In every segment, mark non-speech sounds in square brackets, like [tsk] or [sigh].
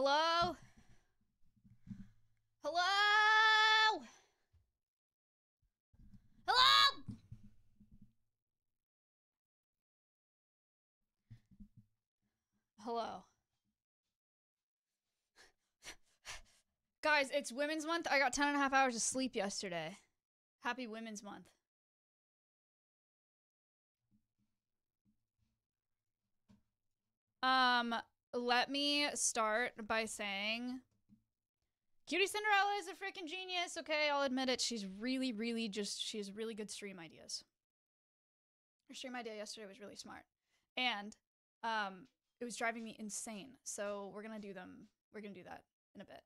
Hello? Hello? Hello? Hello. Guys, it's Women's Month. I got 10 and a half hours of sleep yesterday. Happy Women's Month. Um, let me start by saying Cutie Cinderella is a freaking genius. Okay, I'll admit it. She's really, really just, she has really good stream ideas. Her stream idea yesterday was really smart. And um, it was driving me insane. So we're going to do them, we're going to do that in a bit.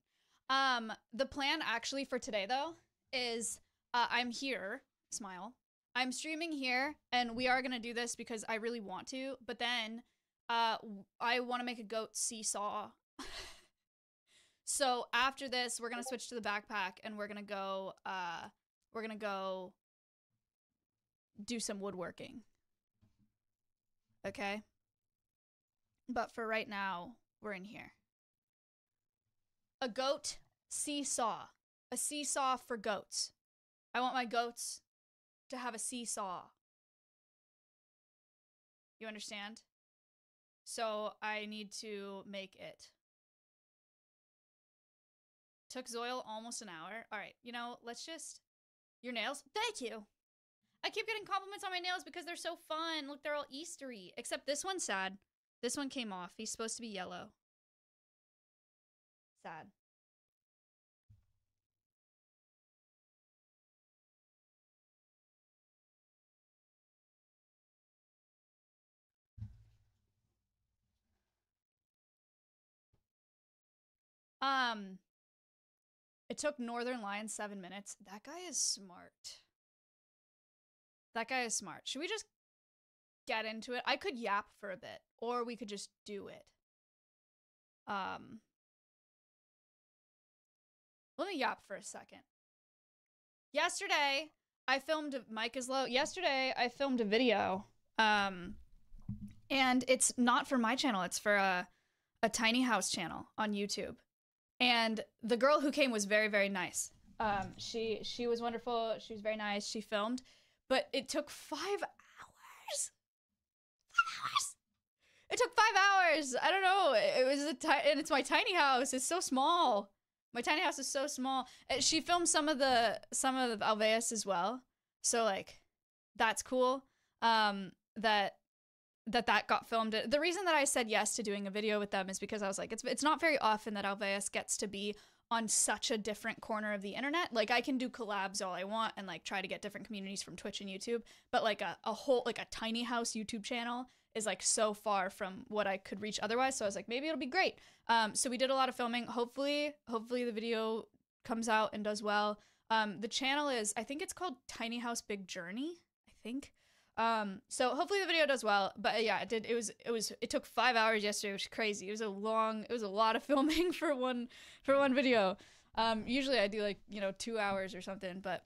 Um, the plan actually for today, though, is uh, I'm here, smile. I'm streaming here, and we are going to do this because I really want to. But then uh, I want to make a goat seesaw. [laughs] so after this, we're gonna switch to the backpack, and we're gonna go. Uh, we're gonna go do some woodworking. Okay. But for right now, we're in here. A goat seesaw. A seesaw for goats. I want my goats to have a seesaw. You understand? So I need to make it. Took Zoil almost an hour. All right, you know, let's just. Your nails? Thank you. I keep getting compliments on my nails because they're so fun. Look, they're all Eastery. Except this one's sad. This one came off. He's supposed to be yellow. Sad. Um, it took Northern Lion seven minutes. That guy is smart. That guy is smart. Should we just get into it? I could yap for a bit, or we could just do it. Um, let me yap for a second. Yesterday, I filmed Mike is low. Yesterday, I filmed a video. Um, and it's not for my channel. It's for a a tiny house channel on YouTube and the girl who came was very very nice. Um she she was wonderful. She was very nice. She filmed. But it took five hours. Five hours. It took five hours. I don't know. It was a ti- and it's my tiny house. It's so small. My tiny house is so small. She filmed some of the some of the alveus as well. So like that's cool. Um that that that got filmed. The reason that I said yes to doing a video with them is because I was like, it's it's not very often that Alveus gets to be on such a different corner of the internet. Like I can do collabs all I want and like try to get different communities from Twitch and YouTube, but like a, a whole like a tiny house YouTube channel is like so far from what I could reach otherwise. So I was like, maybe it'll be great. Um, so we did a lot of filming. Hopefully, hopefully the video comes out and does well. Um, the channel is I think it's called Tiny House Big Journey. I think. Um, so hopefully the video does well. But uh, yeah, it did. It was. It was. It took five hours yesterday, which is crazy. It was a long. It was a lot of [laughs] filming for one for one video. Um, usually I do like you know two hours or something, but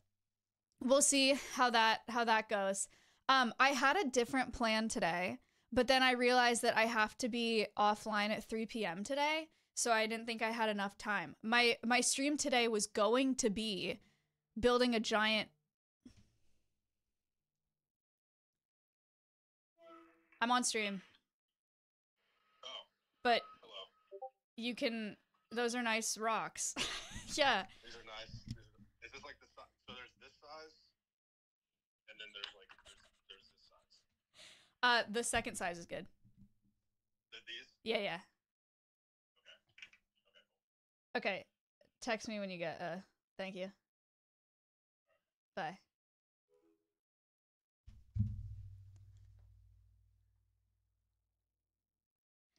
we'll see how that how that goes. Um, I had a different plan today, but then I realized that I have to be offline at 3 p.m. today, so I didn't think I had enough time. My my stream today was going to be building a giant I'm on stream. Oh, But hello. you can those are nice rocks. [laughs] yeah. These are nice. These are, is this like the size? So there's this size, and then there's like there's, there's this size. Uh the second size is good. Th- these? Yeah, yeah. Okay. Okay. Okay. Text me when you get uh thank you. Bye.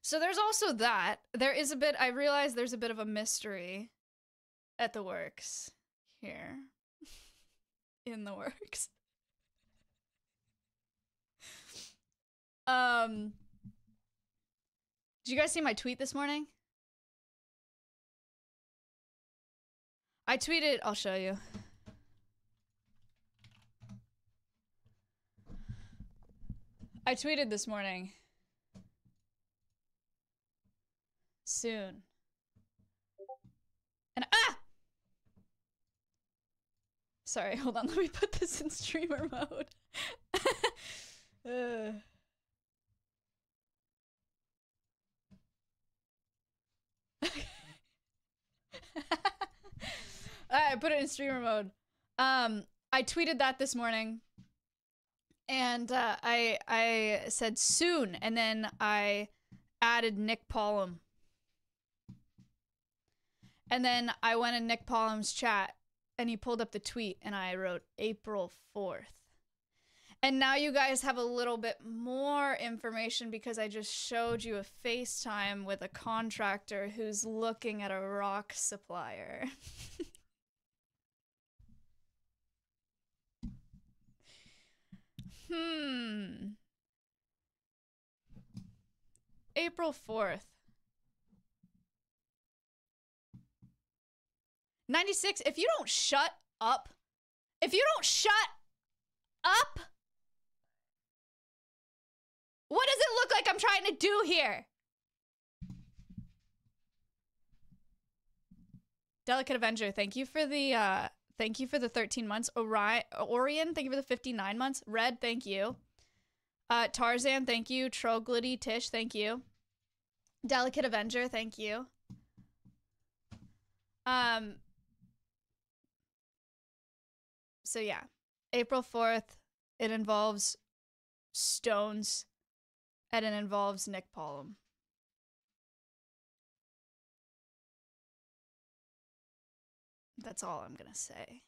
So there's also that. There is a bit I realize there's a bit of a mystery at the works here. [laughs] In the works. [laughs] Um Did you guys see my tweet this morning? I tweeted, I'll show you. I tweeted this morning. Soon. And ah! Sorry, [laughs] hold on. Let me put this in streamer mode. [laughs] uh. [laughs] I put it in streamer mode. Um, I tweeted that this morning, and uh, I I said soon, and then I added Nick Polom, and then I went in Nick Polom's chat, and he pulled up the tweet, and I wrote April fourth. And now you guys have a little bit more information because I just showed you a FaceTime with a contractor who's looking at a rock supplier. [laughs] Hmm. April 4th. 96, if you don't shut up, if you don't shut up, what does it look like I'm trying to do here? Delicate Avenger, thank you for the uh thank you for the 13 months. Ori- Orion, thank you for the 59 months. Red, thank you. Uh Tarzan, thank you. Troglody Tish, thank you. Delicate Avenger, thank you. Um So yeah, April 4th, it involves stones and it involves Nick Polom. That's all I'm gonna say.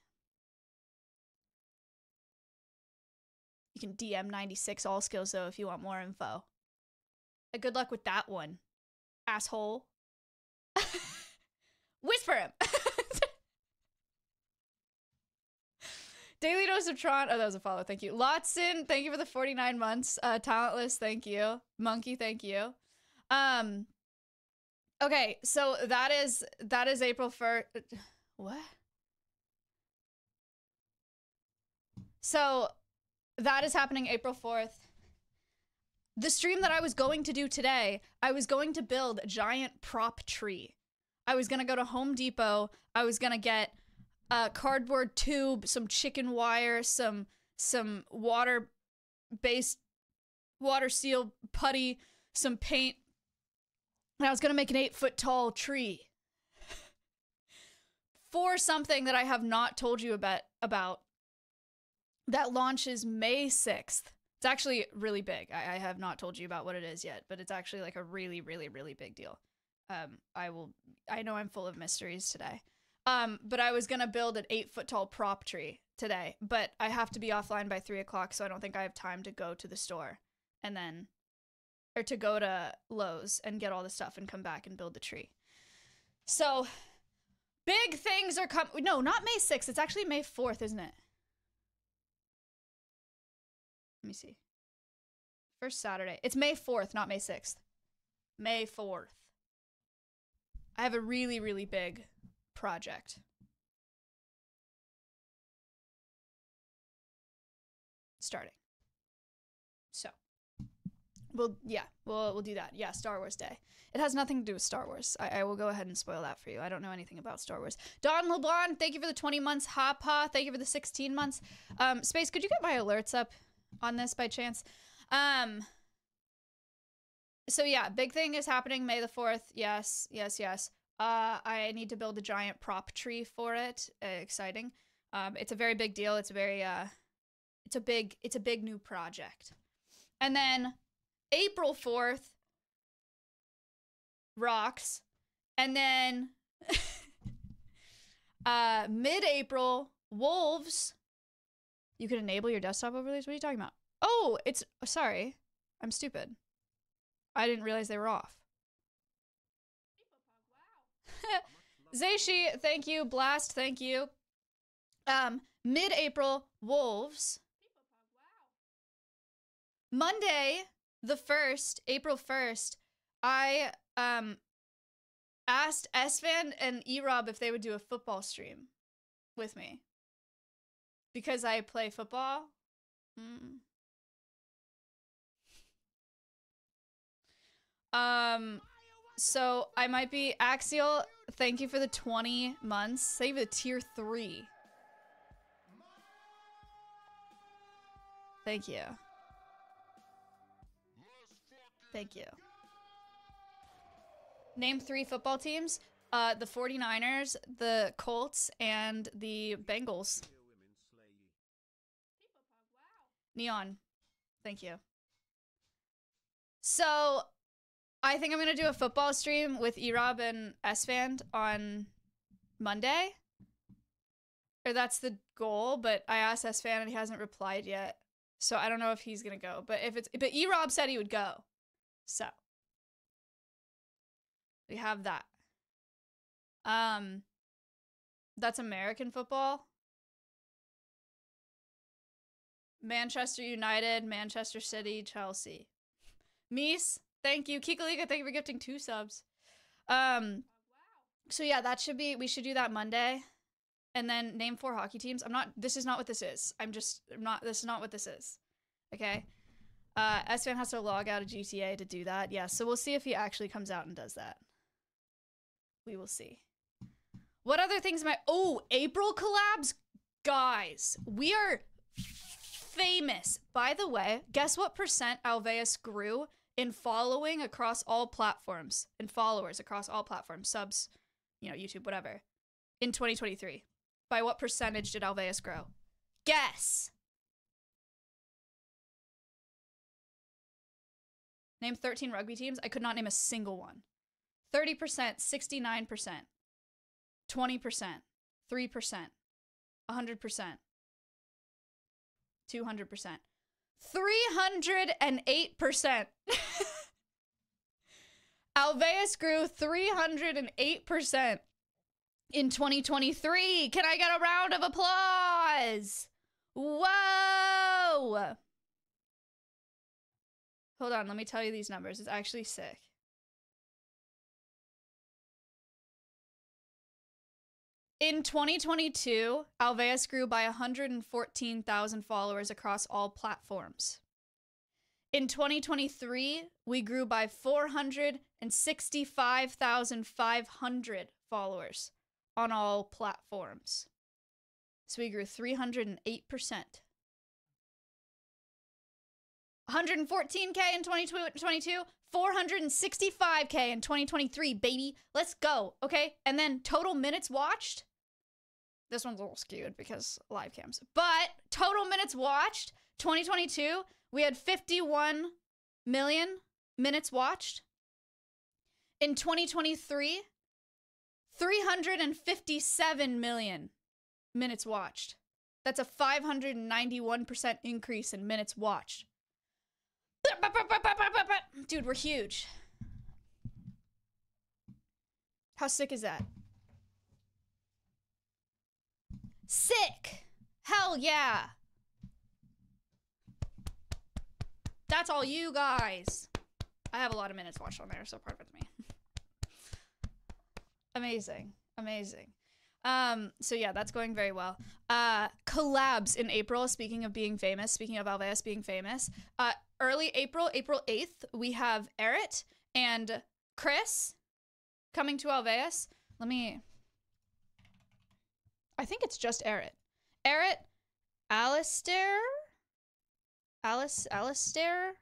You can DM 96 all skills though if you want more info. Uh, good luck with that one, asshole. [laughs] Whisper him. [laughs] Daily Dose of Tron. Oh, that was a follow. Thank you. Lotson, thank you for the 49 months. Uh, Talentless, thank you. Monkey, thank you. Um, okay, so that is that is April 1st. What? So that is happening April 4th. The stream that I was going to do today, I was going to build a giant prop tree. I was going to go to Home Depot. I was going to get a cardboard tube, some chicken wire, some some water based water seal putty, some paint. And I was to make an 8 foot tall tree [laughs] for something that I have not told you about about that launches May 6th. It's actually really big. I, I, have not told you about what it is yet, but it's actually like a really, really, really big deal. Um, I will. I know I'm full of mysteries today. Um, but I was gonna build an eight foot tall prop tree today, but I have to be offline by three o'clock, so I don't think I have time to go to the store and then, or to go to Lowe's and get all the stuff and come back and build the tree. So Big things are coming. No, not May 6th. It's actually May 4th, isn't it? Let me see. First Saturday. It's May 4th, not May 6th. May 4th. I have a really, really big project. Starting. So, we'll, yeah, we'll, we'll do that. Yeah, Star Wars Day. It has nothing to do with Star Wars. I, I, will go ahead and spoil that for you. I don't know anything about Star Wars. Don LeBlanc, thank you for the 20 months. Ha Hapa, thank you for the 16 months. Um, Space, could you get my alerts up on this by chance? Um, so yeah, big thing is happening May the 4th. Yes, yes, yes. Uh, I need to build a giant prop tree for it. Uh, exciting. Um, it's a very big deal. It's a very, uh, it's a big, it's a big new project. And then April 4th, rocks. And then [laughs] uh mid-April, wolves. You can enable your desktop overlays. What are you talking about? Oh, it's sorry. I'm stupid. I didn't realize they were off. [laughs] Zayshi, thank you. Blast, thank you. Um, mid-April, wolves. Monday, the 1st, April 1st, I um asked Esfand and E-Rob if they would do a football stream with me. Because I play football. Mm. Um so I might be Axial, thank you for the 20 months. Save the tier three. Thank you. Thank you. Name three football teams. Uh, the 49ers, the Colts, and the Bengals. Neon. Thank you. So, I think I'm gonna do a football stream with Erob and Esfand on Monday. Or that's the goal, but I asked Esfand and he hasn't replied yet. So I don't know if he's gonna go. But if it's but Erob said he would go. So we have that. Um that's American football. Manchester United, Manchester City, Chelsea. Mies, thank you. Kikaliga, thank you for gifting two subs. Um so yeah, that should be we should do that Monday. And then name four hockey teams. I'm not this is not what this is. I'm just I'm not this is not what this is. Okay? Uh Esfand has to log out of GTA to do that. Yeah, so we'll see if he actually comes out and does that. We will see. What other things am I Oh, April collabs? Guys, we are famous. By the way, guess what percent Alveus grew in following across all platforms and followers across all platforms, subs, you know, YouTube, whatever, in 2023? By what percentage did Alveus grow? Guess. Name 13 rugby teams. I could not name a single one. 30%, 69%, 20%, 3%, 100%. 200%. 308%. [laughs] Alveus grew 308% in 2023. Can I get a round of applause? Whoa! Hold on, let me tell you these numbers. It's actually sick. In 2022, Alveus grew by 114,000 followers across all platforms. In 2023, we grew by 465,500 followers on all platforms. So we grew 308%. 114k in 2022, 465k in 2023, baby. Let's go. Okay. And then total minutes watched. This one's a little skewed because live cams. But total minutes watched, 2022, we had 51 million minutes watched. In 2023, 357 million minutes watched. That's a 591% increase in minutes watched. Dude, we're huge. How sick is that? Sick! Hell yeah! That's all you guys. I have a lot of minutes watched on there, so part of me. [laughs] Amazing. Amazing. Um, so yeah, that's going very well. Uh, collabs in April, speaking of being famous, speaking of Alveus being famous, uh, early April, April 8th, we have Erit and Kris coming to Alveus. Let me, I think it's just Erit. Erit, Alistair, Alice, Alistair,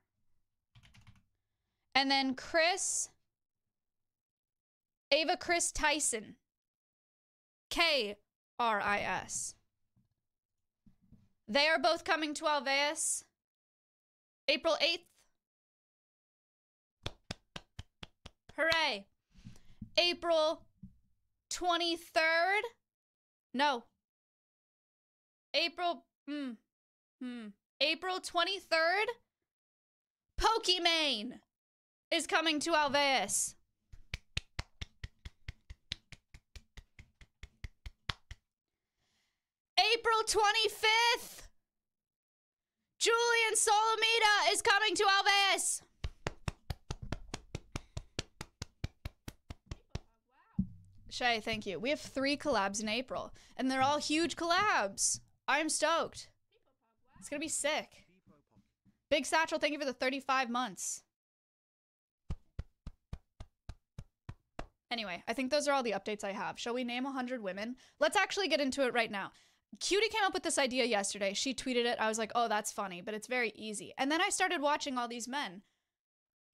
and then Kris, Ava Kris Tyson. K R I S. They are both coming to Alveus April 8th. Hooray. April 23rd. No. April hmm. Hmm. April 23rd. Pokimane is coming to Alveus. April 25th, Julian Solomita is coming to Alveus. Shay, thank you. We have three collabs in April, and they're all huge collabs. I'm stoked. It's gonna be sick. Big Satchel, thank you for the 35 months. Anyway, I think those are all the updates I have. Shall we name 100 women? Let's actually get into it right now. Cutie came up with this idea yesterday. She tweeted it. I was like, oh, that's funny, but it's very easy. And then I started watching all these men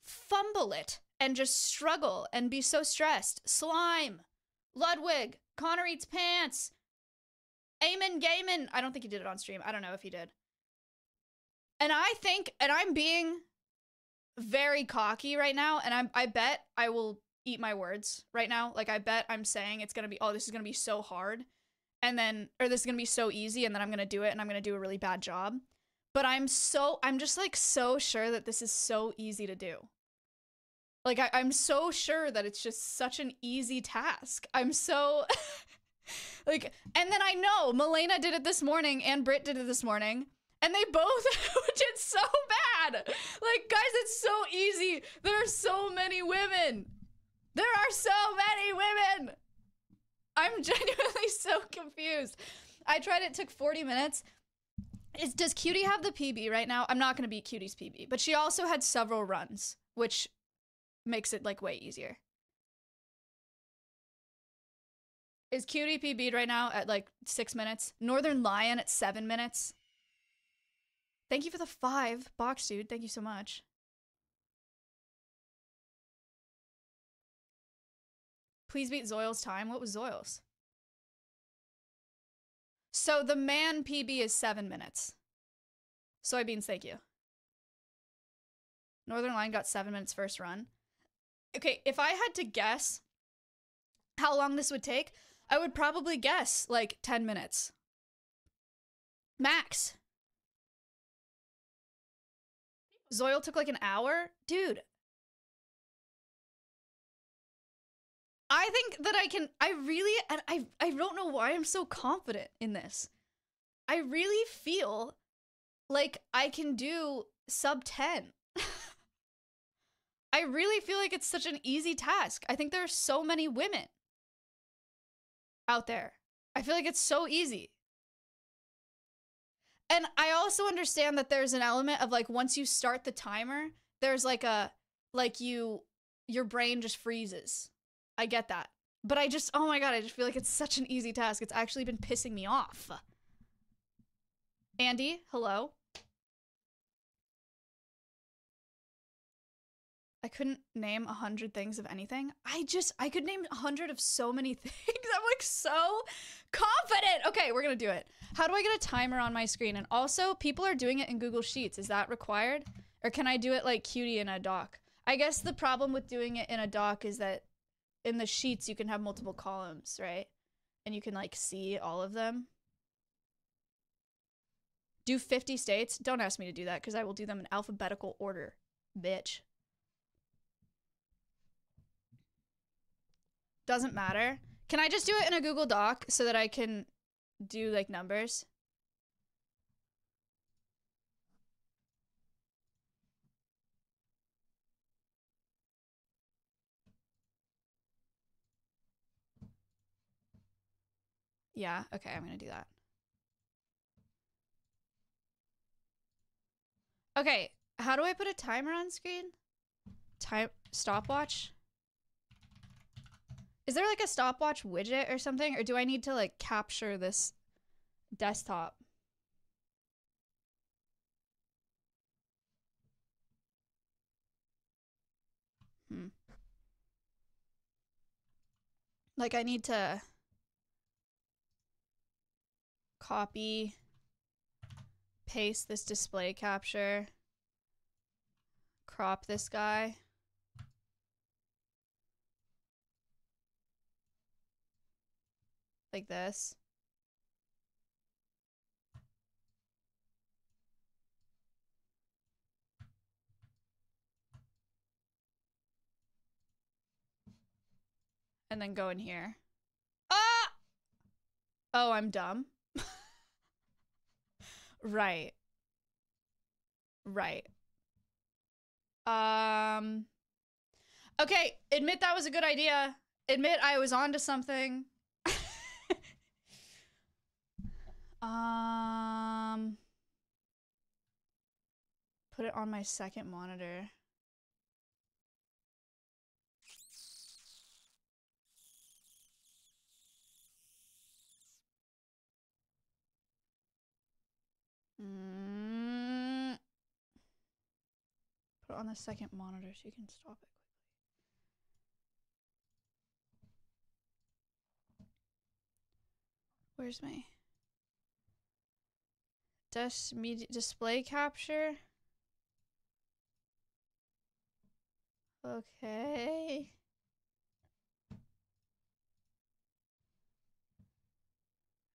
fumble it and just struggle and be so stressed. Slime, Ludwig, Connor eats pants, Eamon Gaiman. I don't think he did it on stream. I don't know if he did. And I think, and I'm being very cocky right now, and I'm I bet I will eat my words right now. Like I bet I'm saying it's gonna be oh this is gonna be so hard, and then or this is gonna be so easy, and then I'm gonna do it, and I'm gonna do a really bad job. But I'm so I'm just like so sure that this is so easy to do. Like I, I'm so sure that it's just such an easy task. I'm so [laughs] like and then I know Malena did it this morning and Britt did it this morning. And they both [laughs] did so bad. Like, guys, it's so easy. There are so many women. There are so many women. I'm [laughs] genuinely so confused. I tried it, took 40 minutes. Is, does Cutie have the PB right now? I'm not to beat Cutie's PB, but she also had several runs, which makes it like way easier. Is Cutie PB'd right now at like six minutes? Northern Lion at seven minutes. Thank you for the five box, dude. Thank you so much. Please beat Zoil's time. What was Zoil's? So the man PB is seven minutes. Soybeans, thank you. Northern Lion got seven minutes first run. Okay, if I had to guess how long this would take, I would probably guess like 10 minutes. Max. Zoil took like an hour? Dude. I think that I can I really and I I don't know why I'm so confident in this. I really feel like I can do sub 10. I really feel like it's such an easy task. I think there are so many women out there. I feel like it's so easy. And I also understand that there's an element of like once you start the timer, there's like a like you your brain just freezes. I get that. But I just oh my god, I just feel like it's such an easy task. It's actually been pissing me off. Andy, hello. I couldn't name a hundred things of anything. I just I could name a hundred of so many [laughs] things. I'm like so confident. Okay, we're gonna do it. How do I get a timer on my screen? And also, people are doing it in Google Sheets. Is that required, or can I do it like Cutie in a doc? I guess the problem with doing it in a doc is that in the sheets you can have multiple columns, right? And you can like see all of them. Do 50 states? Don't ask me to do that because I will do them in alphabetical order, bitch. Doesn't matter. Can I just do it in a Google Doc so that I can do like numbers? Yeah, okay, I'm gonna do that. Okay, how do I put a timer on screen? Time stopwatch? Is there like a stopwatch widget or something? Or do I need to like capture this desktop? Hmm. Like I need to copy, paste this display capture, crop this guy. Like this. And then go in here. Ah! Oh, I'm dumb. [laughs] right. Right. Um. Okay, admit that was a good idea. Admit I was onto something. Um, put it on my second monitor. Mm. Put it on the second monitor so you can stop it. quickly. Where's my Dis- media display capture? Okay.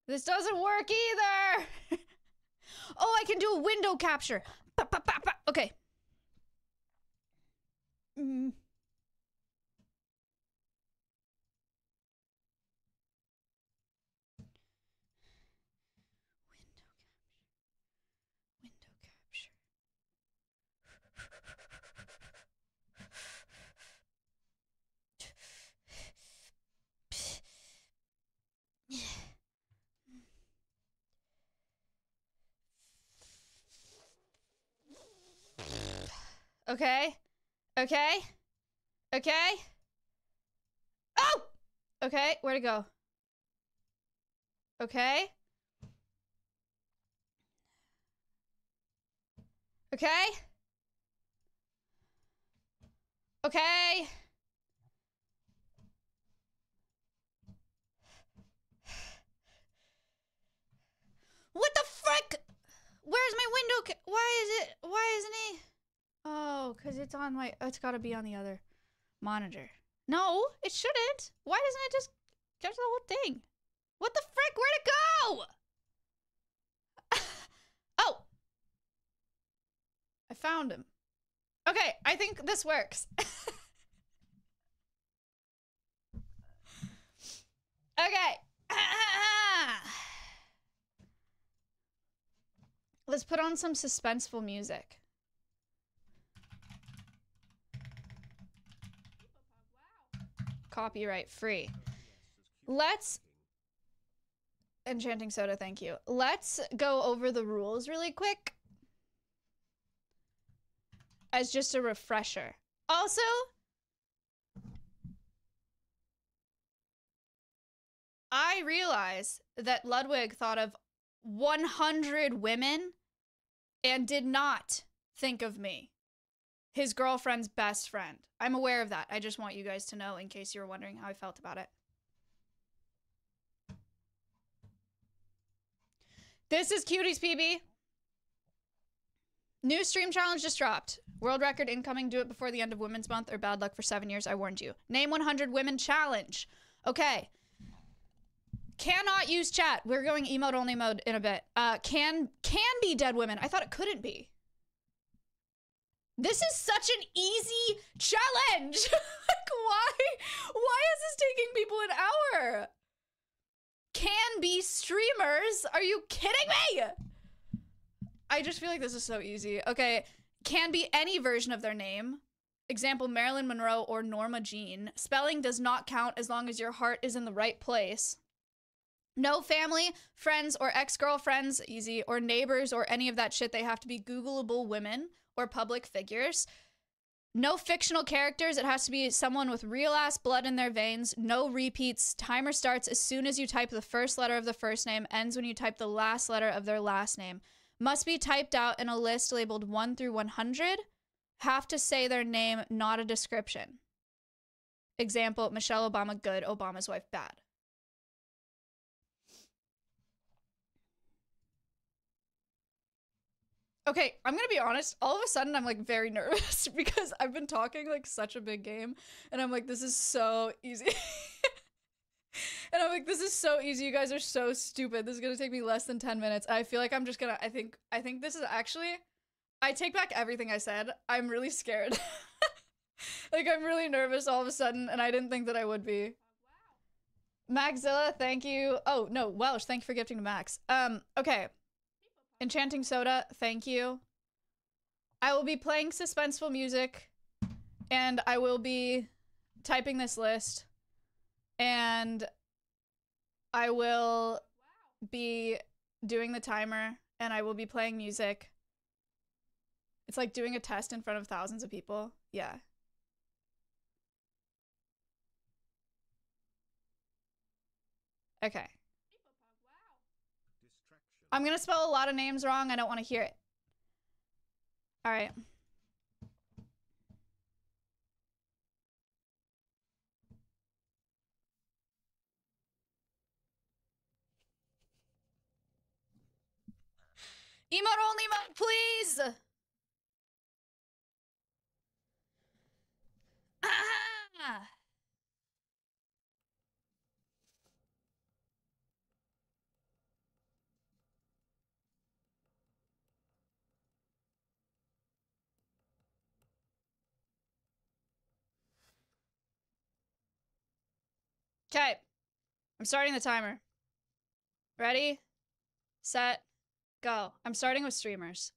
This doesn't work either. [laughs] oh, I can do a window capture. Okay. Mm. Okay. Okay. Okay. Oh! Okay, where to go? Okay. Okay. Okay. What the frick? Where's my window? Why is it? Why isn't he? Oh, because it's on my. Oh, it's got to be on the other monitor. No, it shouldn't. Why doesn't it just capture the whole thing? What the frick? Where'd it go? [laughs] oh. I found him. Okay, I think this works. [laughs] okay. [sighs] Let's put on some suspenseful music. Copyright free. Let's Enchanting Soda, thank you. Let's go over the rules really quick. As just a refresher. Also, I realize that Ludwig thought of 100 women and did not think of me, his girlfriend's best friend. I'm aware of that. I just want you guys to know in case you were wondering how I felt about it. This is Cuties PB. New stream challenge just dropped. World record incoming. Do it before the end of Women's Month or bad luck for seven years. I warned you. Name 100 women challenge. Okay. Cannot use chat. We're going emote only mode in a bit. Uh, can can be dead women. I thought it couldn't be. This is such an easy challenge. [laughs] like why? Why is this taking people an hour? Can be streamers. Are you kidding me? I just feel like this is so easy. Okay, can be any version of their name. Example Marilyn Monroe or Norma Jean. Spelling does not count as long as your heart is in the right place. No family, friends, or ex girlfriends, easy, or neighbors, or any of that shit. They have to be Googleable women or public figures. No fictional characters. It has to be someone with real ass blood in their veins. No repeats. Timer starts as soon as you type the first letter of the first name, ends when you type the last letter of their last name. Must be typed out in a list labeled 1 through 100. Have to say their name, not a description. Example Michelle Obama, good. Obama's wife, bad. Okay, I'm gonna be honest. All of a sudden, I'm like very [laughs] nervous because I've been talking like such a big game, and I'm like, this is so easy. [laughs] and I'm like, this is so easy. You guys are so stupid. This is gonna take me less than 10 minutes. I feel like I'm just gonna. I think. I think this is actually. I take back everything I said. I'm really scared. [laughs] like I'm really nervous all of a sudden, and I didn't think that I would be. Maxilla, thank you. Oh no, Welsh, thank you for gifting to Max. Um, okay. Enchanting Soda, thank you. I will be playing suspenseful music and I will be typing this list and I will be doing the timer and I will be playing music. It's like doing a test in front of thousands of people. Yeah. Okay. I'm gonna spell a lot of names wrong. I don't want to hear it. All right. Emote only mode, please. Ah. Okay. I'm starting the timer. Ready? Set. Go. I'm starting with streamers.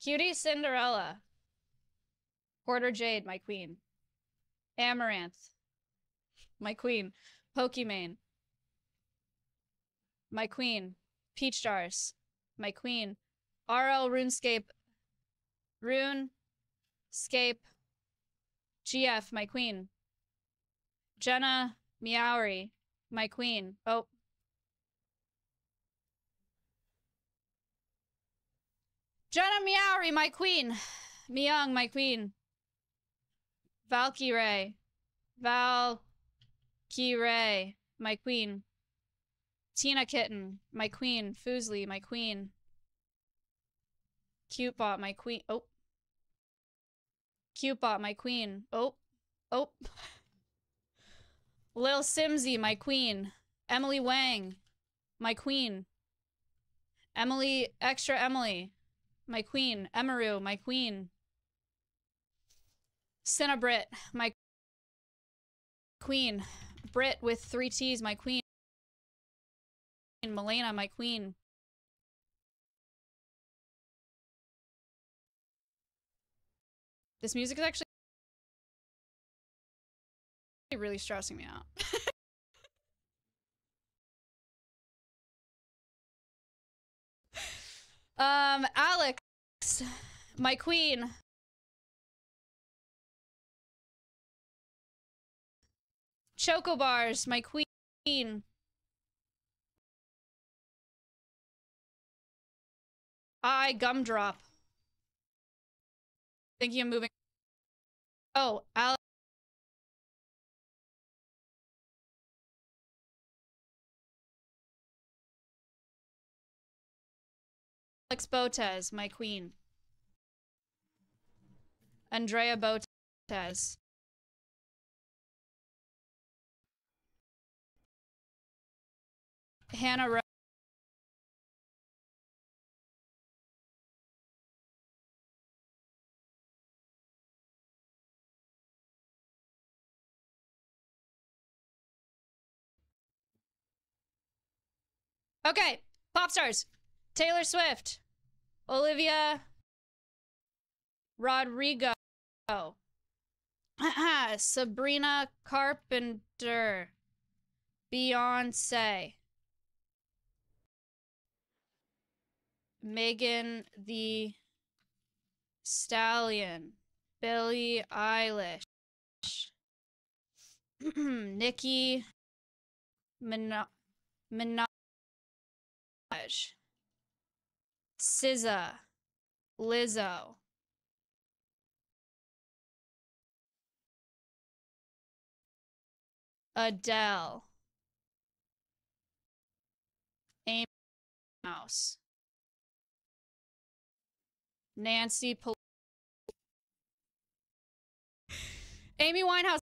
Cutie Cinderella. Porter Jade, my queen. Amouranth. My queen. Pokimane. My queen. Peach Jars. My queen. RL RuneScape. Rune. GF, my queen. Jenna Meowry, my queen. Oh. Jenna Meowry, my queen. Myung, my queen. Valkyrae. Valkyrae, my queen. Tina Kitten, my queen. Fuslie, my queen. Cutebot, my queen. Oh. Cutebot, my queen. Oh. Oh. LilSimsie, my queen. Emily Wang, my queen. Emily, extra Emily, my queen. Emiru, my queen. Cinnabrit, my queen. Brit with three T's, my queen. Malena, my queen. This music is actually really stressing me out. [laughs] um, Alex, my queen. Choco bars, my queen. I gumdrop. Thinking of moving. Oh, Alex. Alex Botez, my queen. Andrea Botez. Hannah Ro Okay, pop stars. Taylor Swift, Olivia Rodrigo, [clears throat] Sabrina Carpenter, Beyonce, Megan Thee Stallion, Billie Eilish, [clears throat] Nicki Minaj. Minaj. SZA, Lizzo. Adele. Amy Mouse. Nancy Pel Amy Winehouse.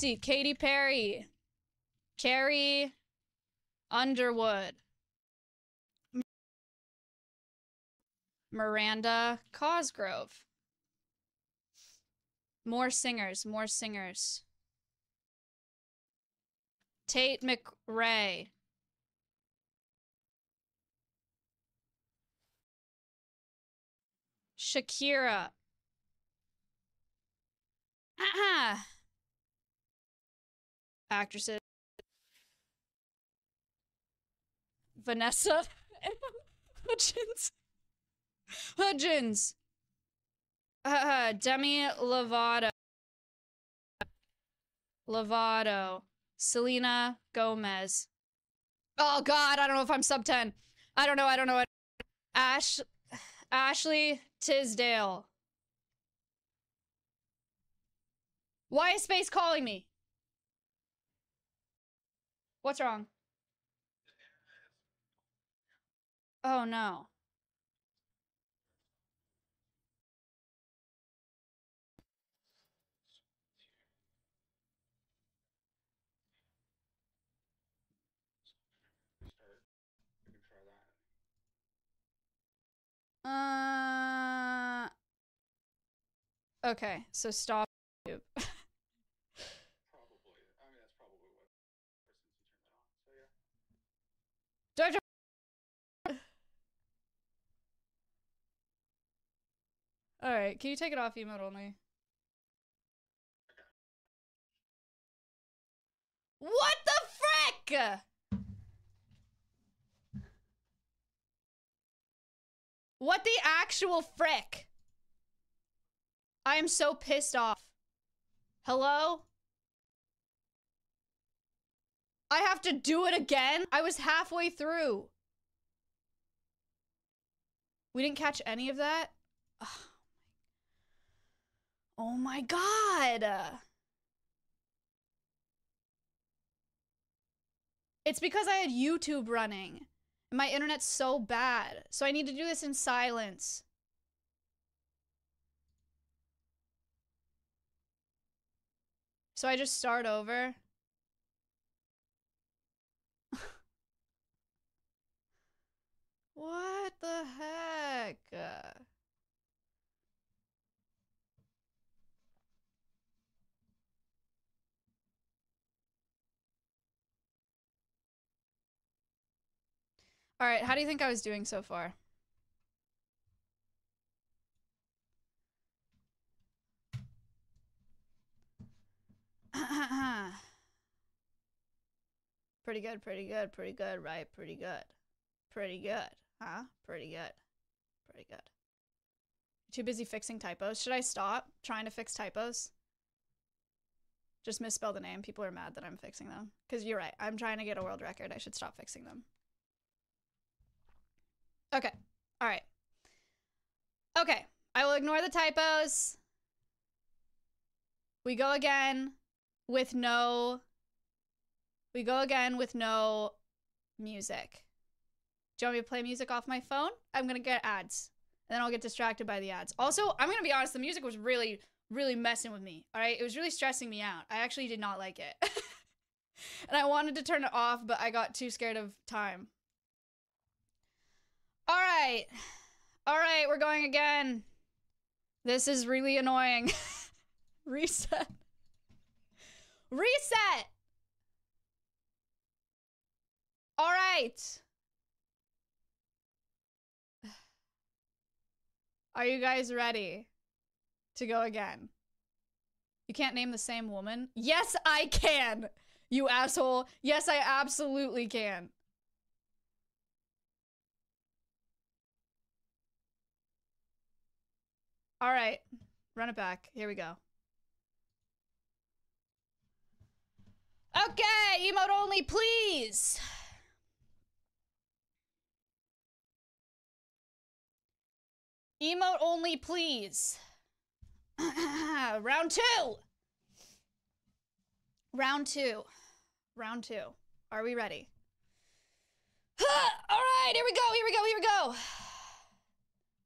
Katy Perry. Carrie Underwood. Miranda Cosgrove. More singers, more singers. Tate McRae. Shakira. Ah. [clears throat] Actresses. Vanessa [laughs] Hudgens. Hudgens. Uh, Demi Lovato. Lovato. Selena Gomez. Oh God, I don't know if I'm sub 10. I don't know. I don't know. Ash, Ashley Tisdale. Why is Space calling me? What's wrong? Oh no. Start. We can try that. Uh. Okay, so stop. YouTube. [laughs] Probably. I mean, that's probably what. Since you turned that on. So yeah. Georgia. All right, can you take it off emote only? What the frick? What the actual frick? I am so pissed off. Hello? I have to do it again? I was halfway through. We didn't catch any of that? Ugh. [sighs] Oh my god. It's because I had YouTube running. My internet's so bad. So I need to do this in silence. So I just start over. [laughs] what the heck? All right, how do you think I was doing so far? [laughs] pretty good, pretty good, pretty good, right? Pretty good. Pretty good. Huh? Pretty good. Pretty good. Too busy fixing typos. Should I stop trying to fix typos? Just misspell the name. People are mad that I'm fixing them. Because you're right. I'm trying to get a world record. I should stop fixing them. Okay. All right. Okay. I will ignore the typos. We go again with no. We go again with no music. Do you want me to play music off my phone? I'm going to get ads. And then I'll get distracted by the ads. Also, I'm going to be honest, the music was really, really messing with me. All right. It was really stressing me out. I actually did not like it. [laughs] and I wanted to turn it off, but I got too scared of time. All right. All right, we're going again. This is really annoying. [laughs] Reset. Reset. All right. [sighs] Are you guys ready to go again? You can't name the same woman? Yes, I can. You asshole. Yes, I absolutely can. All right. Run it back. Here we go. Okay, emote only, please. Emote only, please. [clears throat] Round two. Round two. Round two. Are we ready? [sighs] All right, here we go, here we go, here we go.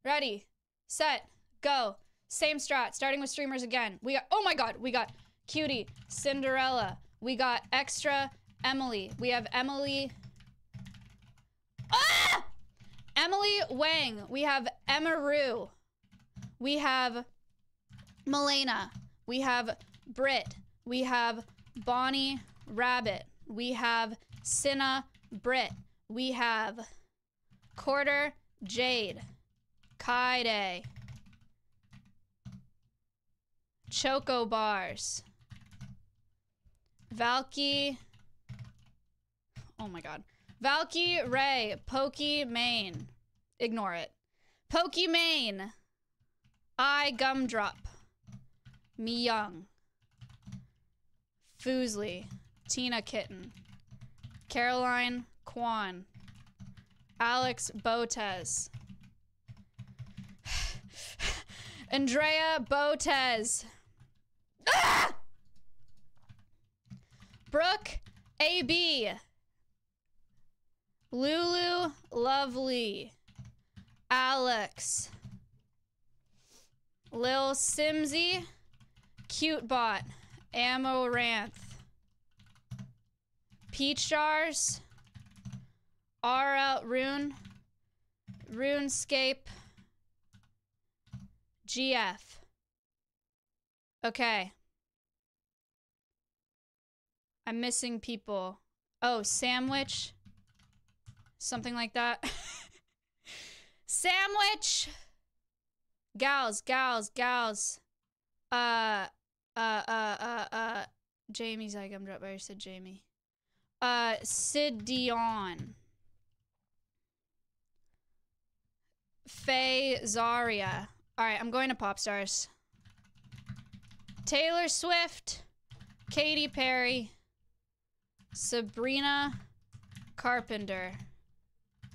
Ready, set, go. Same strat, starting with streamers again. We got, oh my god, we got Cutie, Cinderella. We got Extra, Emily. We have Emily. Ah! Emily Wang. We have Emiru. We have Malena. We have Brit. We have Bonnie Rabbit. We have Cinna Brit. We have Quarter Jade. Kaide. Choco Bars. Valky. Oh my god. Valkyrae. Pokey Main. Ignore it. Pokimane. I Gumdrop. Me Young. Fuslie. Tina Kitten. Caroline Kwan. Alex Botez. [sighs] Andrea Botez. Ah! Brooke AB. Lulu Lovely. Alex. LilSimsie. Cute Bot. Amouranth. Peach Jars. RL Rune. RuneScape. GF. Okay. I'm missing people. Oh, sandwich. Something like that. [laughs] sandwich. Gals, gals, gals. Uh, uh, uh, uh, uh. Jamie's like, I'm dropped. I said Jamie. Uh, Sid Dion. Faye Zaria. All right, I'm going to pop stars. Taylor Swift, Katy Perry, Sabrina Carpenter,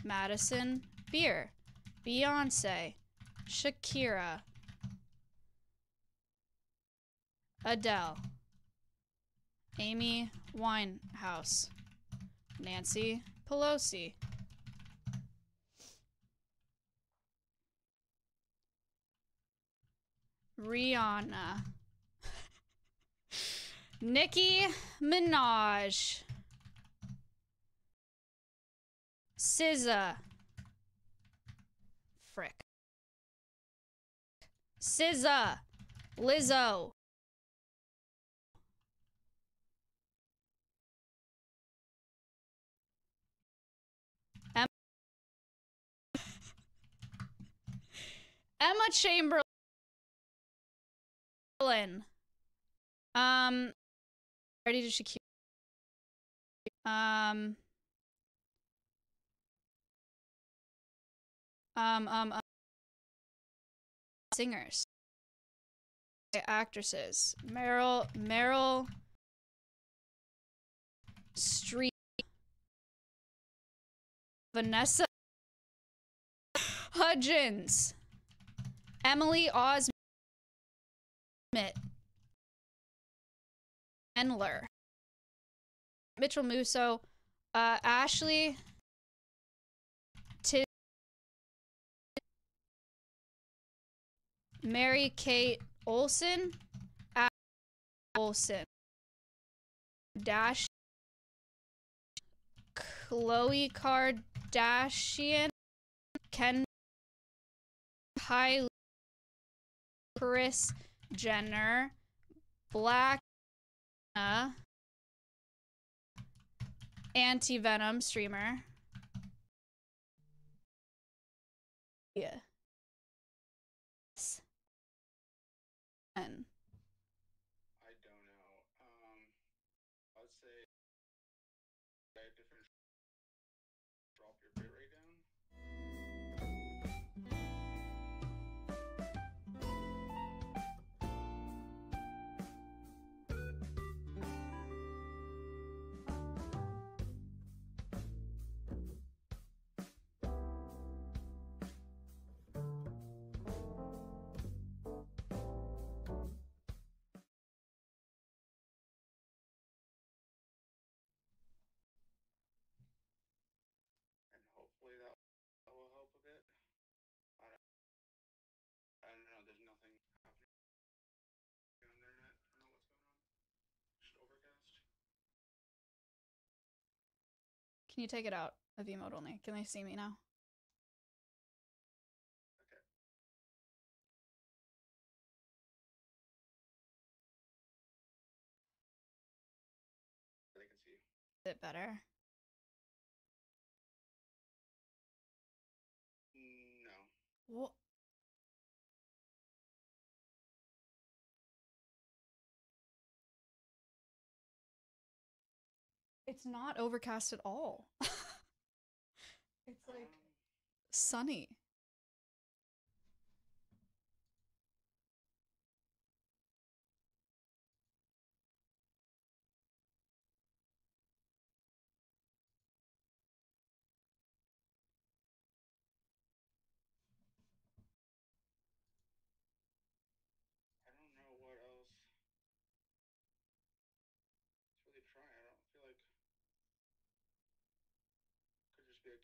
Madison Beer, Beyonce, Shakira, Adele, Amy Winehouse, Nancy Pelosi. Rihanna. Nicki Minaj. SZA. Frick. SZA. Lizzo. Em- Emma Chamberlain. Um, ready to Shakira. Um, um, um, um, singers, actresses. Meryl, Meryl Streep, Vanessa Hudgens, Emily Osment. Endler, Mitchell Musso, uh, Ashley, Tis, Mary Kate Olsen, Ashley Olsen, Dash, Khloe Kardashian, Ken, Kylie, Kris Jenner, Black, uh, Anti Venom streamer. Can you take it out of emote only? Can they see me now? They see you. Is it better? Mm, no. What? It's not overcast at all. [laughs] it's like sunny.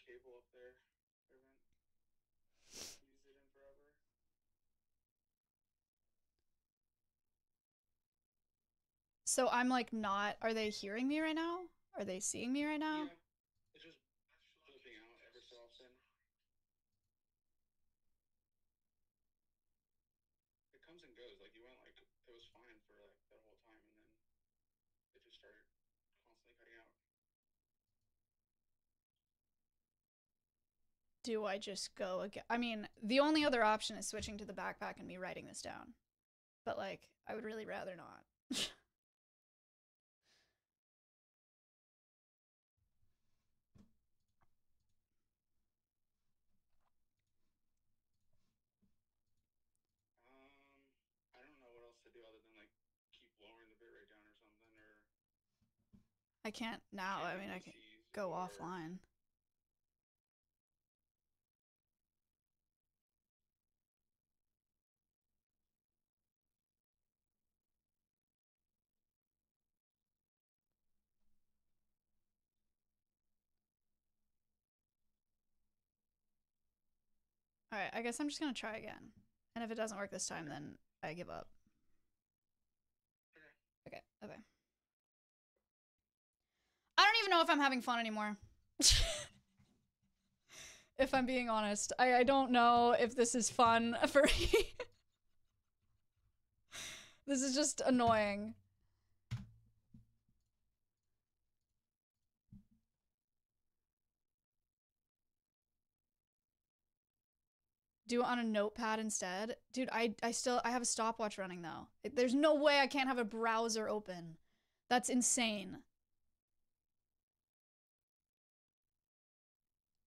Cable up there. Haven't used it in forever. So I'm like not. Are they hearing me right now? Are they seeing me right now? Yeah. It's just flipping out every so often. It comes and goes. Like you went like it was fine for like that whole time, and then it just started constantly cutting out. Do I just go again? I mean, the only other option is switching to the backpack and me writing this down. But like, I would really rather not. Um, I don't know what else to do other than like keep lowering the bitrate down or something, or I can't now. I mean, I can go offline. All right, I guess I'm just gonna try again. And if it doesn't work this time, then I give up. Okay, okay. I don't even know if I'm having fun anymore. [laughs] if I'm being honest, I, I don't know if this is fun [laughs] for me. this is just annoying. Do it on a notepad instead. Dude, I I still I have a stopwatch running though. There's no way I can't have a browser open. That's insane.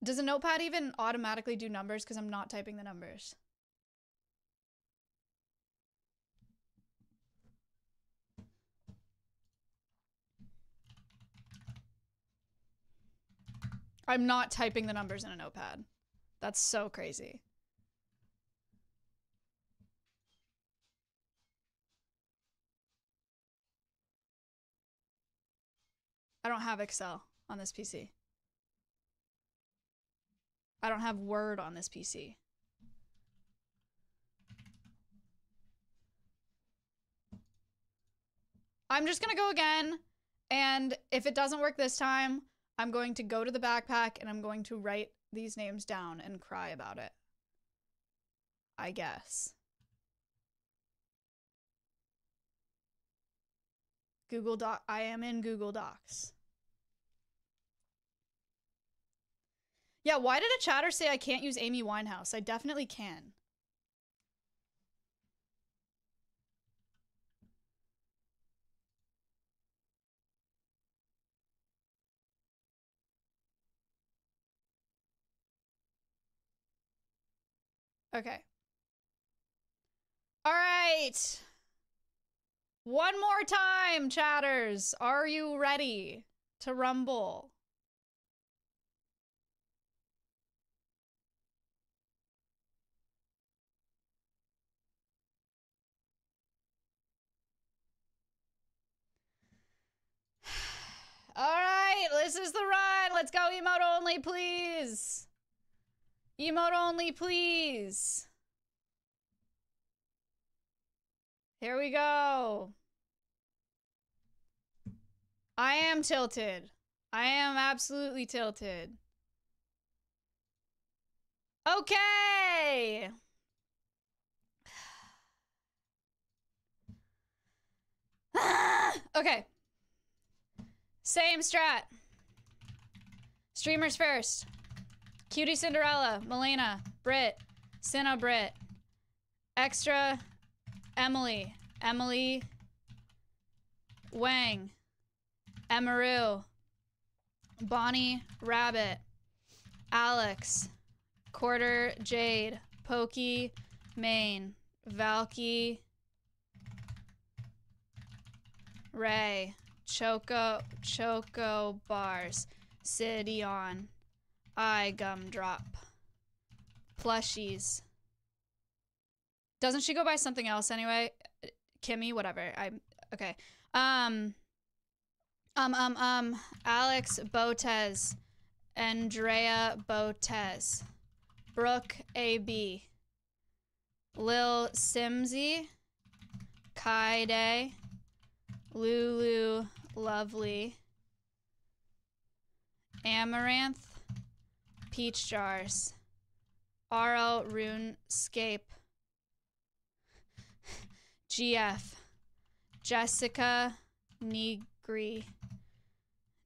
Does a notepad even automatically do numbers cuz I'm not typing the numbers? I'm not typing the numbers in a notepad. That's so crazy. I don't have Excel on this PC. I don't have Word on this PC. I'm just going to go again. And if it doesn't work this time, I'm going to go to the backpack and I'm going to write these names down and cry about it. I guess. Google Doc. I am in Google Docs. Yeah, why did a chatter say I can't use Amy Winehouse? I definitely can. Okay. All right. One more time, chatters. Are you ready to rumble? [sighs] All right, this is the run. Let's go emote only, please. Emote only, please. Here we go. I am tilted. I am absolutely tilted. Okay. [sighs] okay. Same strat. Streamers first. QT Cinderella, Malena, Brit, Cinna Brit, Extra, Emily, Emily, Wang, Emiru, Bonnie Rabbit, Alex, Quarter Jade, Pokey, Maine, Valky, Ray, Choco, Choco Bars, City on, I Gumdrop, Plushies. Doesn't she go by something else anyway? Kimmy, whatever. I'm okay. Um um um um Alex Botez, Andrea Botez, Brooke AB, LilSimsie, Kaide, Lulu Lovely, Amouranth, Peach Jars, RL RuneScape, GF, Jessica Negri,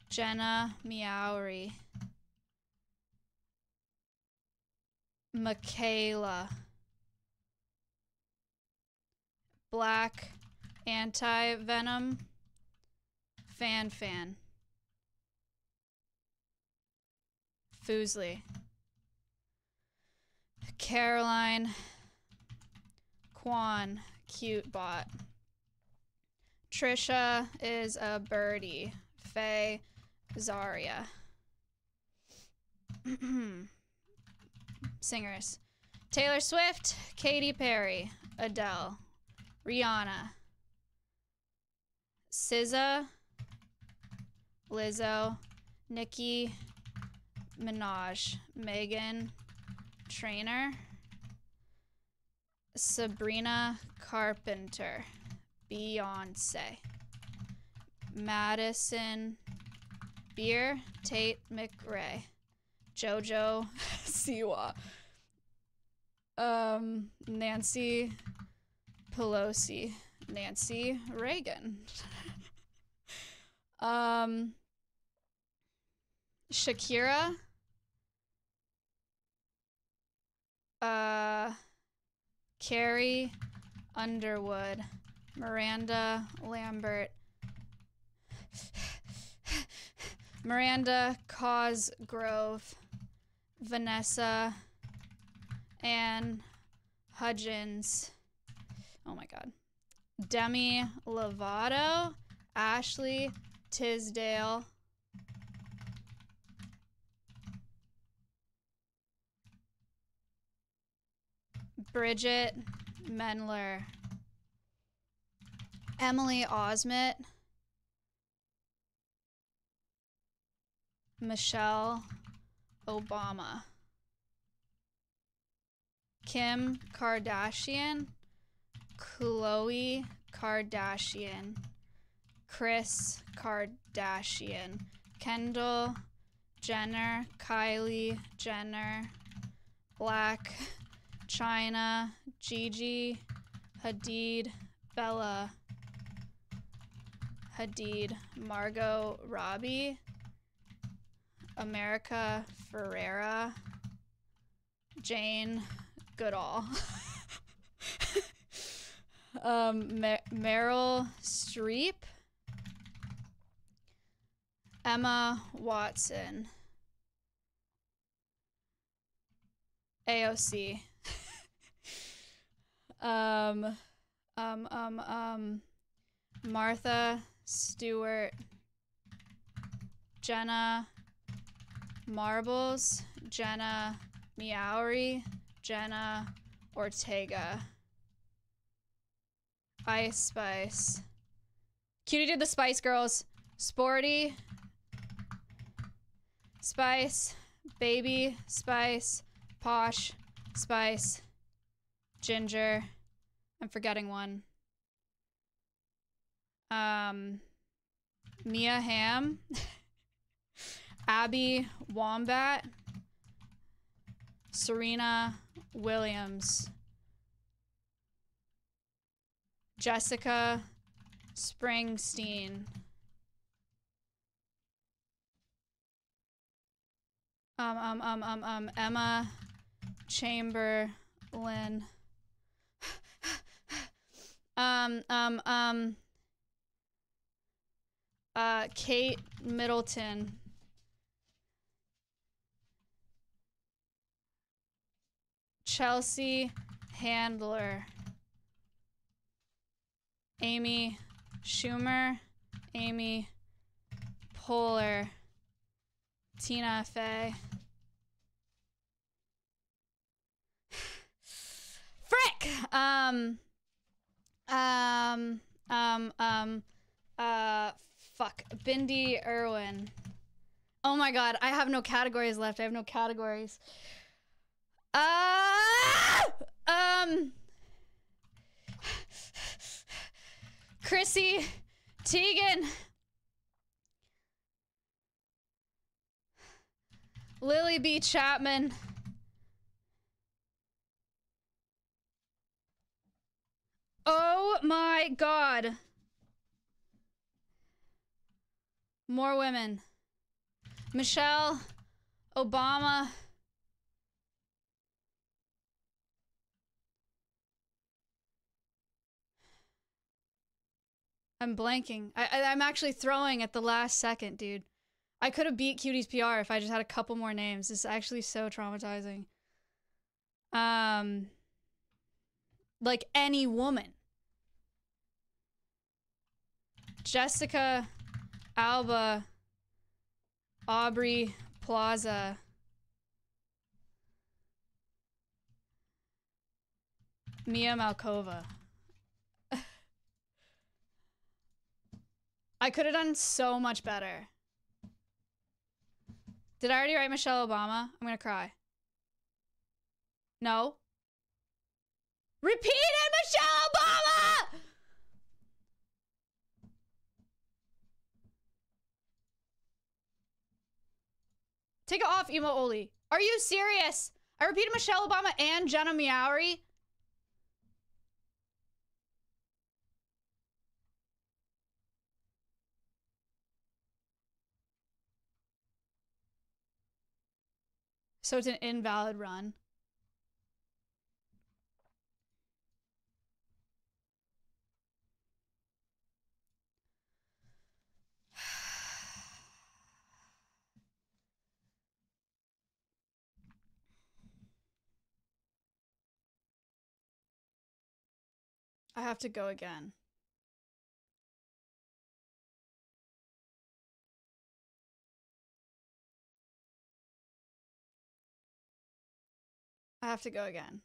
Jenna Meowry, Michaela, Black Anti Venom, Fan Fan, Fuslie, Caroline, Quan, Cute Bot. Trisha is a birdie. Faye, Zaria. [clears throat] Singers. Taylor Swift, Katy Perry, Adele, Rihanna, SZA, Lizzo, Nicki Minaj, Meghan Trainor, Sabrina Carpenter, Beyonce, Madison Beer, Tate McRae, JoJo [laughs] Siwa, um, Nancy Pelosi, Nancy Reagan, [laughs] um, Shakira, uh, Carrie Underwood, Miranda Lambert, Miranda Cosgrove, Vanessa, Ann Hudgens. Oh my God. Demi Lovato, Ashley Tisdale. Bridgit Mendler. Emily Osment. Michelle Obama. Kim Kardashian. Khloe Kardashian. Kris Kardashian. Kendall Jenner. Kylie Jenner. Blac Chyna. Gigi Hadid. Bella Hadid. Margot Robbie. America Ferrera, Jane Goodall, [laughs] um, Mer- Meryl Streep, Emma Watson, AOC, um, um, um, um, Martha Stewart, Jenna Marbles, Jenna Meowry, Jenna Ortega. Ice Spice. Cutie did the Spice Girls. Sporty. Spice. Baby. Spice. Posh. Spice. Ginger. I'm forgetting one. Um, Mia Hamm. [laughs] Abby Wombat, Serena Williams, Jessica Springsteen, um, um, um, um, um, Emma Chamberlain, um, um, um, uh, Kate Middleton. Chelsea Handler, Amy Schumer, Amy Poehler, Tina Fey. [sighs] Frick! Um, um, um, um, uh, fuck. Bindi Irwin. Oh my god, I have no categories left. I have no categories. Uh, um, Chrissy, Teigen, Lily B. Chapman. Oh my god. More women. Michelle Obama. I'm blanking. I, I I'm actually throwing at the last second, dude. I could have beat Cutie's PR if I just had a couple more names. It's actually so traumatizing. Um like any woman. Jessica Alba Aubrey Plaza Mia Malkova. [laughs] I could have done so much better. Did I already write Michelle Obama? I'm gonna cry. No. Repeated Michelle Obama! Take it off, Emo Oli. Are you serious? I repeated Michelle Obama and Jenna Miowry. So it's an invalid run. I have to go again. I have to go again.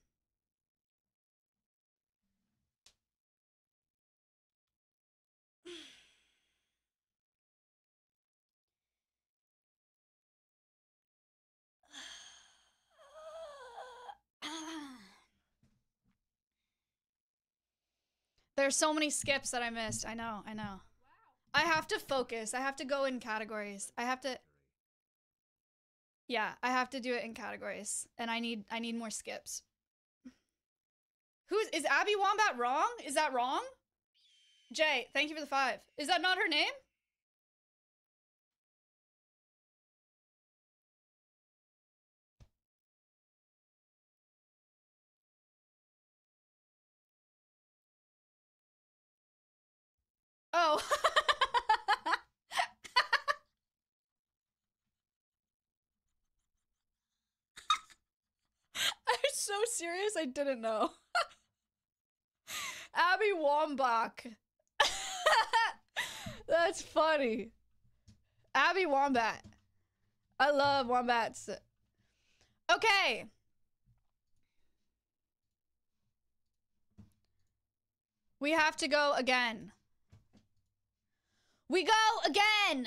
[sighs] [sighs] There's so many skips that I missed. I know, I know. I have to focus. I have to go in categories. I have to Yeah, I have to do it in categories. And I need I need more skips. Who's is Abby Wombat wrong? Is that wrong? Jay, thank you for the 5. Is that not her name? Oh. [laughs] I'm so serious, I didn't know. [laughs] Abby Wambach. [laughs] That's funny. Abby Wombat. I love wombats. Okay. We have to go again. We go again.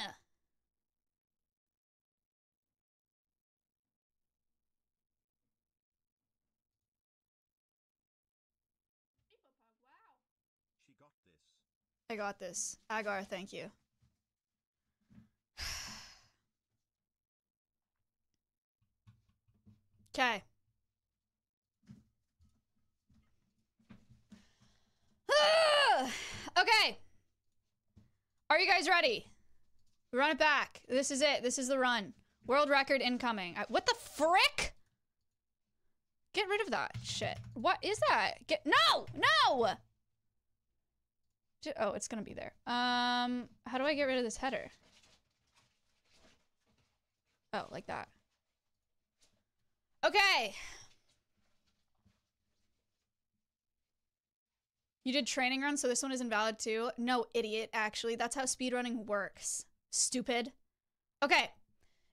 I got this. Agar, thank you. [sighs] Okay. [sighs] okay. Are you guys ready? Run it back. This is it. This is the run. World record incoming. I- what the frick? Get rid of that shit. What is that? Get no, no. Oh, it's gonna be there. Um, how do I get rid of this header? Oh, like that. Okay. You did training run, so this one is invalid too. No, idiot, actually. That's how speedrunning works. Stupid. Okay.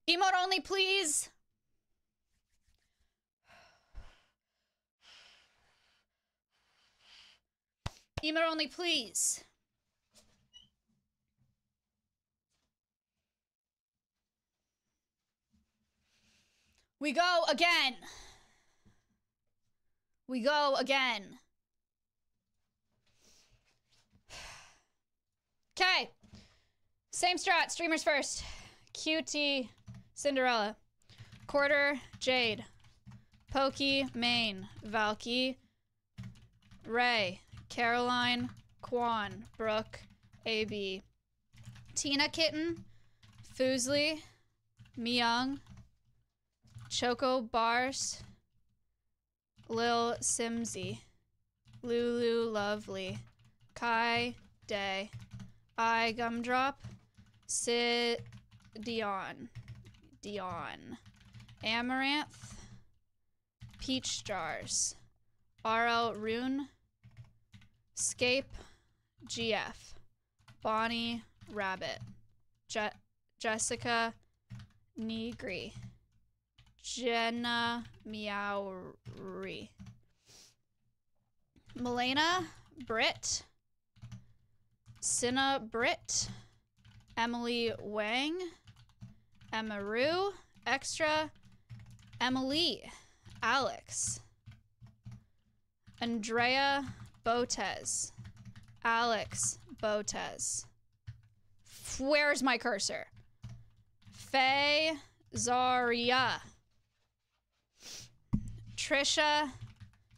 Emote only, please. Emote only, please. We go again. We go again. Okay. Same strat. Streamers first. QT Cinderella. Quarter Jade. Pokimane. Valky. Ray. Caroline. Quan. Brooke. AB. Tina Kitten. Fuslie. Miyoung. Choco Bars. LilSimsie. Lulu Lovely. Kai Day. I Gumdrop. Sid Dion. Dion. Amouranth. Peach Jars. RL Rune. Scape. GF. Bonnie Rabbit. Je- Jessica Negri. Jenna Meowry. Malena Britt. Cinna Britt. Emily Wang. Emiru. Extra. Emily. Alex. Andrea Botez. Alex Botez. Where's my cursor? Faye Zaria. Trisha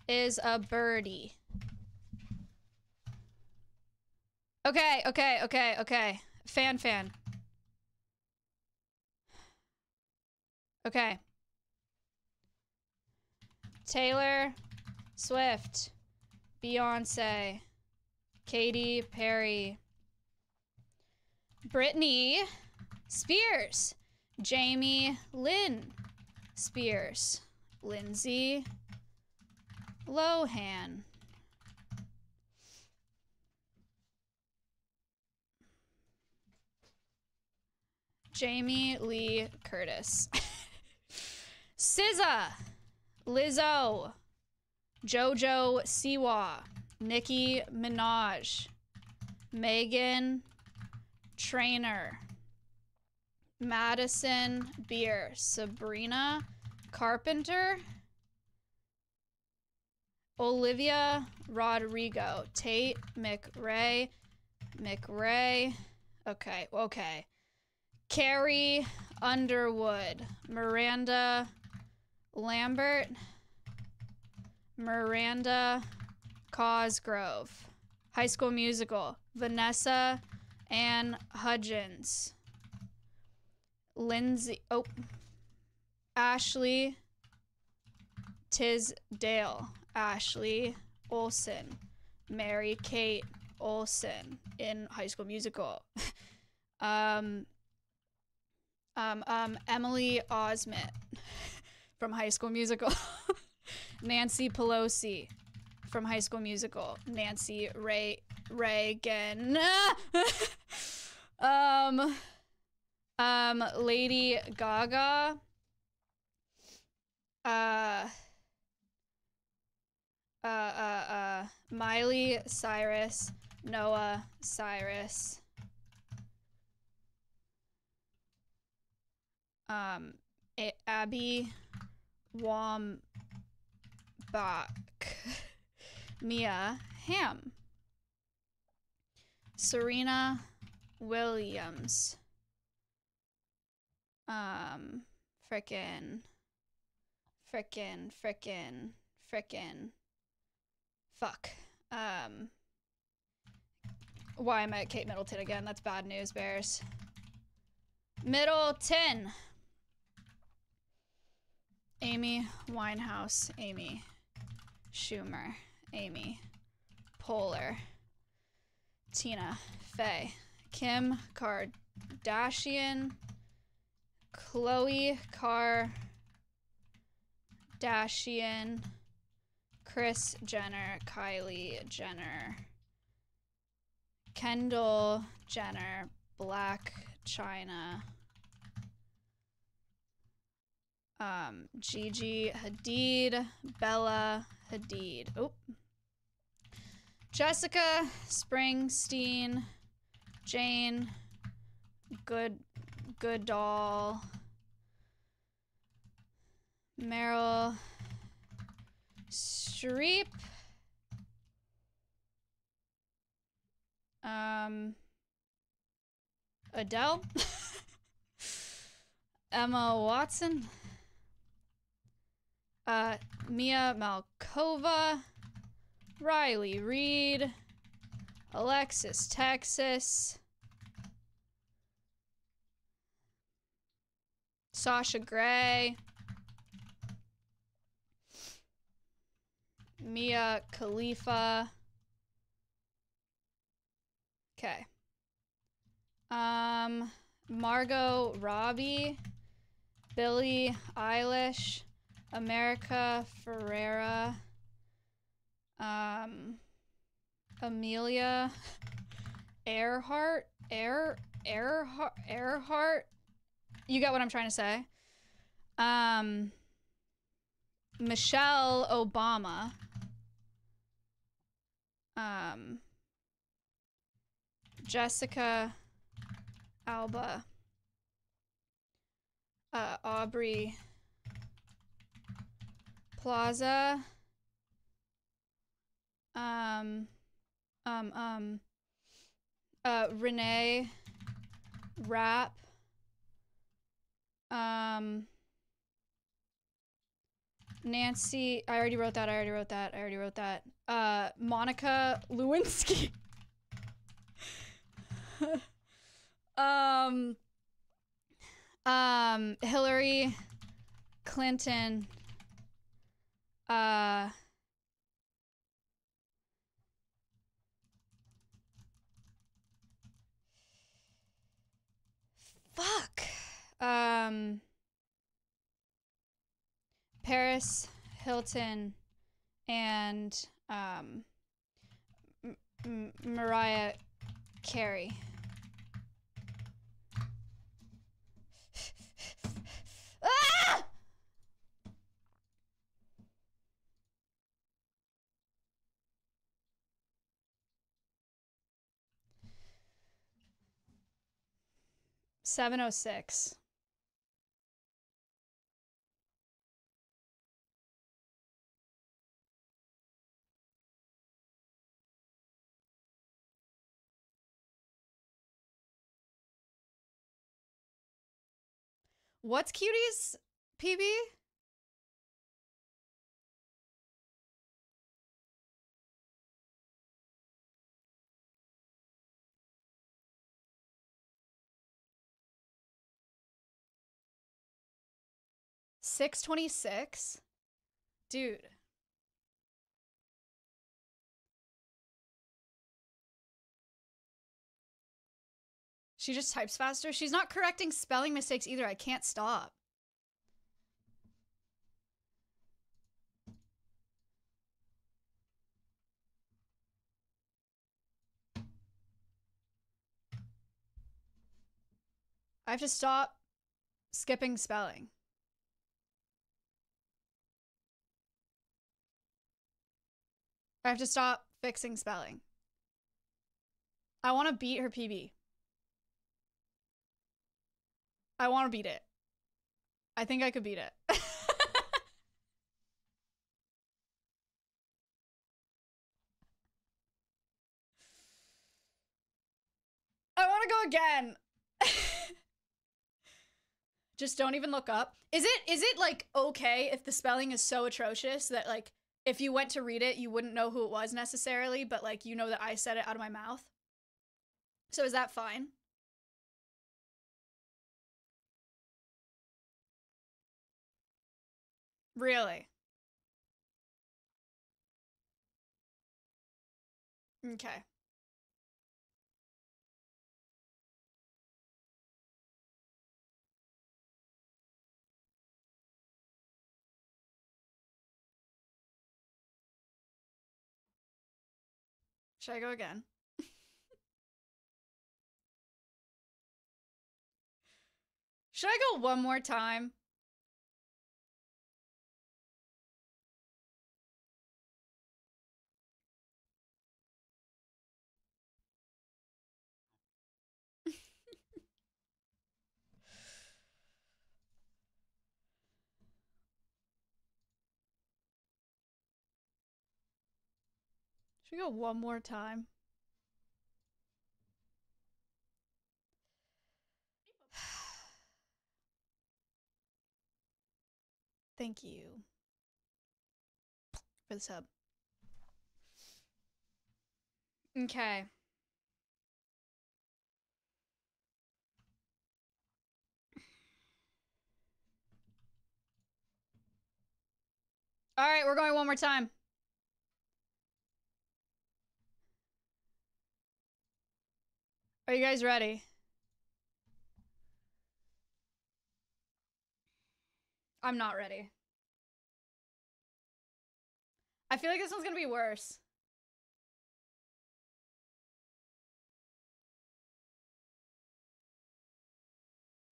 is a birdie. Okay, okay, okay, okay. Fan fan. Okay. Taylor Swift. Beyonce. Katy Perry. Britney Spears. Jamie Lynn Spears. Lindsay Lohan. Jamie Lee Curtis. SZA. Lizzo. Jojo Siwa. Nicki Minaj. Meghan Trainor. Madison Beer. Sabrina Carpenter. Olivia Rodrigo. Tate McRae. McRae. Okay, okay. Carrie Underwood. Miranda Lambert. Miranda Cosgrove. High School Musical. Vanessa Ann Hudgens. Lindsay. Oh. Ashley Tisdale. Ashley Olsen. Mary Kate Olsen in High School Musical. [laughs] um, um, um, Emily Osment from High School Musical. [laughs] Nancy Pelosi from High School Musical. Nancy Ray Reagan. [laughs] um, um, Lady Gaga. Uh, uh, uh, uh, Miley Cyrus, Noah Cyrus. Um, A- Abby Wambach. [laughs] Mia Hamm. Serena Williams. Um, frickin', frickin', frickin', frickin'. Fuck. Um, why am I at Kate Middleton again? That's bad news, Bears. Middleton. Amy Winehouse. Amy Schumer. Amy Poehler. Tina Fey. Kim Kardashian. Khloe Kardashian. Kris Jenner. Kylie Jenner. Kendall Jenner. Blac Chyna. Um, Gigi Hadid, Bella Hadid. Oh. Jessica Springsteen, Jane Good Goodall, Meryl Streep. Um, Adele. [laughs] Emma Watson. Uh, Mia Malkova. Riley Reid. Alexis Texas. Sasha Grey. Mia Khalifa. Okay. Um, Margot Robbie, Billie Eilish, America Ferrera, um, Amelia Earhart, Air Earhart, Earhart. You get what I'm trying to say. Um, Michelle Obama. Um, Jessica Alba. Uh, Aubrey Plaza. Um, um, um, uh, Renee Rapp. Um, Nancy, I already wrote that. I already wrote that. I already wrote that. Uh, Monica Lewinsky. [laughs] um, um, Hillary Clinton. Uh, fuck. Um, Paris Hilton and um, M- M- Mariah Carey. ah! Seven oh six. What's QT's PB? Six twenty six, dude. She just types faster. She's not correcting spelling mistakes either. I can't stop. I have to stop skipping spelling. I have to stop fixing spelling. I want to beat her PB. I want to beat it. I think I could beat it. [laughs] I want to go again. [laughs] Just don't even look up. Is it is it like okay if the spelling is so atrocious that like if you went to read it you wouldn't know who it was necessarily, but like you know that I said it out of my mouth? So is that fine? Really? Okay. Should I go again? [laughs] Should I go one more time? We go one more time? [sighs] Thank you for the sub. Okay. All right, we're going one more time. Are you guys ready? I'm not ready. I feel like this one's gonna be worse.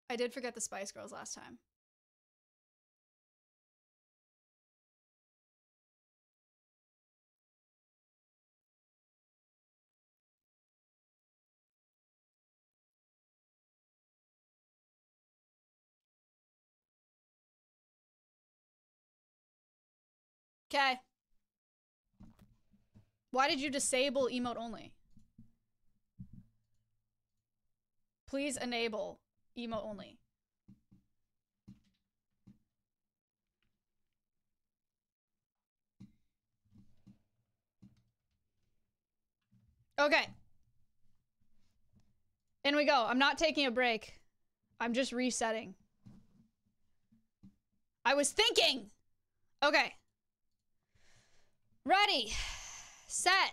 I did forget the Spice Girls last time. Okay. Why did you disable emote only? Please enable emote only. Okay. In we go. I'm not taking a break. I'm just resetting. I was thinking. Okay. Ready, set,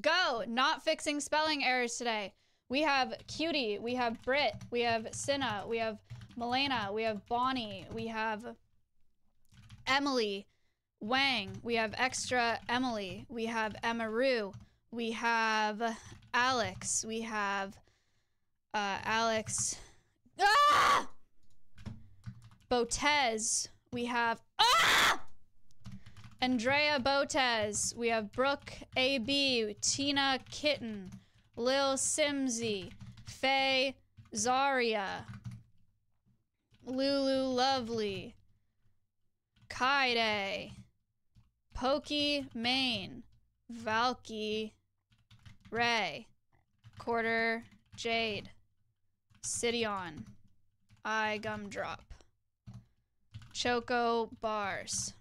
go. Not fixing spelling errors today. We have QT, we have Brit, we have Cinna, we have Malena, we have Bonnie, we have Emily, Wang, we have extra Emily, we have Emiru, we have Alex, we have uh, Alex, ah! Botez, we have, ah! Andrea Botez. We have Brooke AB, Tina Kitten, LilSimsie, Faye Zaria, Lulu Lovely, Kaide, Pokimane, Valky, Ray, Quarter Jade, Sydeon, I Gumdrop, Choco Bars.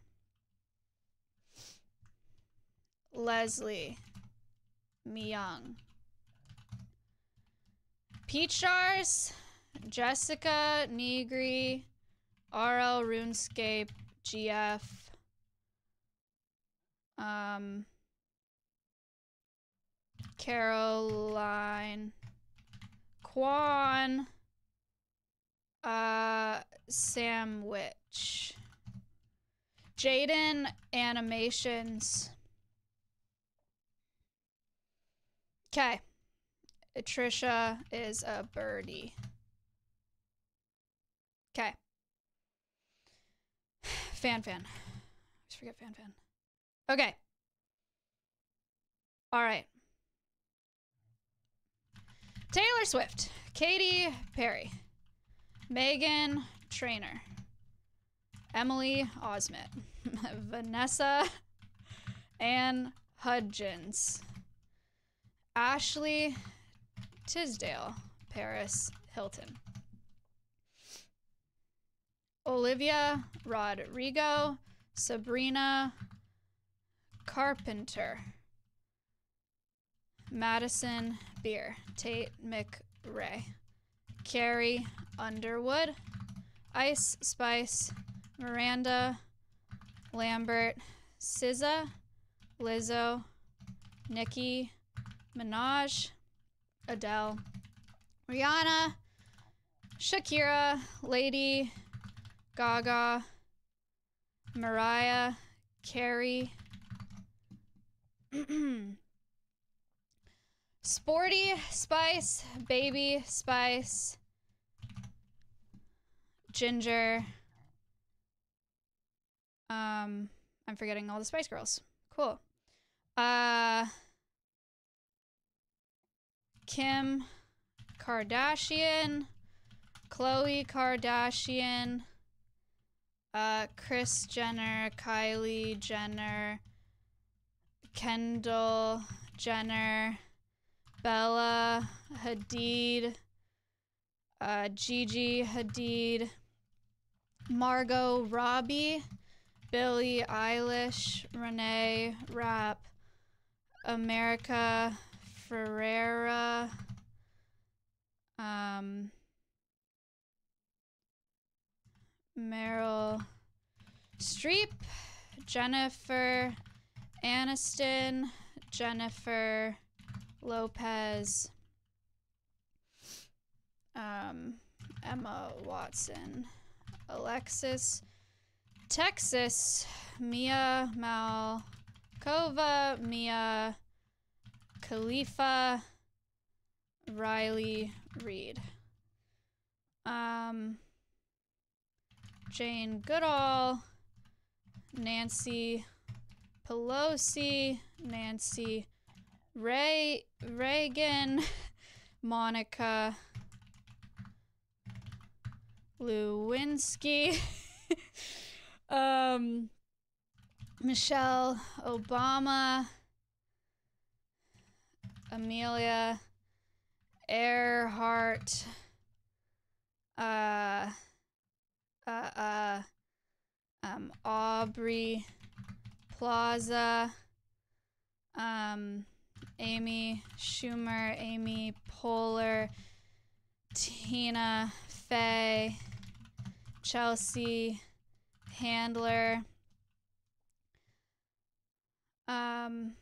Leslie, Miyoung, Peach Jars, Jessica, Nigri, RL RuneScape, GF, um, Caroline, Quan, uh, Samwich, Jaiden Animations. Okay. Trisha is a birdie. Okay. [sighs] Fan fan. I forget fan fan. Okay. All right. Taylor Swift, Katy Perry, Meghan Trainor, Emily Osment, [laughs] Vanessa Ann Hudgens, Ashley Tisdale, Paris Hilton. Olivia Rodrigo, Sabrina Carpenter, Madison Beer, Tate McRae, Carrie Underwood, Ice Spice, Miranda Lambert, SZA, Lizzo, Nicki Minaj, Adele, Rihanna, Shakira, Lady Gaga, Mariah, Carey, [clears throat] Sporty Spice, Baby Spice, Ginger. Um, I'm forgetting all the Spice Girls. Cool. Uh, Kim Kardashian, Khloe Kardashian, uh, Kris Jenner, Kylie Jenner, Kendall Jenner, Bella Hadid, uh, Gigi Hadid, Margot Robbie, Billie Eilish, Renee Rapp, America Ferrera, um, Meryl Streep, Jennifer Aniston, Jennifer Lopez, um, Emma Watson, Alexis, Texas, Mia Malkova, Mia Khalifa, Riley Reid. Um, Jane Goodall, Nancy Pelosi, Nancy Ray Reagan, [laughs] Monica Lewinsky, [laughs] um, Michelle Obama, Amelia Earhart, uh, uh, uh, um, Aubrey Plaza, um, Amy Schumer, Amy Poehler, Tina Fey, Chelsea Handler, um,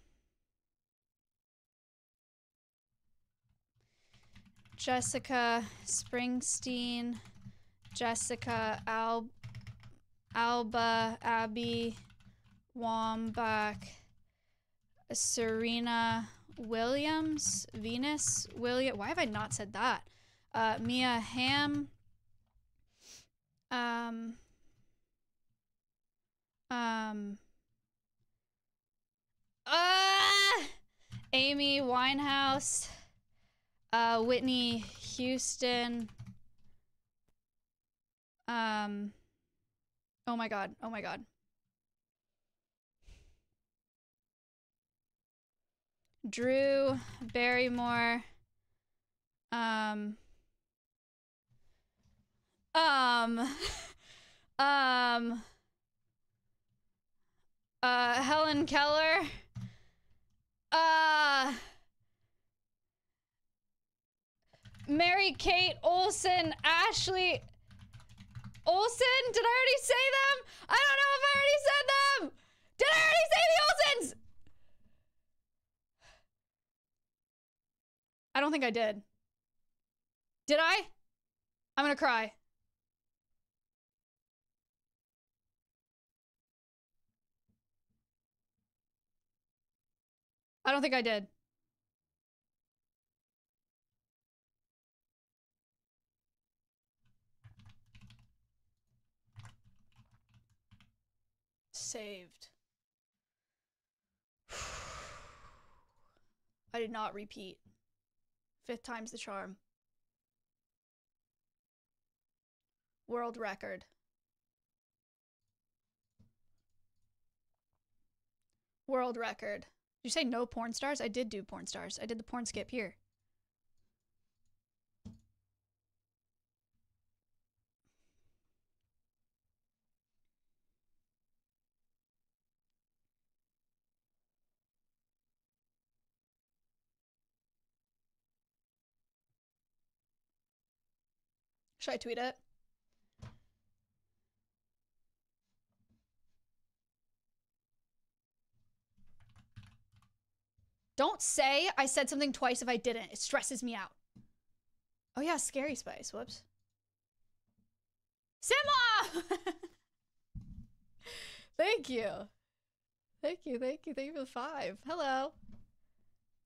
Jessica Springsteen, Jessica Al- Alba, Abby Wambach, Serena Williams, Venus William. Why have I not said that? Uh, Mia Hamm. Um. Um. Uh, Amy Winehouse. Uh, Whitney Houston. Um. Oh my god. Oh my god. Drew Barrymore. Um. Um. [laughs] um. Uh, Helen Keller. Uh. Mary Kate Olsen, Ashley Olsen. Did I already say them? I don't know if I already said them. Did I already say the Olsens? I don't think I did. Did I? I'm gonna cry. I don't think I did. Saved. [sighs] I did not repeat. Fifth time's the charm. World record. World record. Did you say no porn stars? I did do porn stars. I did the porn skip here. Should I tweet it? Don't say I said something twice if I didn't. It stresses me out. Oh yeah, scary spice. Whoops. Simma! [laughs] thank you. Thank you, thank you, thank you for the five. Hello.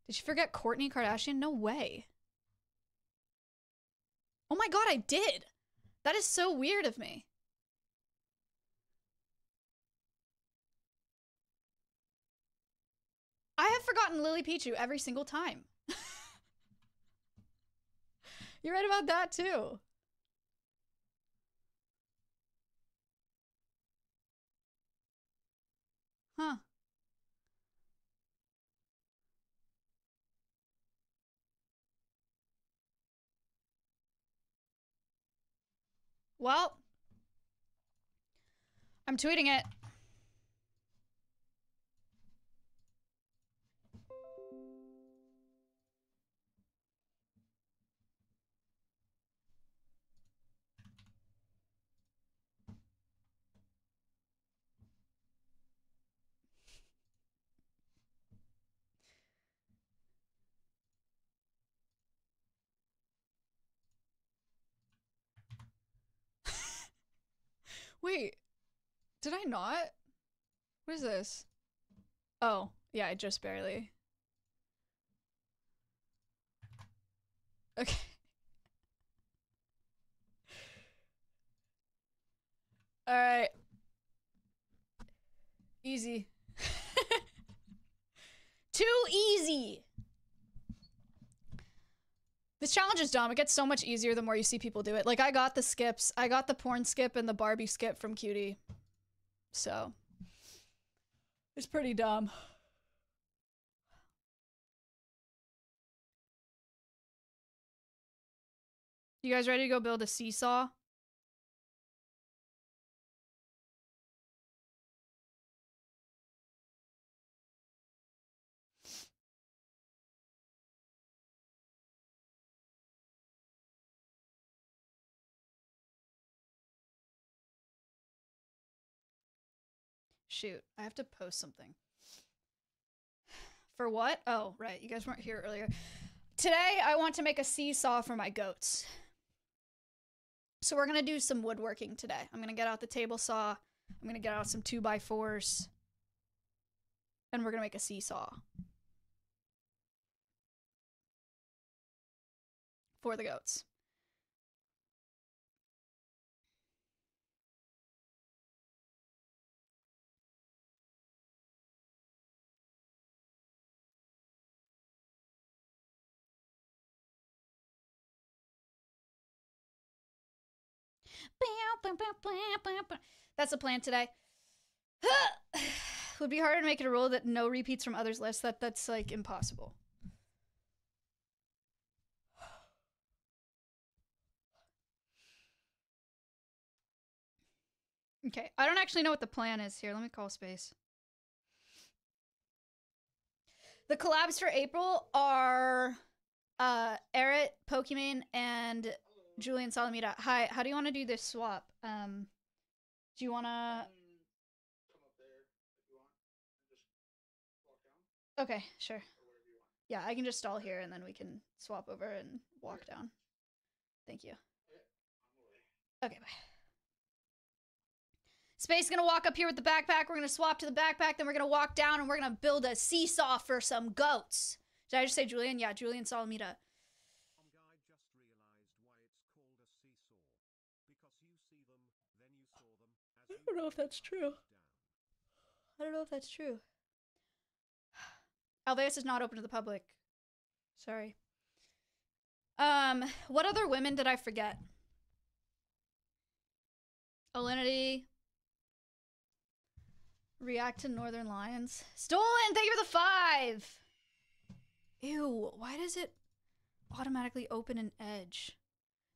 Did you forget Kourtney Kardashian? No way. Oh my god, I did. That is so weird of me. I have forgotten Lily Pichu every single time. [laughs] You're right about that too. Huh. Well, I'm tweeting it. Wait, did I not? What is this? Oh, yeah, I just barely. Okay. [laughs] All right. Easy. [laughs] Too easy. This challenge is dumb. It gets so much easier the more you see people do it. Like I got the skips. I got the porn skip and the Barbie skip from QT. So it's pretty dumb. You guys ready to go build a seesaw? Shoot, I have to post something. For what? Oh, right. You guys weren't here earlier. Today, I want to make a seesaw for my goats. So we're gonna do some woodworking today. I'm gonna get out the table saw. I'm gonna get out some two by fours. And we're gonna make a seesaw. For the goats. That's the plan today. [sighs] Would be harder to make it a rule that no repeats from others' lists. That that's like impossible. Okay, I don't actually know what the plan is here. Let me call space. The collabs for April are uh Eret, Pokemon, and Julien Solomita. Hi, how do you want to do this swap? Um, do you want to? Come up there if you want, and just walk down, Okay, sure. or you want. Yeah, I can just stall here and then we can swap over and walk down. Thank you. Okay, bye. Space gonna walk up here with the backpack. We're gonna swap to the backpack, then we're gonna walk down and we're gonna build a seesaw for some goats. Did I just say Julian? Yeah, Julien Solomita. Tom Guy just realized why it's called a seesaw. Because you see them, then you saw them as I don't know if that's true. I don't know if that's true. [sighs] Alveus is not open to the public. Sorry. Um, what other women did I forget? Alinity. React to Northern Lions. Stolen! Thank you for the five! Ew, why does it automatically open an edge?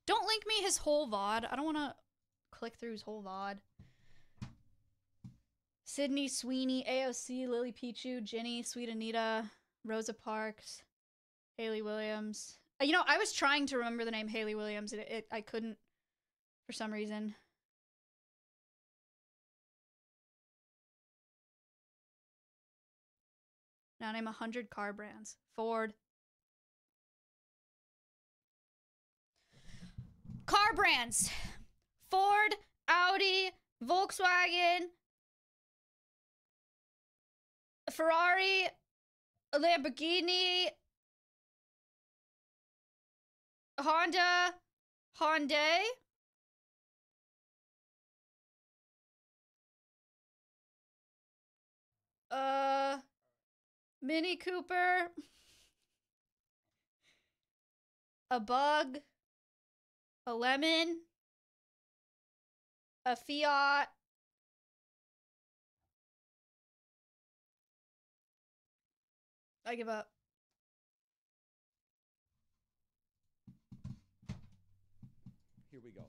Don't link me his whole VOD. I don't want to click through his whole VOD. Sydney Sweeney, AOC, Lily Pichu, Jenny, Sweet Anita, Rosa Parks, Hayley Williams. Uh, You know, I was trying to remember the name Hayley Williams, and it, it I couldn't for some reason. Now name a hundred car brands: Ford. Car brands: Ford, Audi, Volkswagen, Ferrari, Lamborghini, Honda, Hyundai. Uh, Mini Cooper, a bug, a lemon, a Fiat, I give up. Here we go.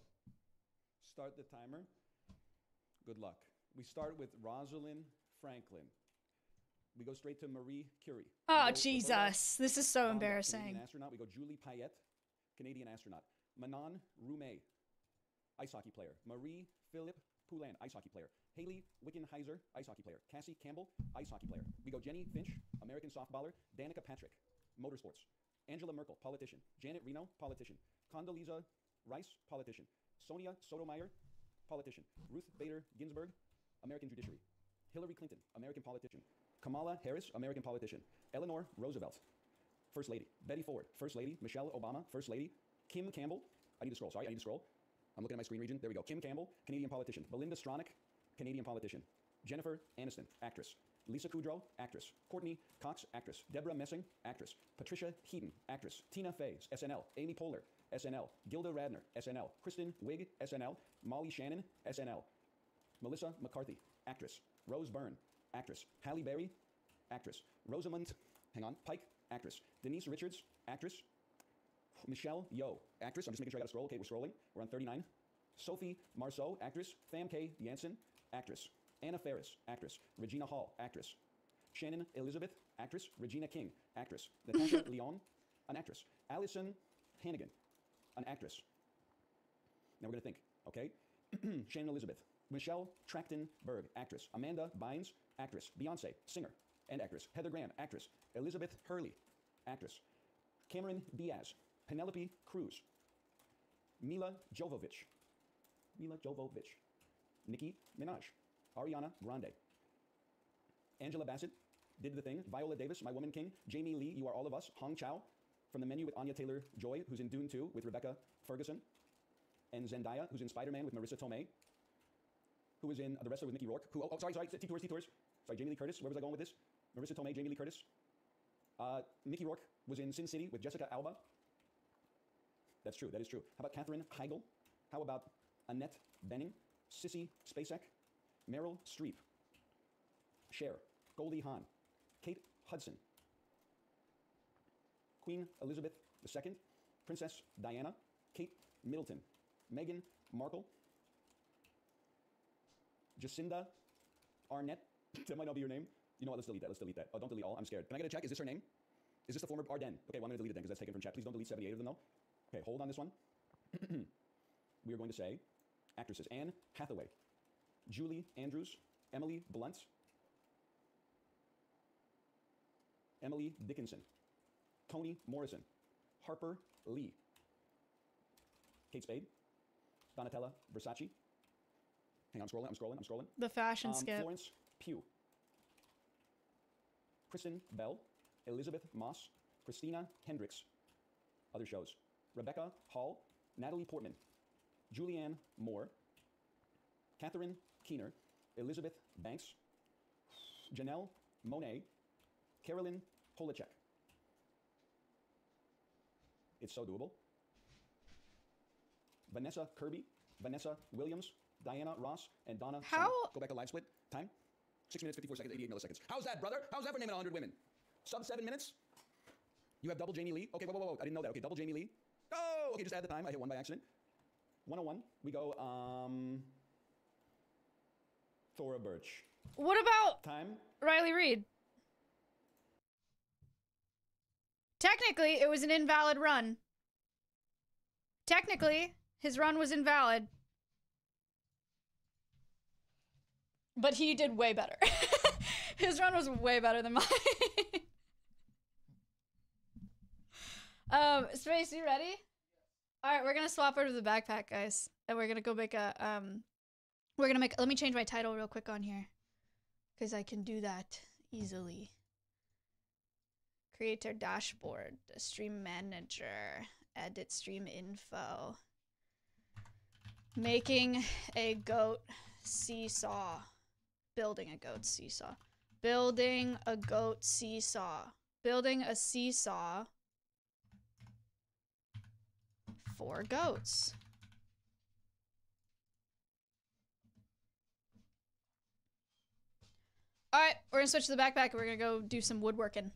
Start the timer. Good luck. We start with Rosalind Franklin. We go straight to Marie Curie. Oh Jesus, this is so embarrassing. Canadian astronaut. We go Julie Payette, Canadian astronaut. Manon Rhéaume, ice hockey player. Marie Philip Poulin, ice hockey player. Hayley Wickenheiser, ice hockey player. Cassie Campbell, ice hockey player. We go Jennie Finch, American softballer. Danica Patrick, motorsports. Angela Merkel, politician. Janet Reno, politician. Condoleezza Rice, politician. Sonia Sotomayor, politician. Ruth Bader Ginsburg, American judiciary. Hillary Clinton, American politician. Kamala Harris, American politician. Eleanor Roosevelt, First Lady. Betty Ford, First Lady. Michelle Obama, First Lady. Kim Campbell, I need to scroll, sorry, I need to scroll. I'm looking at my screen region. There we go. Kim Campbell, Canadian politician. Belinda Stronach, Canadian politician. Jennifer Aniston, actress. Lisa Kudrow, actress. Courteney Cox, actress. Deborah Messing, actress. Patricia Heaton, actress. Tina Fey, SNL. Amy Poehler, SNL. Gilda Radner, SNL. Kristen Wiig, SNL. Molly Shannon, SNL. Melissa McCarthy, actress. Rose Byrne, actress. Halle Berry, actress. Rosamund, hang on, Pike, actress. Denise Richards, actress. Michelle Yeoh, actress. I'm just making sure I got to scroll. Okay, we're scrolling. We're on 39. Sophie Marceau, actress. Famke Janssen, actress. Anna Faris, actress. Regina Hall, actress. Shannon Elizabeth, actress. Regina King, actress. [laughs] Natasha Lyonne, an actress. Alyson Hannigan, an actress. Now we're going to think, okay? [clears throat] Shannon Elizabeth. Michelle Trachtenberg, actress. Amanda Bynes, actress. Beyonce, singer and actress. Heather Graham, actress. Elizabeth Hurley, actress. Cameron Diaz, Penelope Cruz, Milla Jovovich, Milla Jovovich, Nicki Minaj, Ariana Grande, Angela Bassett, did the thing, Viola Davis, My Woman King, Jamie Lee, You Are All of Us, Hong Chau, from the menu with Anya Taylor Joy, who's in Dune 2 with Rebecca Ferguson, and Zendaya, who's in Spider Man with Marisa Tomei, who was in The Wrestler with Mickey Rourke, who, oh, oh, sorry, sorry, T Tours, T Tours, sorry, Jamie Lee Curtis, where was I going with this? Marisa Tomei, Jamie Lee Curtis. Uh, Mickey Rourke was in Sin City with Jessica Alba. That's true, that is true. How about Katherine Heigl? How about Annette Bening, Sissy Spacek, Meryl Streep, Cher, Goldie Hawn, Kate Hudson, Queen Elizabeth II, Princess Diana, Kate Middleton, Meghan Markle, Jacinda Arnett. [laughs] that might not be your name. You know what? Let's delete that. Let's delete that. Oh, don't delete all. I'm scared. Can I get a check? Is this her name? Is this the former oh, Arden? Okay, well, I'm going to delete it then because that's taken from chat. Please don't delete 78 of them though. Okay, hold on this one. [clears throat] we are going to say actresses Anne Hathaway, Julie Andrews, Emily Blunt, Emily Dickinson, Toni Morrison, Harper Lee, Kate Spade, Donatella Versace. Hang on, I'm scrolling, I'm scrolling, I'm scrolling. The fashion Um, skip. Florence Pugh, Kristen Bell, Elisabeth Moss, Christina Hendricks, other shows, Rebecca Hall, Natalie Portman, Julianne Moore, Catherine Keener, Elizabeth Banks, Janelle Monáe, Caroline Polachek. It's so doable. Vanessa Kirby, Vanessa Williams, Diana Ross, and Donna. Summer. How- Go back to live split. Time? Six minutes, 54 seconds, 88 milliseconds. How's that, brother? How's that for naming 100 women? Sub seven minutes? You have double Jamie Lee? Okay, whoa, whoa, whoa. I didn't know that. Okay, double Jamie Lee. Oh, okay, just add the time. I hit one by accident. 101. We go, um, Thora Birch. What about Time? Riley Reid? Technically, it was an invalid run. Technically, his run was invalid. But he did way better. [laughs] his run was way better than mine. [laughs] um, Space, you ready? All right, we're gonna swap over to the backpack, guys, and we're gonna go make a um. We're gonna make. Let me change my title real quick on here because I can do that easily. Creator dashboard, stream manager, edit stream info. Making a goat seesaw. Building a goat seesaw. Building a goat seesaw. Building a seesaw for goats. All right, we're gonna switch to the backpack. and We're gonna go do some woodworking.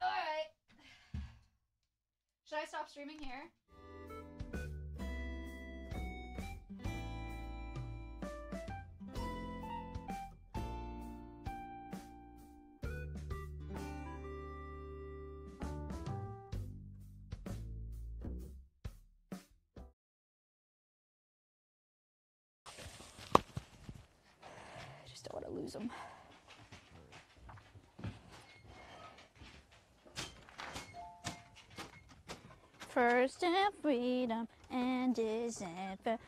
All right. Should I stop streaming here? Lose them. First in freedom and December.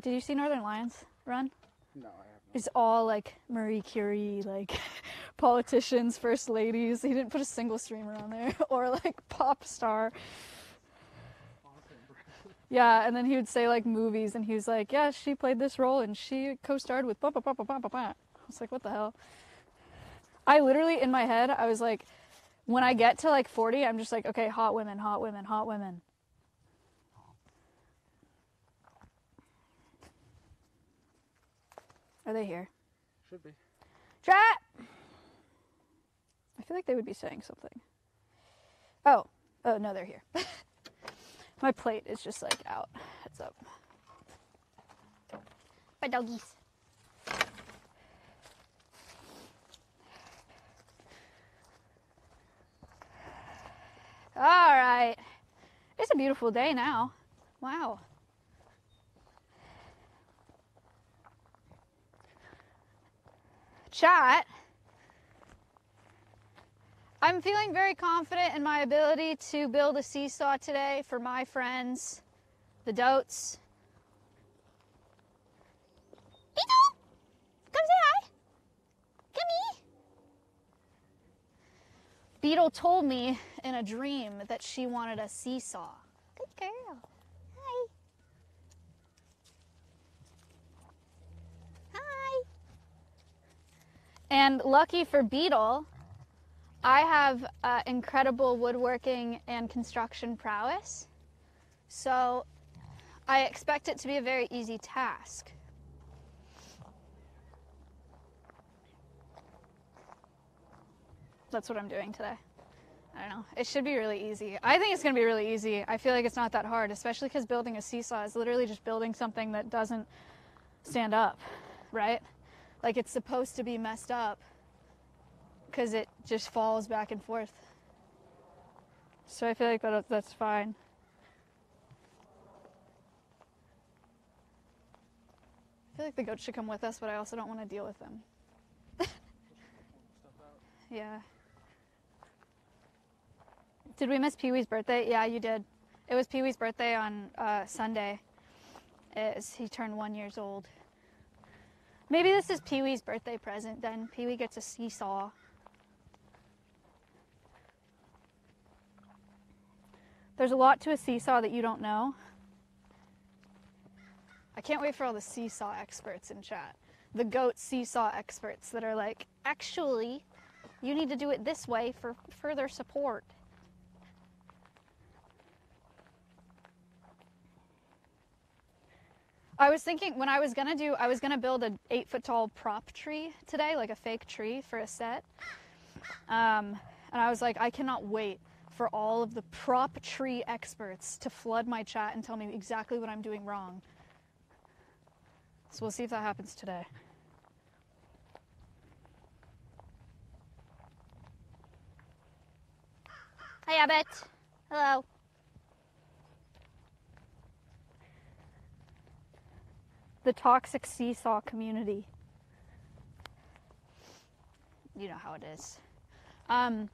Did you see Northern Lions run? No, I have not. It's all like Marie Curie, like [laughs] politicians, first ladies. He didn't put a single streamer on there [laughs] or like pop star. Yeah, and then he would say like movies, and he was like, "Yeah, she played this role, and she co-starred with blah blah blah blah blah." blah." I was like, "What the hell?" I literally in my head, I was like, when I get to like forty, I'm just like, "Okay, hot women, hot women, hot women." Are they here? Should be. Chat! I feel like they would be saying something. Oh, oh no, they're here. [laughs] My plate is just like out. Heads up. Bye, doggies. All right. It's a beautiful day now. Wow. Chat. I'm feeling very confident in my ability to build a seesaw today for my friends, the Dotes. Beetle! Come say hi. Come here. Beetle told me in a dream that she wanted a seesaw. Good girl. Hi. Hi. And lucky for Beetle, I have uh, incredible woodworking and construction prowess. So I expect it to be a very easy task. That's what I'm doing today. I don't know. It should be really easy. I think it's going to be really easy. I feel like it's not that hard, especially because building a seesaw is literally just building something that doesn't stand up, right? Like it's supposed to be messed up because it just falls back and forth. So I feel like that, that's fine. I feel like the goats should come with us, but I also don't want to deal with them. [laughs] yeah. Did we miss Pee Wee's birthday? Yeah, you did. It was Pee Wee's birthday on uh, Sunday. Is he turned one years old. Maybe this is Pee Wee's birthday present. Then Pee Wee gets a seesaw. There's a lot to a seesaw that you don't know. I can't wait for all the seesaw experts in chat. The goat seesaw experts that are like, actually, you need to do it this way for further support. I was thinking when I was gonna do, I was gonna build an eight foot tall prop tree today, like a fake tree for a set. Um, and I was like, I cannot wait for all of the prop tree experts to flood my chat and tell me exactly what I'm doing wrong. So we'll see if that happens today. Hi, Abbott. Hello. The toxic seesaw community. You know how it is. Um,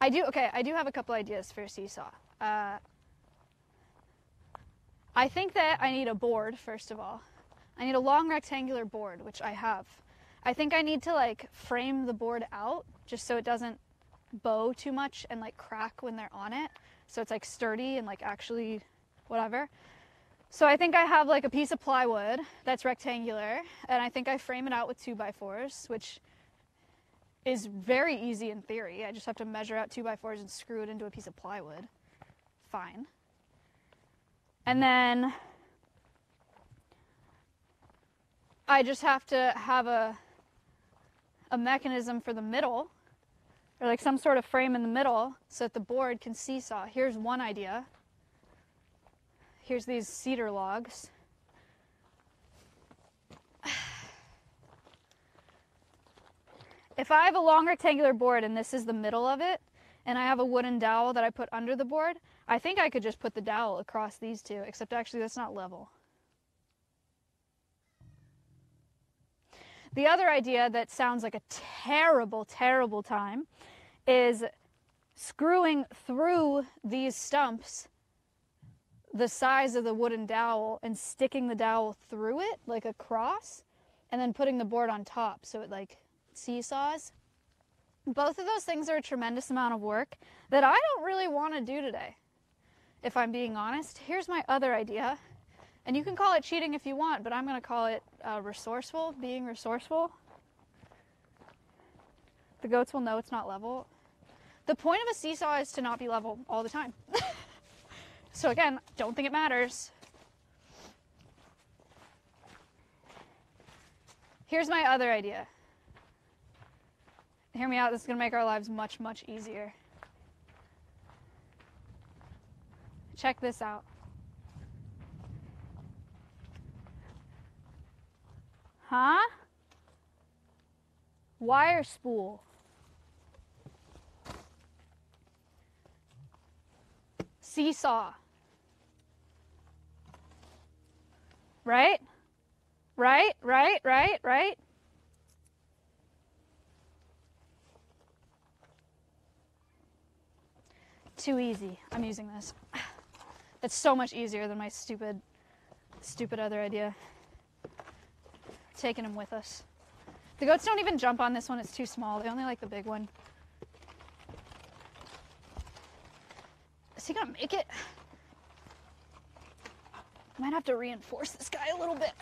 I do, okay, I do have a couple ideas for a seesaw. Uh, I think that I need a board, first of all. I need a long rectangular board, which I have. I think I need to like frame the board out just so it doesn't bow too much and like crack when they're on it. So it's like sturdy and like actually whatever. So I think I have like a piece of plywood that's rectangular and I think I frame it out with two by fours, which is very easy in theory. I just have to measure out two by fours and screw it into a piece of plywood. Fine. And then I just have to have a a mechanism for the middle or like some sort of frame in the middle so that the board can seesaw. Here's one idea. Here's these cedar logs. If I have a long rectangular board and this is the middle of it, and I have a wooden dowel that I put under the board, I think I could just put the dowel across these two, except actually that's not level. The other idea that sounds like a terrible, terrible time is screwing through these stumps the size of the wooden dowel and sticking the dowel through it like a cross and then putting the board on top so it like seesaws. Both of those things are a tremendous amount of work that I don't really want to do today. If I'm being honest, here's my other idea. And you can call it cheating if you want, but I'm going to call it uh, resourceful, being resourceful. The goats will know it's not level. The point of a seesaw is to not be level all the time. [laughs] so again, don't think it matters. Here's my other idea. Hear me out, this is gonna make our lives much, much easier. Check this out. Huh? Wire spool. Seesaw. Right? Right, right, right, right. Too easy. I'm using this. [sighs] It's so much easier than my stupid, stupid other idea. Taking them with us. The goats don't even jump on this one, it's too small. They only like the big one. Is he gonna make it? [sighs] Might have to reinforce this guy a little bit.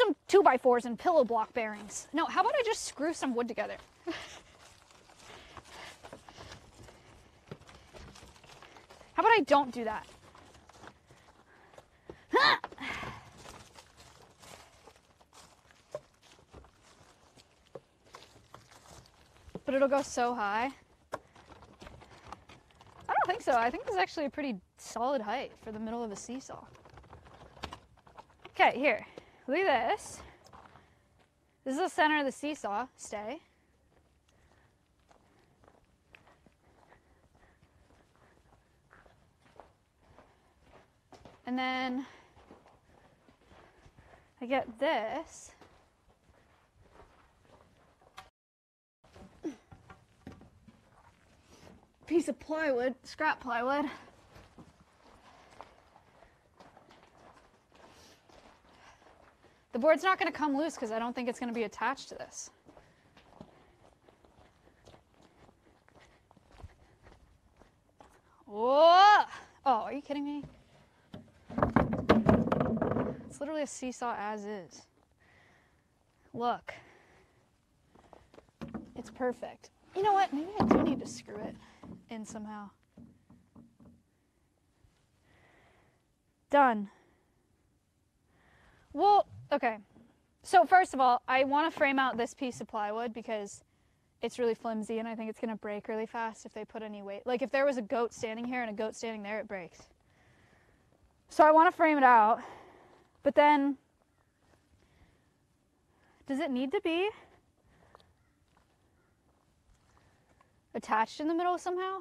Some 2x4s and pillow block bearings. No, how about I just screw some wood together? [laughs] how about I don't do that? [gasps] but it'll go so high. I don't think so. I think this is actually a pretty solid height for the middle of a seesaw. Okay, here. Look at this. This is the center of the seesaw. Stay. And then I get this. Piece of plywood, scrap plywood. The board's not going to come loose because I don't think it's going to be attached to this. Whoa! Oh, are you kidding me? It's literally a seesaw as is. Look. It's perfect. You know what? Maybe I do need to screw it in somehow. Done. Well, okay. So first of all, I want to frame out this piece of plywood because it's really flimsy and I think it's going to break really fast if they put any weight. Like if there was a goat standing here and a goat standing there, it breaks. So I want to frame it out. But then does it need to be attached in the middle somehow?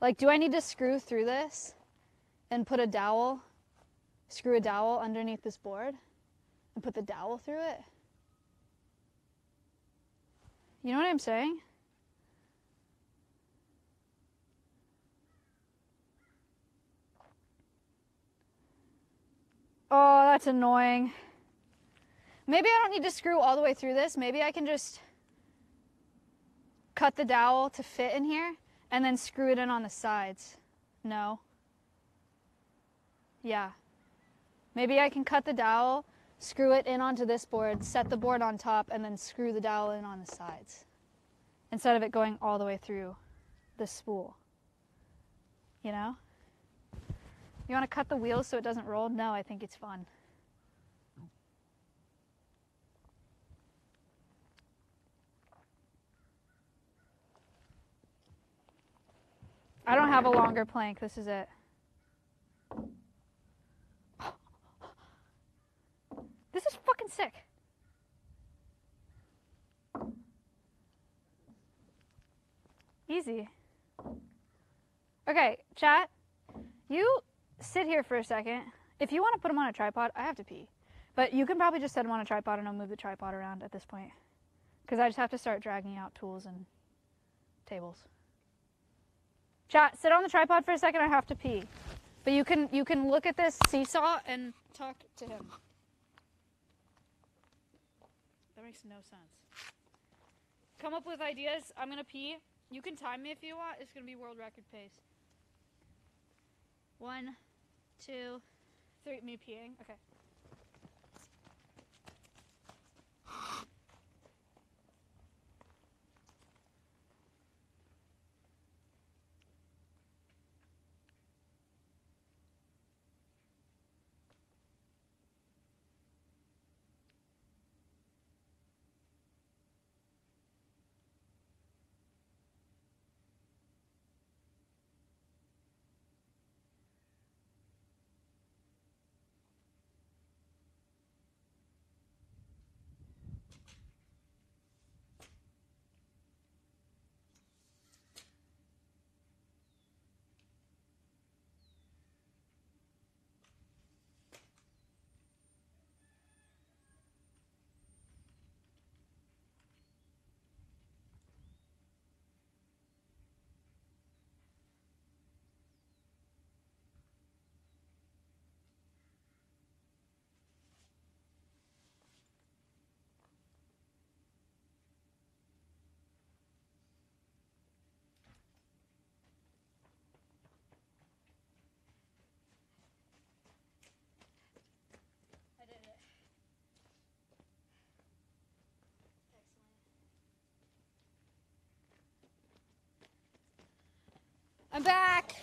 Like do I need to screw through this and put a dowel screw a dowel underneath this board and put the dowel through it. You know what I'm saying? Oh, that's annoying. Maybe I don't need to screw all the way through this. Maybe I can just cut the dowel to fit in here and then screw it in on the sides. No. Yeah. Maybe I can cut the dowel, screw it in onto this board, set the board on top, and then screw the dowel in on the sides instead of it going all the way through the spool. You know? You want to cut the wheels so it doesn't roll? No, I think it's fun. I don't have a longer plank. This is it. This is fucking sick. Easy. Okay, chat. You sit here for a second. If you want to put them on a tripod, I have to pee. But you can probably just set them on a tripod and I'll move the tripod around at this point. Because I just have to start dragging out tools and tables. Chat, sit on the tripod for a second. I have to pee. But you can you can look at this seesaw and talk to him. That makes no sense. Come up with ideas. I'm gonna pee. You can time me if you want. It's gonna be world record pace. One, two, three. Me peeing. Okay. I'm back.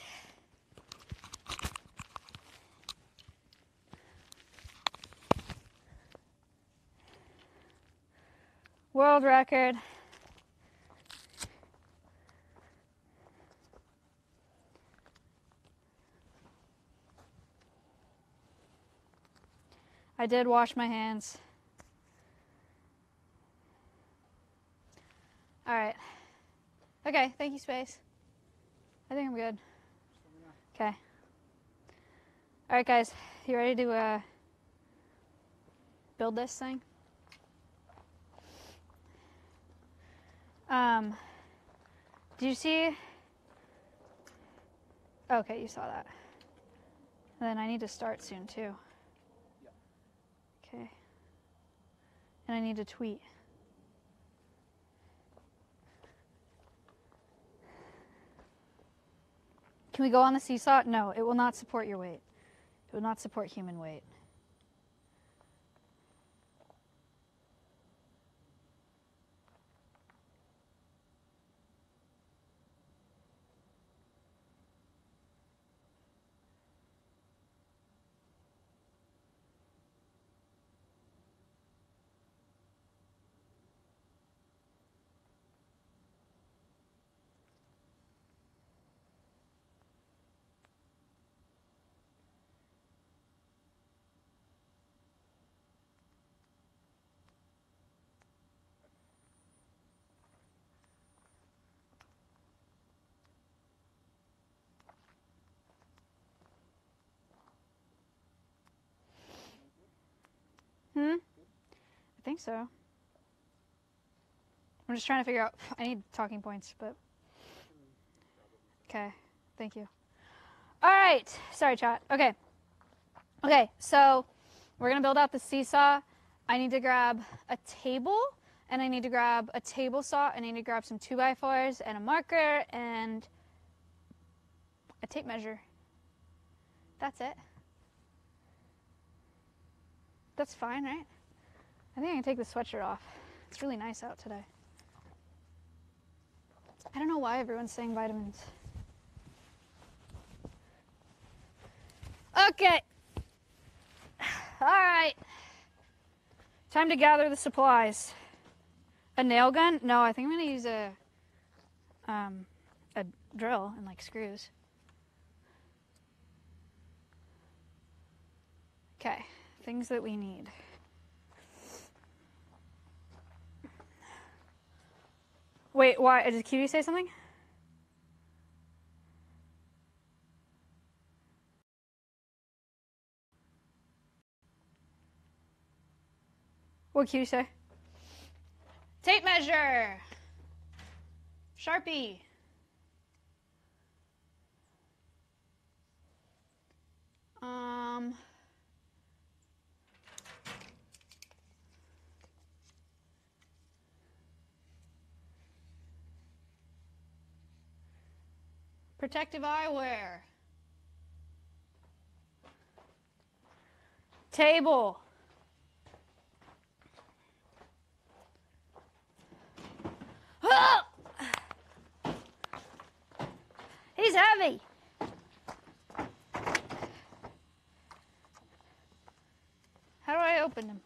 World record. I did wash my hands. All right. Okay, thank you, Space. I think I'm good. Okay. All right, guys, you ready to uh, build this thing? Um, do you see? Okay, you saw that. And then I need to start soon too. Okay. And I need to tweet. Can we go on the seesaw? No, it will not support your weight. It will not support human weight. Hmm? I think so. I'm just trying to figure out. [sighs] I need talking points, but. Okay. Thank you. All right. Sorry, chat. Okay. Okay. So we're going to build out the seesaw. I need to grab a table and I need to grab a table saw and I need to grab some 2x4s and a marker and a tape measure. That's it. That's fine, right? I think I can take the sweatshirt off. It's really nice out today. I don't know why everyone's saying vitamins. Okay. All right. Time to gather the supplies. A nail gun? No, I think I'm gonna use a um, a drill and like screws. Okay, things that we need. Wait, why? Uh, did QT say something? What QT say? Tape measure! Sharpie! Um... Protective eyewear. Table. Ah! [gasps] He's heavy. How do I open him?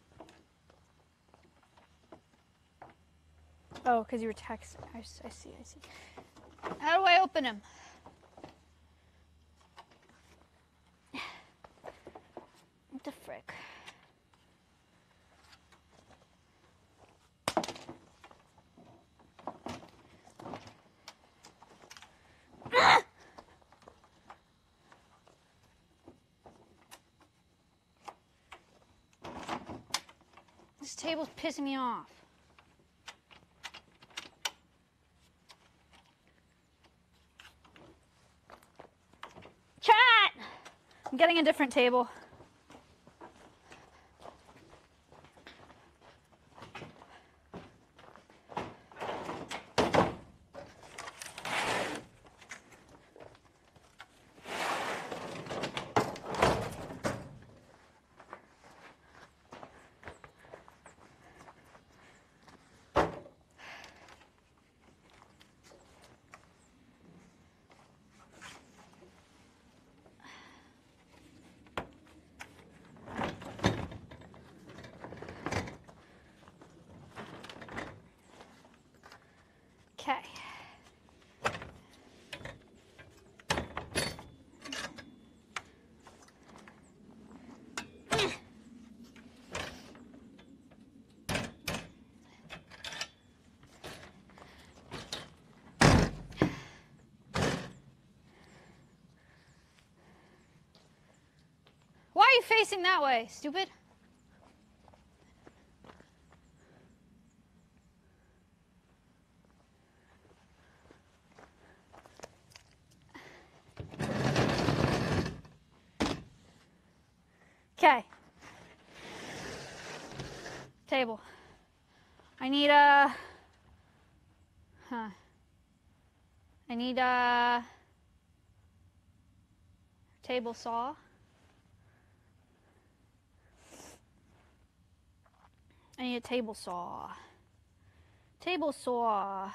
Oh, because you were texting. I see, I see. How do I open him? What the frick? [gasps] This table's pissing me off. Chat! I'm getting a different table. Okay. Why are you facing that way, stupid? Okay. Table. I need a. Huh. I need a table saw. I need a table saw. Table saw.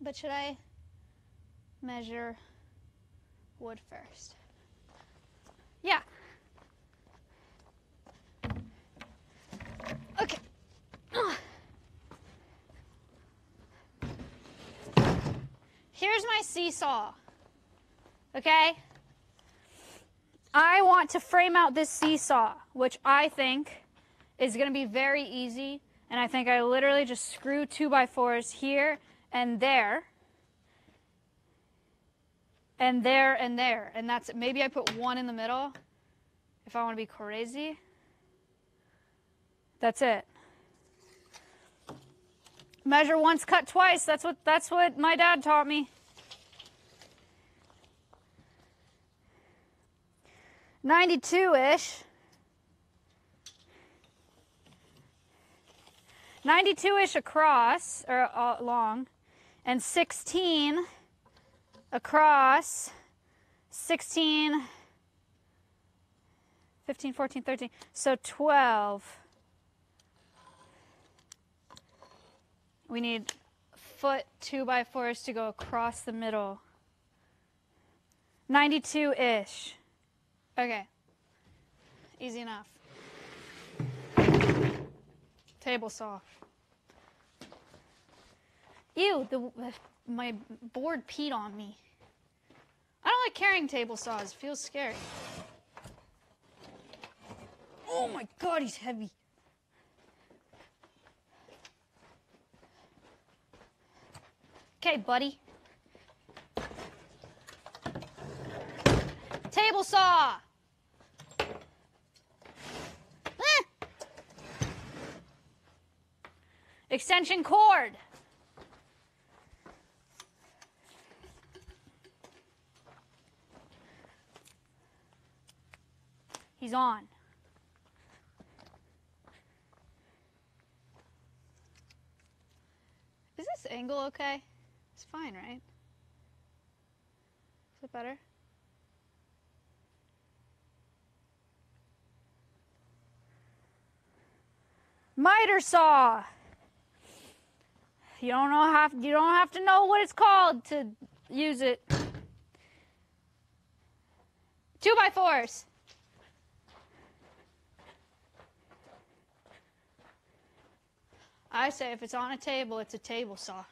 But should I measure wood first? Yeah. Okay. Here's my seesaw. Okay? I want to frame out this seesaw, which I think is going to be very easy. And I think I literally just screw two by fours here and there. And there and there. And that's it. Maybe I put one in the middle if I want to be crazy. That's it. Measure once, cut twice. That's what that's what my dad taught me. Ninety-two ish. Ninety-two ish across or uh, long, and sixteen across. 16, 15, 14, 13. So 12. We need foot two by fours to go across the middle. 92 ish. Okay. Easy enough. Table saw. Ew, the, my board peed on me. I don't like carrying table saws. It feels scary. Oh my god, he's heavy. Okay, buddy. table saw. Eh. Extension cord. He's on. Is this angle okay? It's fine, right? Is it better? Miter saw. You don't know have you don't have to know what it's called to use it. Two by fours. I say if it's on a table, it's a table saw.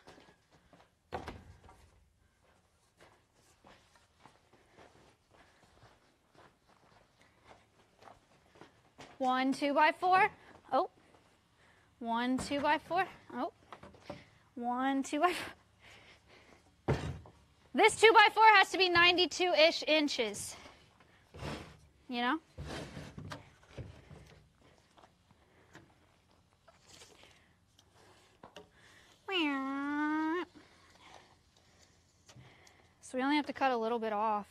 One two by four. Oh. One two by four. Oh. One two by four. This two by four has to be 92 ish inches. You know? So we only have to cut a little bit off.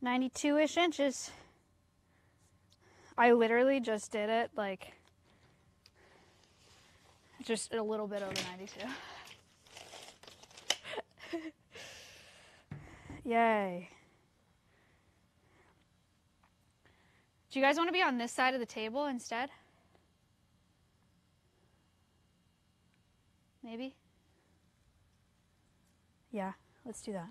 92 ish inches. I literally just did it like just a little bit over 92. [laughs] Yay. Do you guys want to be on this side of the table instead? Maybe? Yeah, let's do that.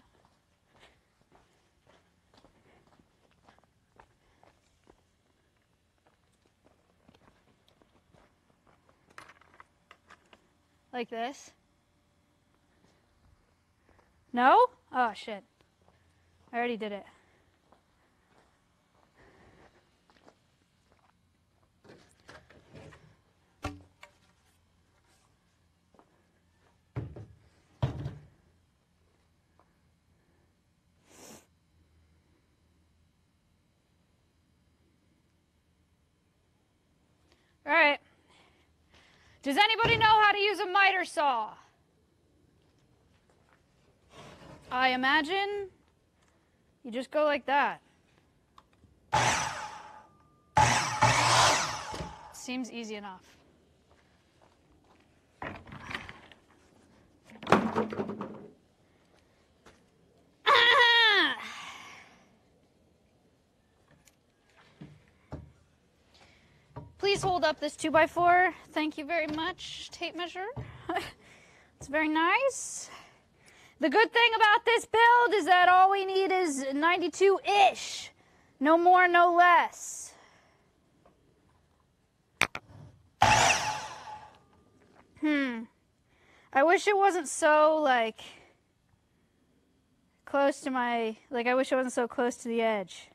Like this? No? Oh, shit. I already did it. All right. Does anybody know how to use a miter saw? I imagine you just go like that. Seems easy enough. Please hold up this 2x4. Thank you very much, tape measure. [laughs] it's very nice. The good thing about this build is that all we need is 92-ish. No more, no less. Hmm. I wish it wasn't so, like, close to my, like, I wish it wasn't so close to the edge.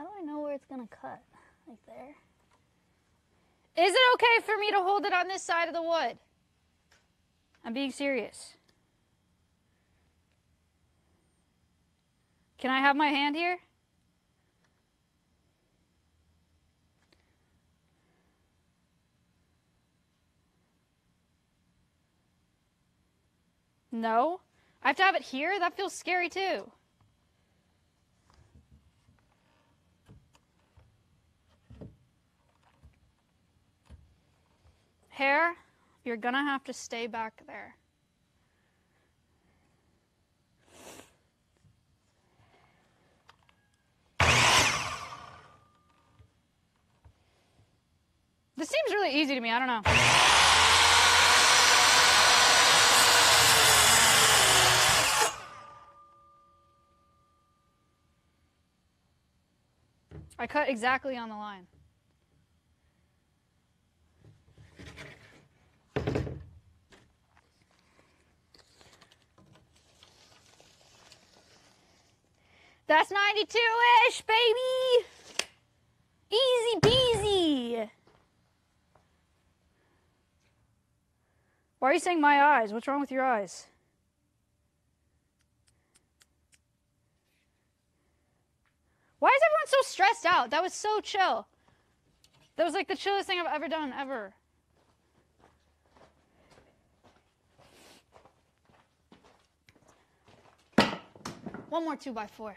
How do I know where it's gonna cut? Like there? Is it okay for me to hold it on this side of the wood? I'm being serious. Can I have my hand here? No? I have to have it here? That feels scary too. Hair, you're gonna have to stay back there. This seems really easy to me. I don't know. I cut exactly on the line. That's 92-ish, baby. Easy peasy. Why are you saying my eyes? What's wrong with your eyes? Why is everyone so stressed out? That was so chill. That was like the chillest thing I've ever done, ever. One more two by four.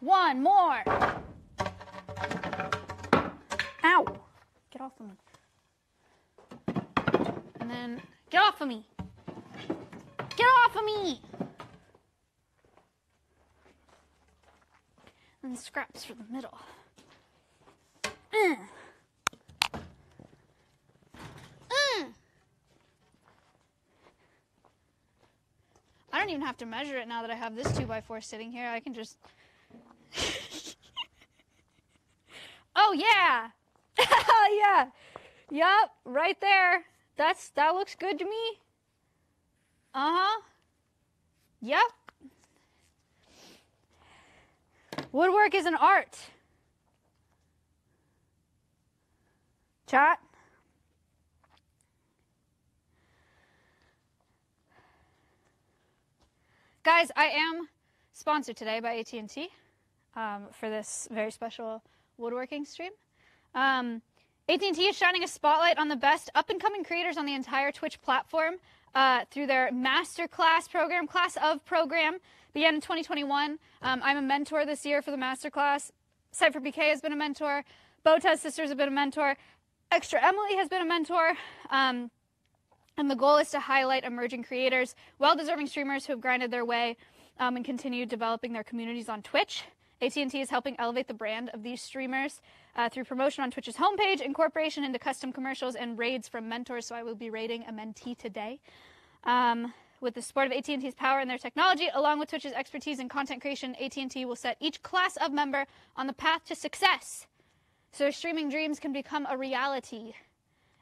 One more. Ow. Get off of me. And then get off of me. Get off of me. And scraps for the middle. Mm. Mm. I don't even have to measure it now that I have this 2x4 sitting here. I can just. Oh, yeah! [laughs] yeah! Yup, right there. That's That looks good to me. Uh huh. Yep. Woodwork is an art. Chat. Guys, I am sponsored today by AT&T um, for this very special woodworking stream. Um, AT&T is shining a spotlight on the best up-and-coming creators on the entire Twitch platform uh, through their masterclass program, Class of program, began in 2021. Um, I'm a mentor this year for the masterclass. CypherPK has been a mentor. Botez Sisters have been a mentor. ExtraEmily has been a mentor. Um, and the goal is to highlight emerging creators, well deserving streamers who have grinded their way um, and continue developing their communities on Twitch. AT&T is helping elevate the brand of these streamers uh, through promotion on Twitch's homepage, incorporation into custom commercials, and raids from mentors. So I will be raiding a mentee today. Um, with the support of AT&T's power and their technology, along with Twitch's expertise in content creation, AT&T will set each class of member on the path to success, so streaming dreams can become a reality.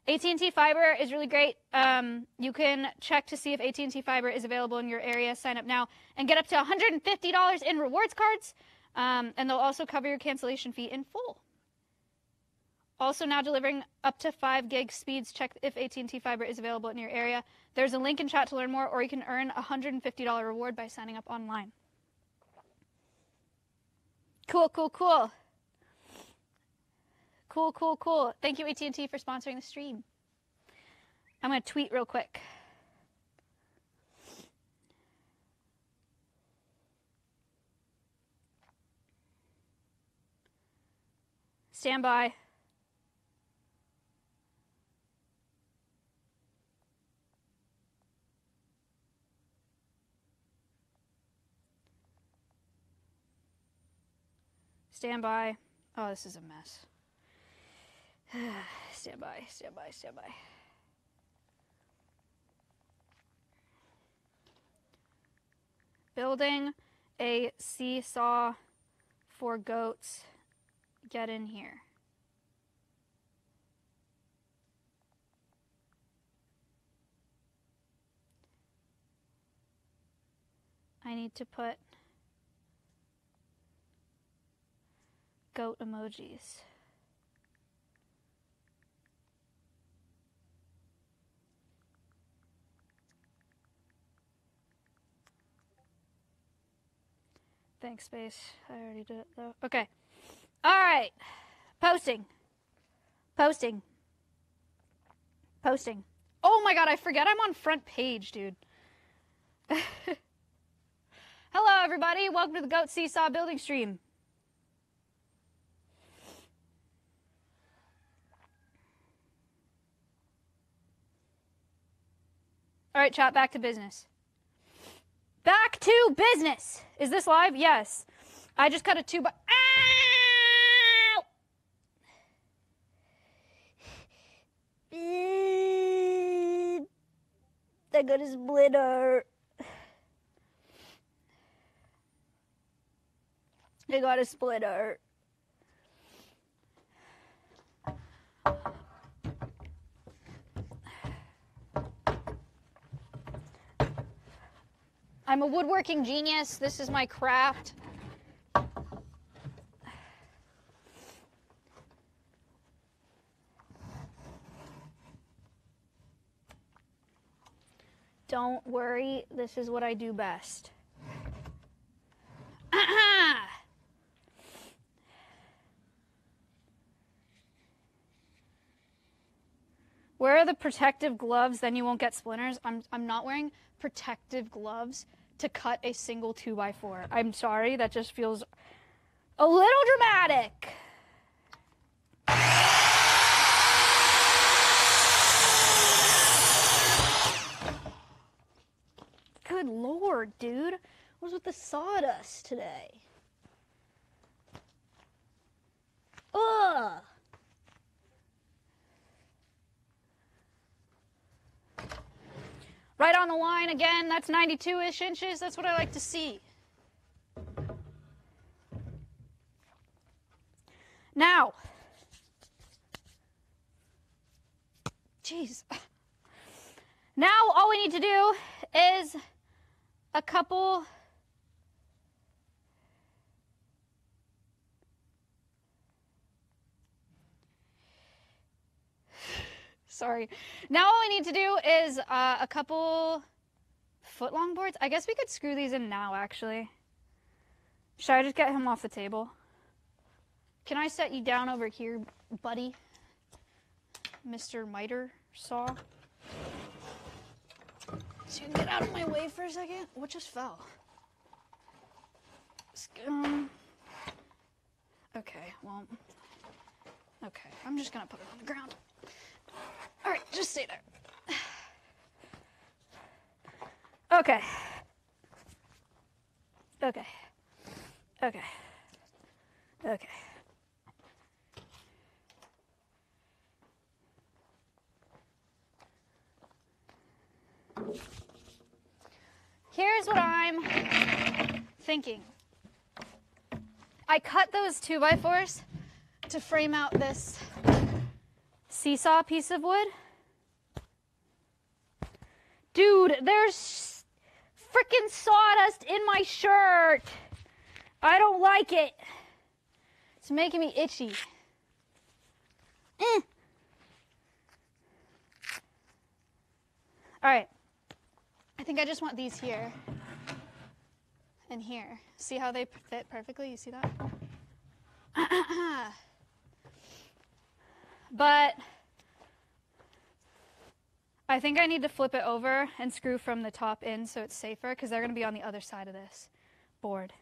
AT&T Fiber is really great. Um, you can check to see if AT&T Fiber is available in your area. Sign up now and get up to $150 in rewards cards, um, and they'll also cover your cancellation fee in full. Also now delivering up to 5 gig speeds. Check if AT&T Fiber is available in your area. There's a link in chat to learn more, or you can earn a $150 reward by signing up online. Cool, cool, cool. Cool, cool, cool. Thank you, AT&T, for sponsoring the stream. I'm going to tweet real quick. Stand by. Stand by. Oh, this is a mess. [sighs] stand by, stand by, stand by. Building a seesaw for goats. Get in here. I need to put goat emojis. Thanks, space. I already did it though. Okay. All right. Posting. Posting. Posting. Oh my god, I forget I'm on front page, dude. [laughs] Hello, everybody. Welcome to the Goat Seesaw Building Stream. All right, chat, back to business. Back to business. Is this live? Yes. I just cut a two by. Ow! I got a splitter. I got a splitter. I'm a woodworking genius. This is my craft. Don't worry, this is what I do best. [clears throat] Where are the protective gloves? Then you won't get splinters. I'm, I'm not wearing protective gloves to cut a single 2x4. I'm sorry, that just feels a little dramatic. Good lord, dude. What's with the sawdust today? Ugh. Right on the line again, that's 92 ish inches. That's what I like to see. Now, jeez. [laughs] Now, all we need to do is a couple. Sorry. Now all we need to do is uh, a couple foot long boards. I guess we could screw these in now, actually. Should I just get him off the table? Can I set you down over here, buddy? Mr. Miter Saw? So you get out of my way for a second? What just fell? Um, okay, well. Okay, I'm just gonna put it on the ground. All right, just stay there. Okay. Okay. Okay. Okay. Here's what I'm thinking. I cut those two by fours to frame out this seesaw piece of wood. Dude, there's freaking sawdust in my shirt. I don't like it. It's making me itchy. Eh. All right. I think I just want these here and here. See how they fit perfectly? You see that? [clears throat] but I think I need to flip it over and screw from the top in so it's safer because they're going to be on the other side of this board.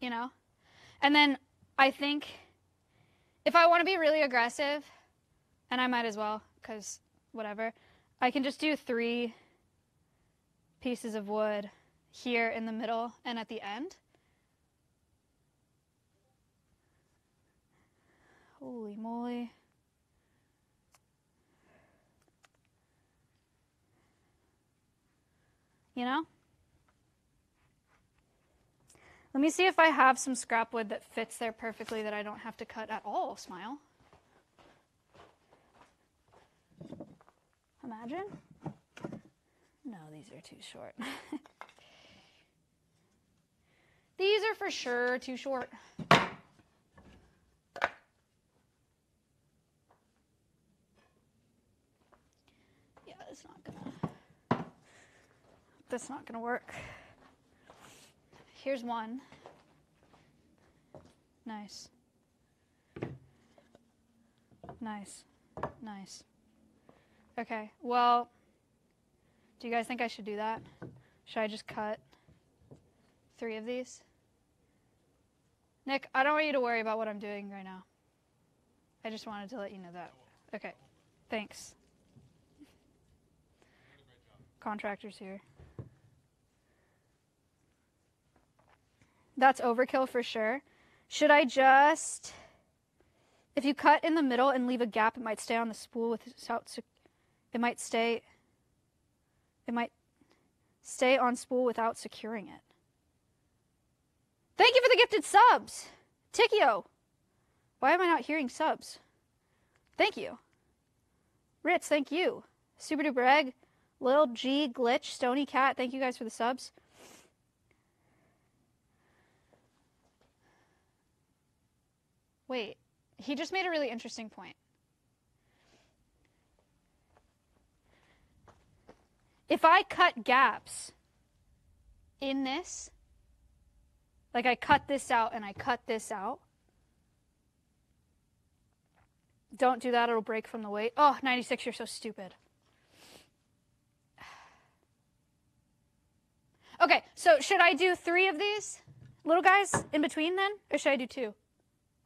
You know? And then I think if I want to be really aggressive, and I might as well because whatever, I can just do three pieces of wood here in the middle and at the end. Holy moly. You know? Let me see if I have some scrap wood that fits there perfectly that I don't have to cut at all, Smile. Imagine. No, these are too short. [laughs] these are for sure too short. Yeah, that's not gonna. That's not gonna work. Here's one. Nice. Nice. Nice. Okay, well, do you guys think I should do that? Should I just cut three of these? Nick, I don't want you to worry about what I'm doing right now. I just wanted to let you know that. Okay, thanks. Contractors here. That's overkill for sure. Should I just. If you cut in the middle and leave a gap, it might stay on the spool without. It might stay. It might stay on spool without securing it. Thank you for the gifted subs! Tikio! Why am I not hearing subs? Thank you. Ritz, thank you. Super duper egg. Lil G, Glitch, Stony Cat, thank you guys for the subs. Wait, he just made a really interesting point. If I cut gaps in this, like I cut this out and I cut this out, don't do that, it'll break from the weight. Oh, 96, you're so stupid. [sighs] Okay, so should I do three of these little guys in between then? Or should I do two?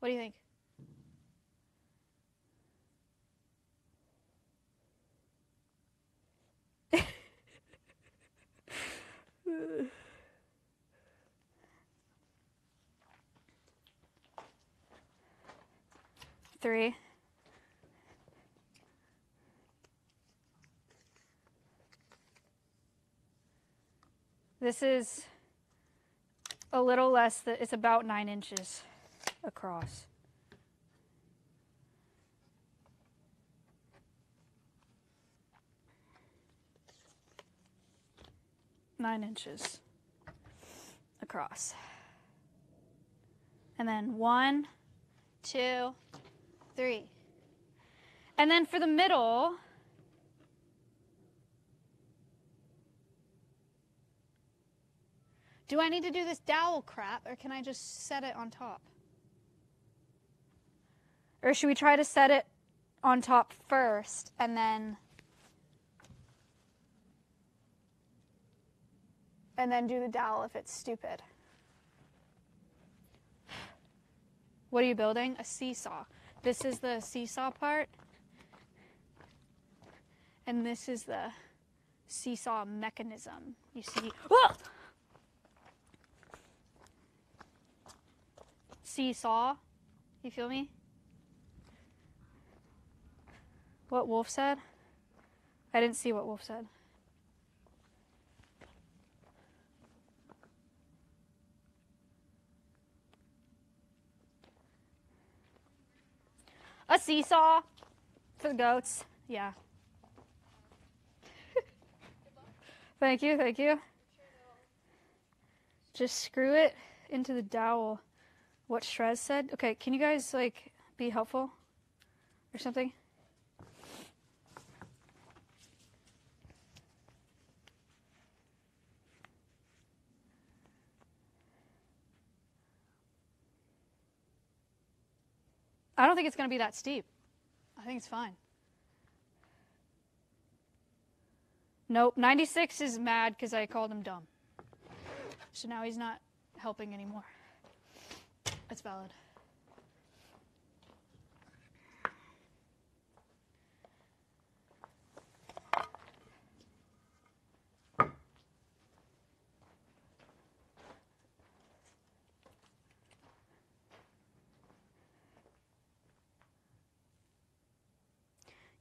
What do you think? [laughs] Three. This is a little less, it's about nine inches across. Nine inches across. And then one, two, three. And then for the middle, do I need to do this dowel crap or can I just set it on top? Or should we try to set it on top first and then and then do the dowel if it's stupid? What are you building? A seesaw. This is the seesaw part. And this is the seesaw mechanism. You see? Whoa! Seesaw. You feel me? What Wolf said? I didn't see what Wolf said. A seesaw for the goats. Yeah. [laughs] thank you, thank you. Just screw it into the dowel. What Shrez said. Okay, can you guys like be helpful or something? I don't think it's going to be that steep. I think it's fine. Nope, 96 is mad because I called him dumb. So now he's not helping anymore. It's valid.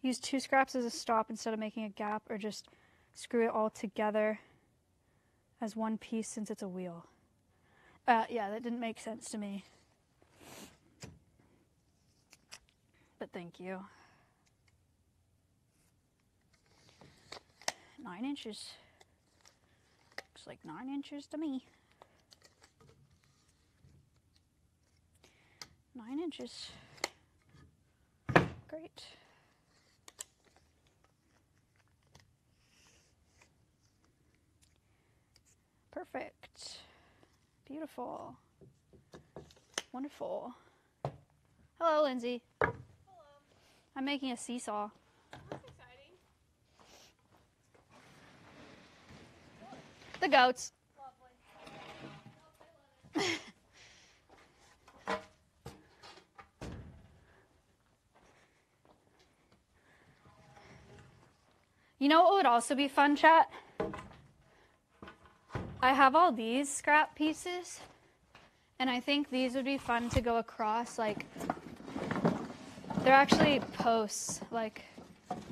Use two scraps as a stop instead of making a gap, or just screw it all together as one piece since it's a wheel. Uh, yeah, that didn't make sense to me. But thank you. Nine inches. Looks like nine inches to me. Nine inches. Great. Perfect. Beautiful. Wonderful. Hello, Lindsay. Hello. I'm making a seesaw. The goats. [laughs] You know what would also be fun, chat? I have all these scrap pieces, and I think these would be fun to go across, like, they're actually posts, like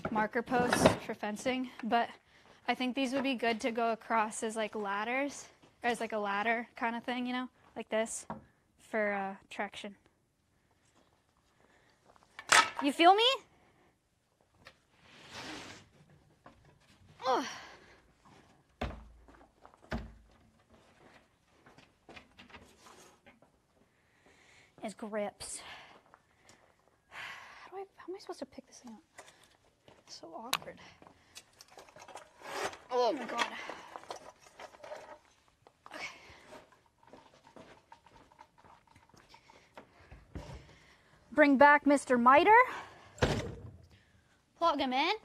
marker posts for fencing, but I think these would be good to go across as like ladders, or as like a ladder kind of thing, you know, like this, for uh, traction. You feel me? Oh. His grips. How, do I, how am I supposed to pick this thing up? so awkward. Oh, oh my god. Okay. Bring back Mr. Miter. Plug him in.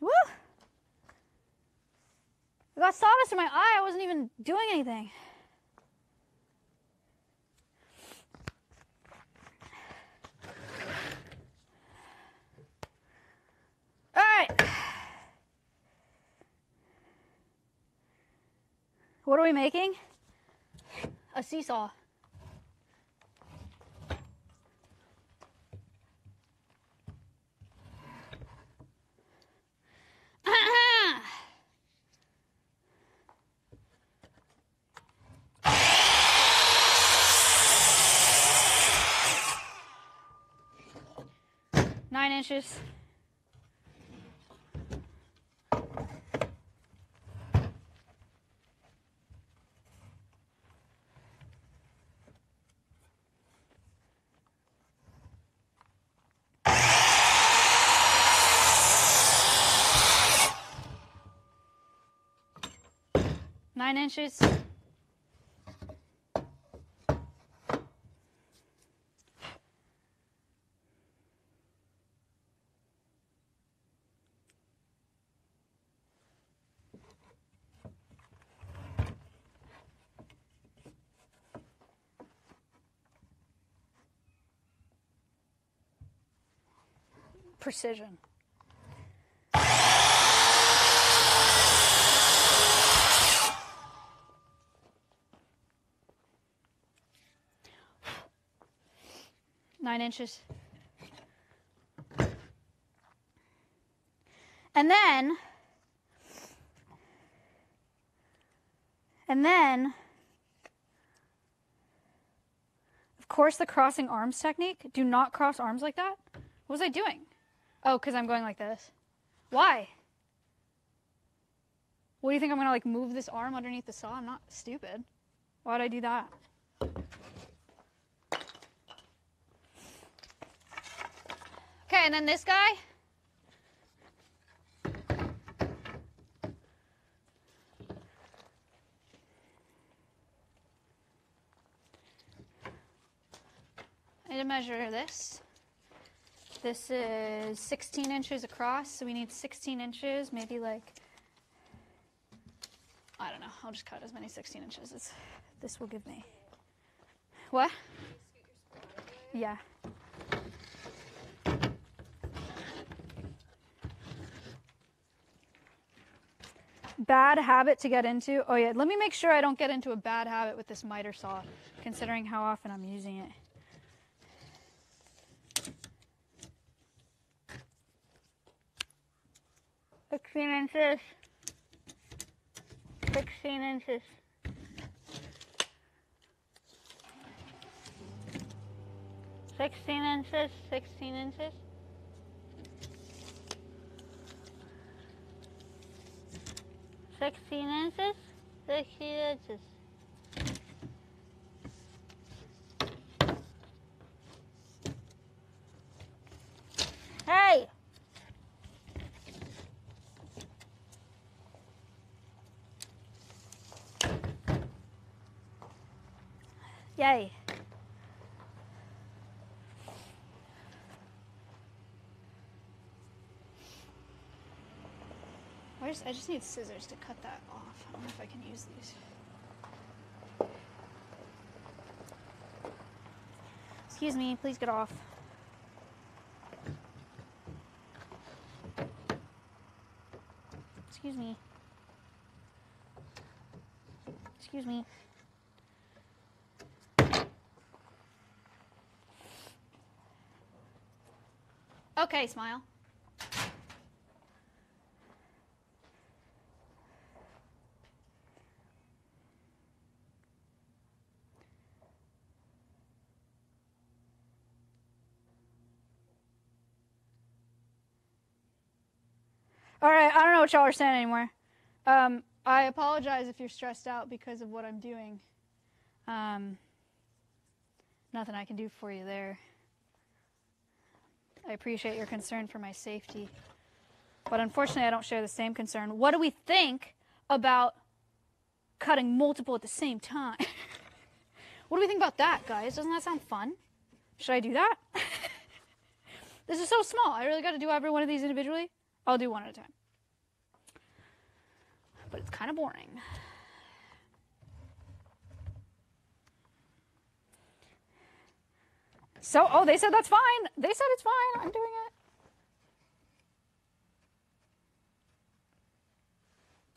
Woo! I got sawdust in my eye. I wasn't even doing anything. All right. What are we making? A seesaw. Nine inches. Nine inches. Precision. Nine inches. And then, and then, of course, the crossing arms technique. Do not cross arms like that. What was I doing? Oh, because I'm going like this. Why? What do you think I'm gonna like move this arm underneath the saw? I'm not stupid. Why'd I do that? Okay, and then this guy. I need to measure this. This is 16 inches across, so we need 16 inches, maybe like, I don't know, I'll just cut as many 16 inches as this will give me. What? Yeah. Bad habit to get into. Oh, yeah, let me make sure I don't get into a bad habit with this miter saw, considering how often I'm using it. Sixteen inches. Sixteen inches. Sixteen inches. Sixteen inches. Sixteen inches. Sixteen inches. Hey! Yay. Where's, I just need scissors to cut that off. I don't know if I can use these. Excuse me, please get off. Excuse me. Excuse me. okay, Smile. All right, I don't know what y'all are saying anymore. Um, I apologize if you're stressed out because of what I'm doing. Um, nothing I can do for you there. I appreciate your concern for my safety. But unfortunately, I don't share the same concern. What do we think about cutting multiple at the same time? [laughs] what do we think about that, guys? Doesn't that sound fun? Should I do that? [laughs] this is so small. I really got to do every one of these individually. I'll do one at a time. But it's kind of boring. So, oh, they said that's fine. They said it's fine. I'm doing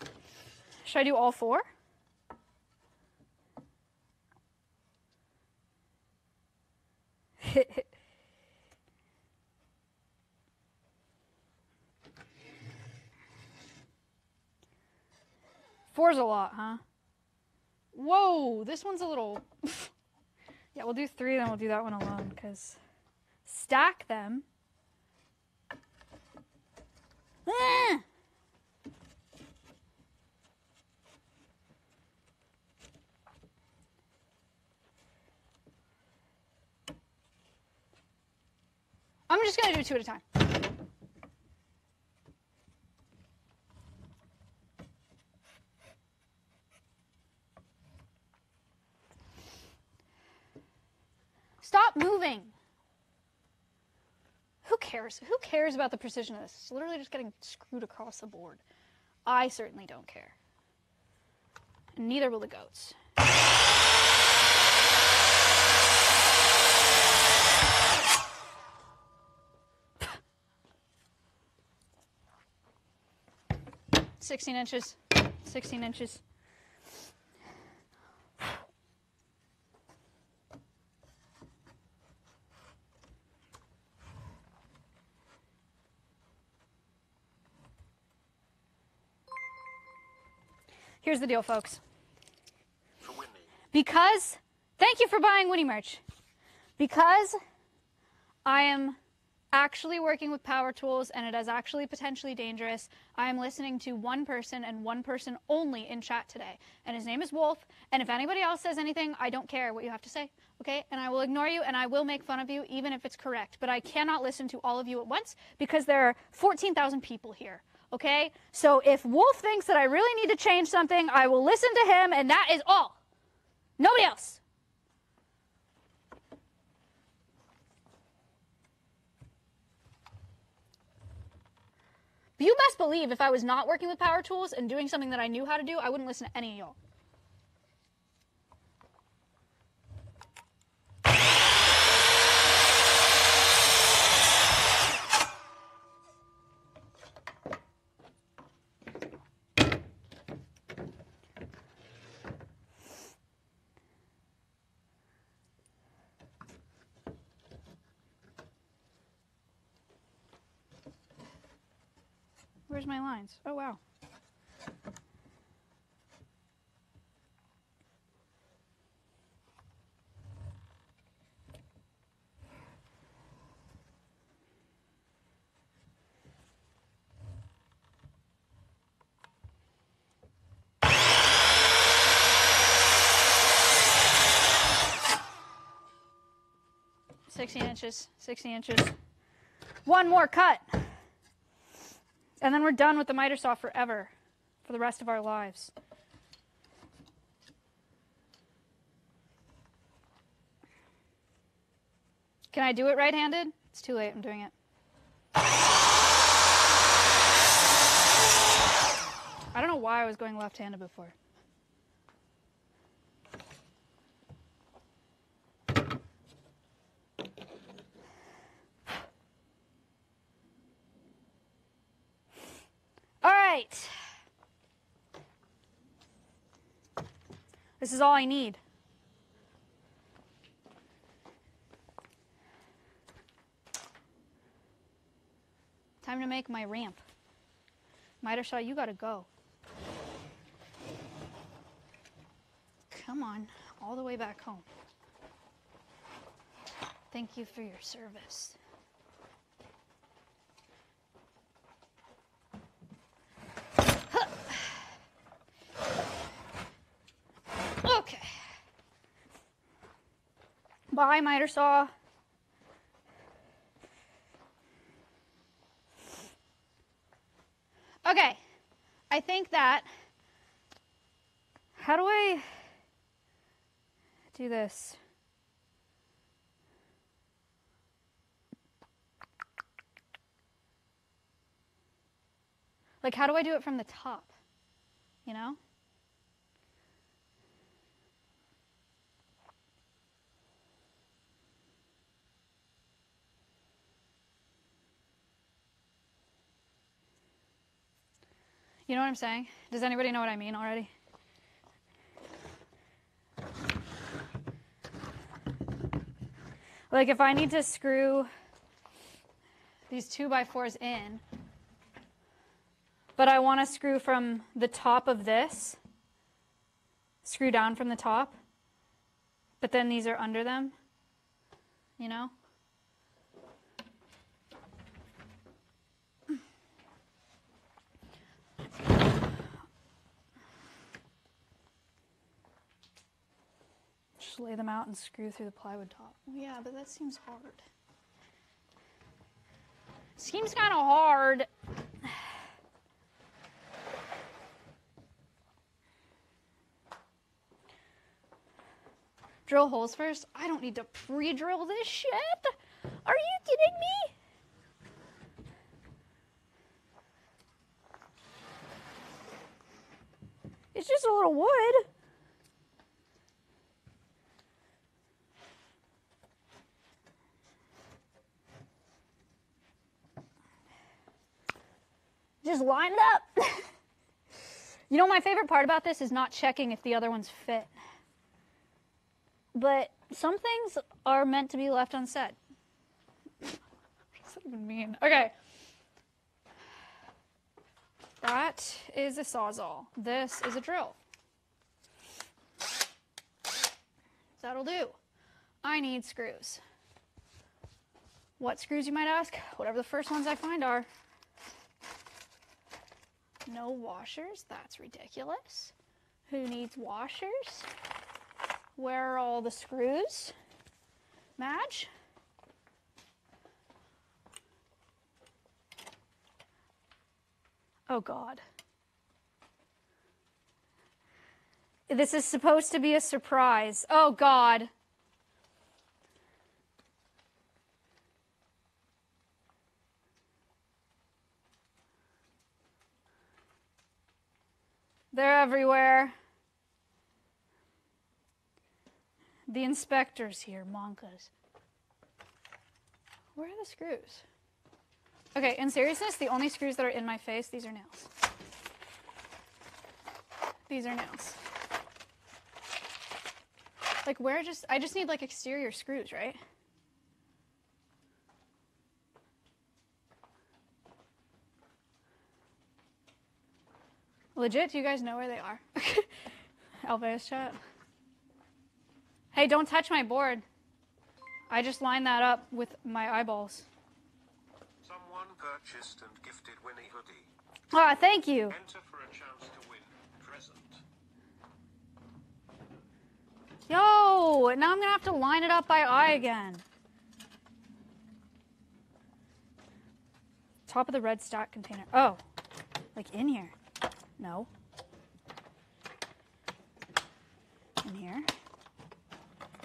it. Should I do all four? [laughs] Four's a lot, huh? Whoa, this one's a little. [laughs] yeah, we'll do three, then we'll do that one alone, because stack them. Ah! I'm just gonna do two at a time. Stop moving. Who cares? Who cares about the precision of this? It's literally just getting screwed across the board. I certainly don't care. And neither will the goats. Sixteen inches. Sixteen inches. The deal, folks. Because, thank you for buying Winnie merch. Because I am actually working with power tools and it is actually potentially dangerous, I am listening to one person and one person only in chat today. And his name is Wolf. And if anybody else says anything, I don't care what you have to say. Okay? And I will ignore you and I will make fun of you even if it's correct. But I cannot listen to all of you at once because there are 14,000 people here. Okay? So if Wolf thinks that I really need to change something, I will listen to him, and that is all. Nobody else. You best believe if I was not working with power tools and doing something that I knew how to do, I wouldn't listen to any of y'all. Where's my lines? Oh, wow. Sixteen inches, sixteen inches. One more cut. And then we're done with the miter saw forever, for the rest of our lives. Can I do it right handed? It's too late, I'm doing it. I don't know why I was going left handed before. All right. This is all I need. Time to make my ramp. Miter Shaw, you gotta go. Come on, all the way back home. Thank you for your service. Bye, miter saw. Okay, I think that. How do I do this? Like, how do I do it from the top? You know? You know what I'm saying? Does anybody know what I mean already? Like if I need to screw these two by fours in, but I want to screw from the top of this, screw down from the top, but then these are under them, you know? Just lay them out and screw through the plywood top. Well, yeah, but that seems hard. Seems kind of hard. [sighs] Drill holes first? I don't need to pre drill this shit. Are you kidding me? It's just a little wood. Just line it up. [laughs] you know, my favorite part about this is not checking if the other ones fit. But some things are meant to be left unsaid. [laughs] what does that even mean? Okay. That is a sawzall. This is a drill. That'll do. I need screws. What screws, you might ask? Whatever the first ones I find are. No washers? That's ridiculous. Who needs washers? Where are all the screws? Madge? Oh, God. This is supposed to be a surprise. Oh, God. They're everywhere. The inspector's here, monkaS. Where are the screws? Okay, in seriousness, the only screws that are in my face, these are nails. These are nails. Like where just I just need like exterior screws, right? Legit, do you guys know where they are? [laughs] Alveus chat. Hey, don't touch my board. I just lined that up with my eyeballs. Someone purchased and gifted Winnie hoodie. Ah, thank you. Enter for a chance to win. Present. Yo, now I'm gonna have to line it up by eye again. Top of the red stack container. Oh, like in here. No. In here.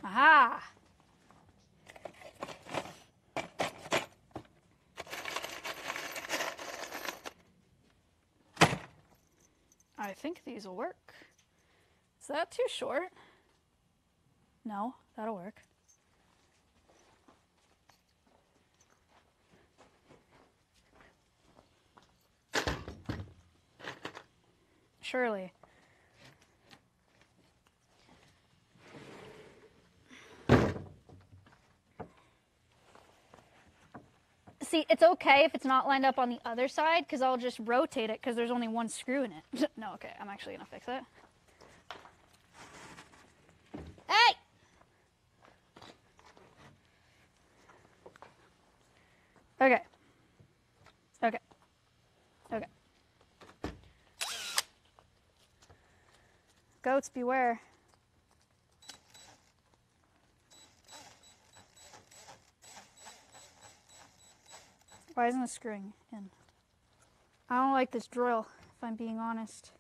Aha! I think these will work. Is that too short? No, that'll work. Surely. See, it's okay if it's not lined up on the other side because I'll just rotate it because there's only one screw in it. [laughs] no, okay, I'm actually going to fix it. Pirates beware. Why isn't it screwing in? I don't like this drill, if I'm being honest.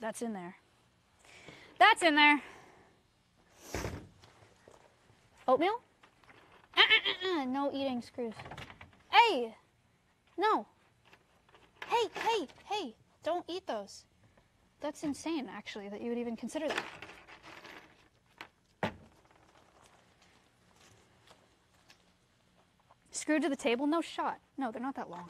That's in there. That's in there. Oatmeal? no eating screws. Hey! No. Hey, hey, hey, don't eat those. That's insane, actually, that you would even consider that. Screwed to the table? No shot. No, they're not that long.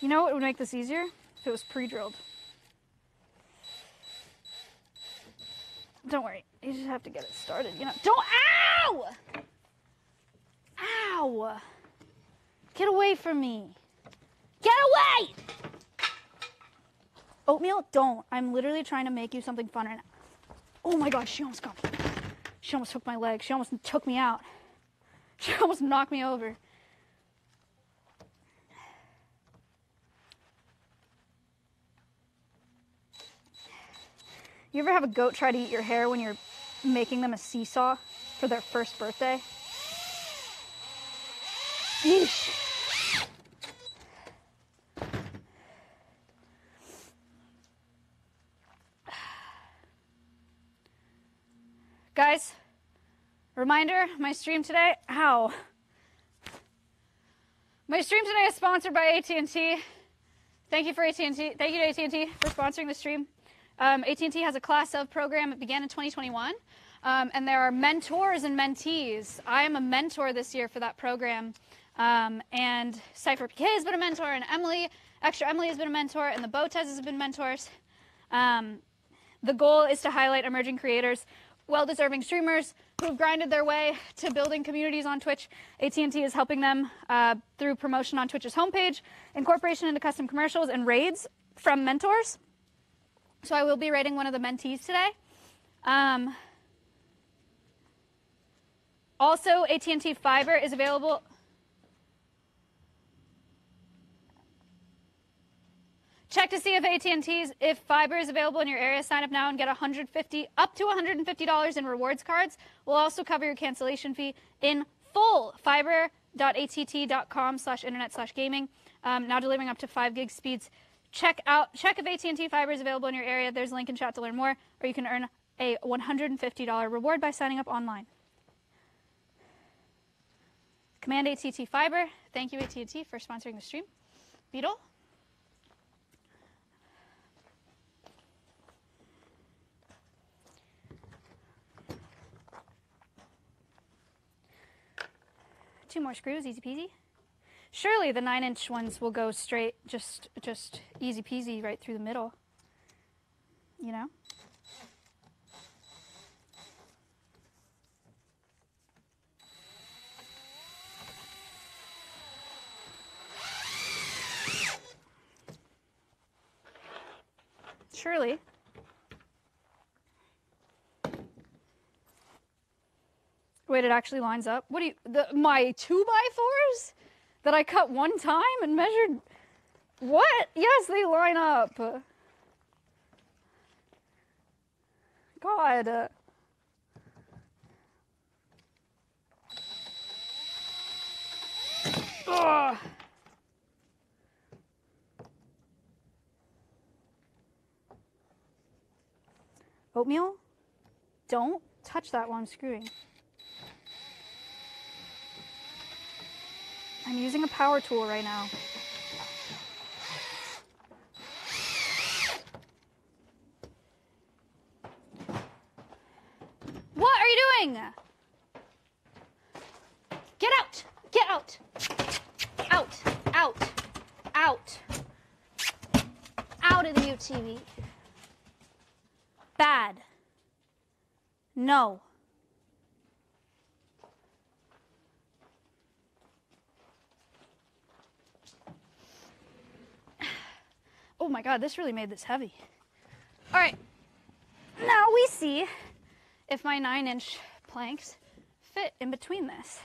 You know what would make this easier? If it was pre-drilled. Don't worry. You just have to get it started. You know. Don't. Ow! Ow! Get away from me. Get away! Oatmeal? Don't. I'm literally trying to make you something fun right now. Oh my god, she almost got me. She almost took my leg. She almost took me out. [laughs] She almost knocked me over. You ever have a goat try to eat your hair when you're making them a seesaw for their first birthday? Yeesh. Guys, reminder, my stream today, ow. My stream today is sponsored by AT&T. Thank you for AT&T. Thank you to AT&T for sponsoring the stream. Um, AT&T has a class of program. It began in 2021. Um, and there are mentors and mentees. I am a mentor this year for that program. Um, and CypherPK has been a mentor, and Emily, ExtraEmily has been a mentor, and the Botez has been mentors. Um, the goal is to highlight emerging creators, well-deserving streamers who have grinded their way to building communities on Twitch. AT&T is helping them uh, through promotion on Twitch's homepage, incorporation into custom commercials, and raids from mentors. So I will be rating one of the mentees today. Um, also, AT&T Fiber is available. Check to see if AT&T's if fiber is available in your area. Sign up now and get 150 up to 150 dollars in rewards cards. We'll also cover your cancellation fee in full. Fiber.att.com/internet/gaming. Um, now delivering up to five gig speeds Check out check if AT&T Fiber is available in your area. There's a link in chat to learn more, or you can earn a $150 reward by signing up online. Command AT&T Fiber. Thank you AT&T for sponsoring the stream. Beetle. Two more screws, easy peasy surely the nine inch ones will go straight, just, just easy peasy right through the middle, you know? Surely. Wait, it actually lines up. What do you, the, my two by fours? That I cut one time and measured. What? Yes, they line up. God. Ugh. Oatmeal? Don't touch that while I'm screwing. I'm using a power tool right now. What are you doing? Get out! Get out! Out! Out! Out! Out of the UTV. Bad. No. Oh my God, this really made this heavy. All right, now we see if my nine inch planks fit in between this.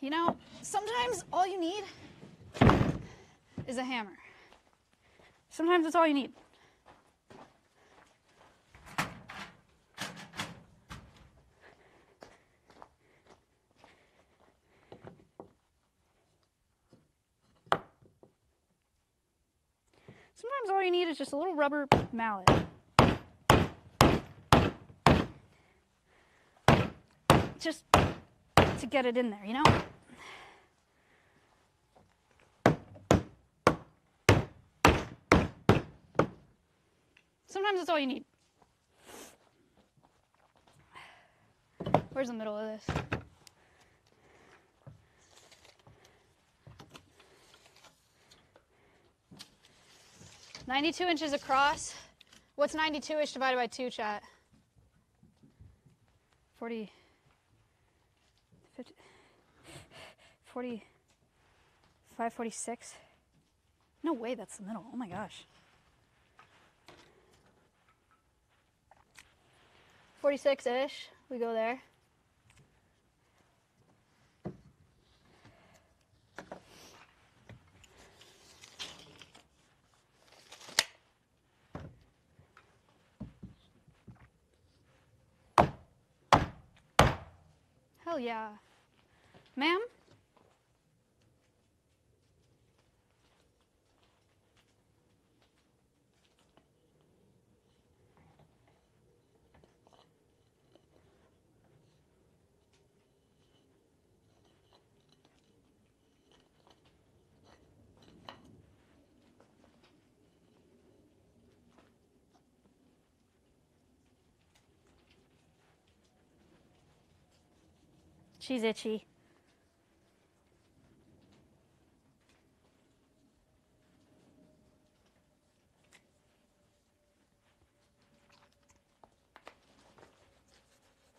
You know, sometimes all you need is a hammer. Sometimes it's all you need. All you need is just a little rubber mallet. Just to get it in there, you know? Sometimes that's all you need. Where's the middle of this? Ninety-two inches across. What's ninety-two ish divided by two, chat? Forty. 50, 40, 546. No way, that's the middle. Oh my gosh. 46 ish. We go there. Yeah. Ma'am? She's itchy.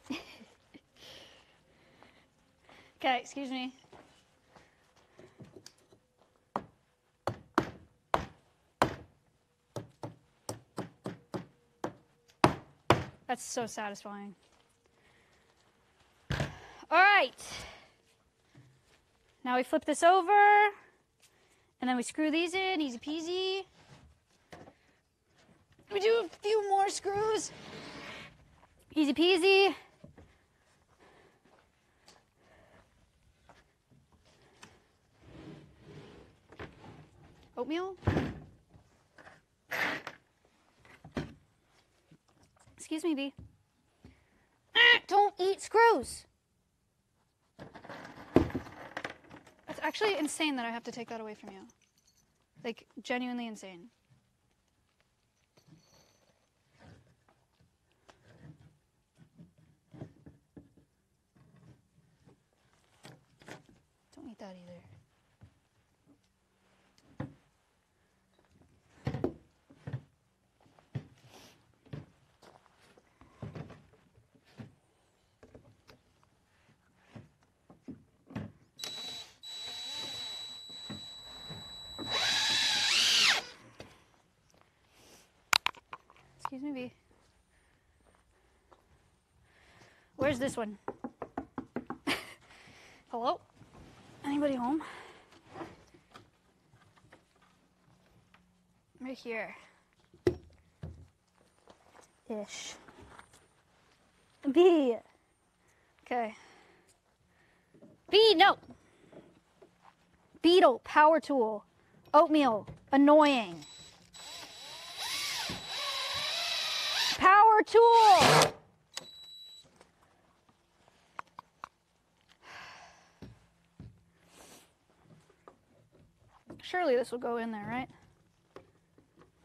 [laughs] okay, excuse me. That's so satisfying. All right. Now we flip this over, and then we screw these in, easy peasy. We do a few more screws. Easy peasy. Oatmeal? Excuse me, B. [clears throat] Don't eat screws. Actually insane that I have to take that away from you. Like, genuinely insane. Don't eat that either. B. Where's this one? [laughs] Hello? Anybody home? Right here. Ish. B. Okay. B, no. Beetle, power tool. Oatmeal, annoying. Power tool. Surely this will go in there, right?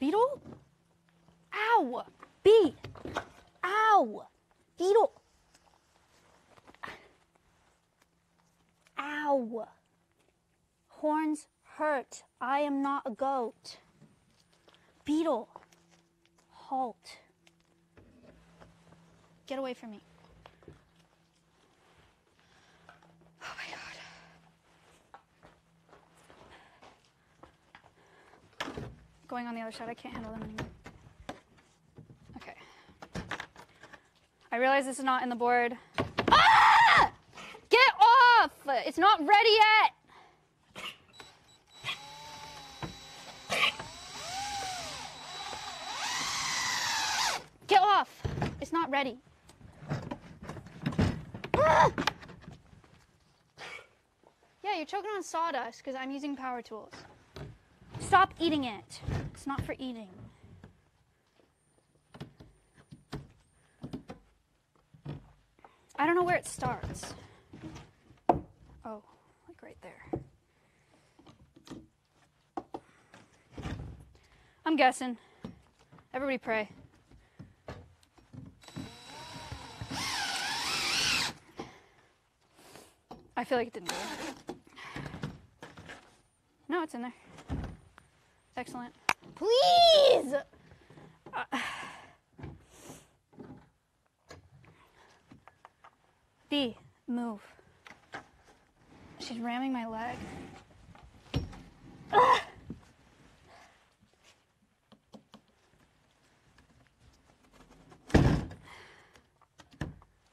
Beetle? Ow! Bee! Ow! Beetle! Ow! Horns hurt. I am not a goat. Beetle! Halt. Get away from me. Oh my god. Going on the other side, I can't handle them anymore. Okay. I realize this is not in the board. Ah! Get off! It's not ready yet. Get off. It's not ready. Ah! Yeah, you're choking on sawdust because I'm using power tools. Stop eating it. It's not for eating. I don't know where it starts. Oh, like right there. I'm guessing. Everybody pray. I feel like it didn't go in. No, it's in there. Excellent. Please! Uh, B, move. She's ramming my leg. Ugh.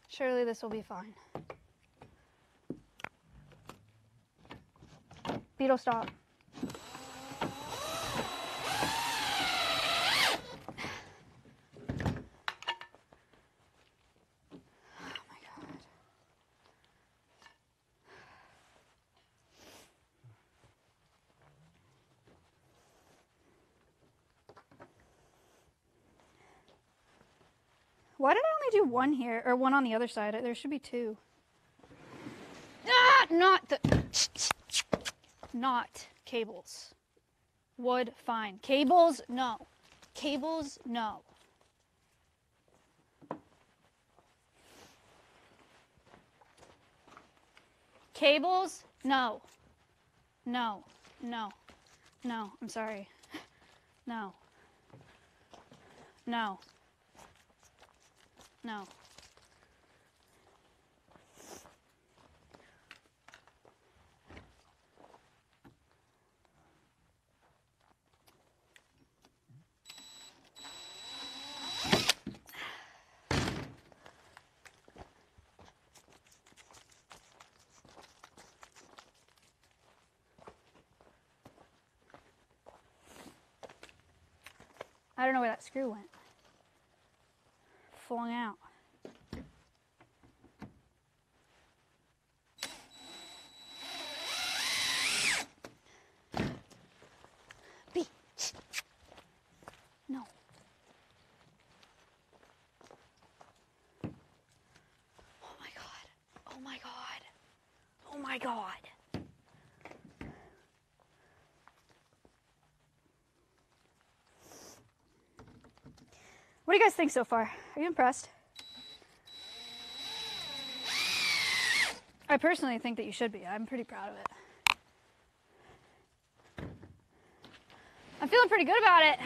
Surely this will be fine. Beetle, stop. Oh my god. Why did I only do one here or one on the other side? There should be two. Ah, not the not cables. Wood, fine. Cables, no. Cables, no. Cables, no. No, no, no. I'm sorry. [laughs] No. No. No. I don't know where that screw went. Flung out. B. No. Oh my god. Oh my god. Oh my god. What do you guys think so far? Are you impressed? I personally think that you should be. I'm pretty proud of it. I'm feeling pretty good about it.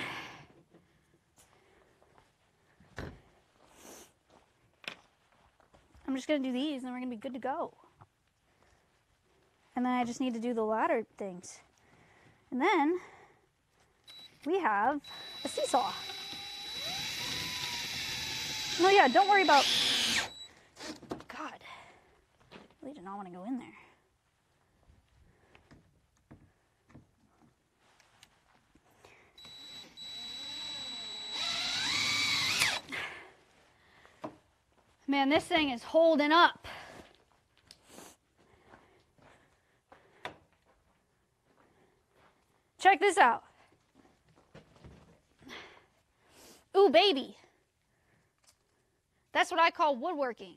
I'm just gonna do these and we're gonna be good to go. And then I just need to do the ladder things. And then we have a seesaw. No, yeah, don't worry about. God. Really did not want to go in there. Man, this thing is holding up. Check this out. Ooh, baby. That's what I call woodworking.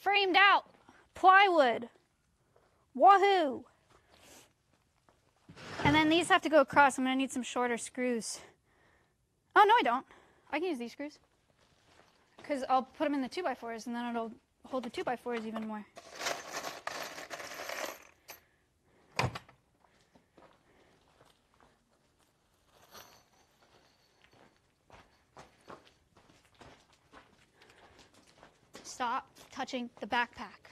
Framed out plywood. Wahoo! And then these have to go across. I'm to need some shorter screws. Oh, no, I don't. I can use these screws. Because I'll put them in the 2x4s and then it'll hold the 2x4s even more. The backpack.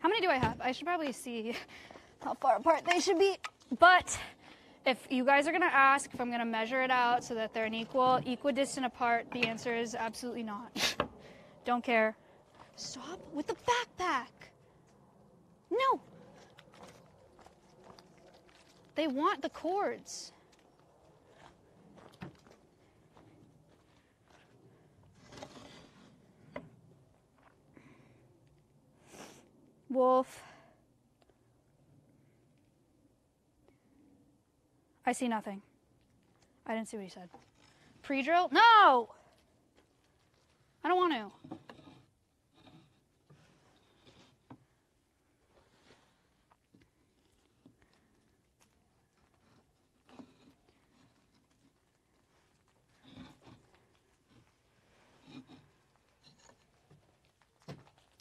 How many do I have? I should probably see how far apart they should be. But if you guys are gonna ask if I'm gonna measure it out so that they're an equal, equidistant apart, the answer is absolutely not. Don't care. Stop with the backpack. No. They want the cords. Wolf. I see nothing. I didn't see what he said. Pre drill? No! I don't want to.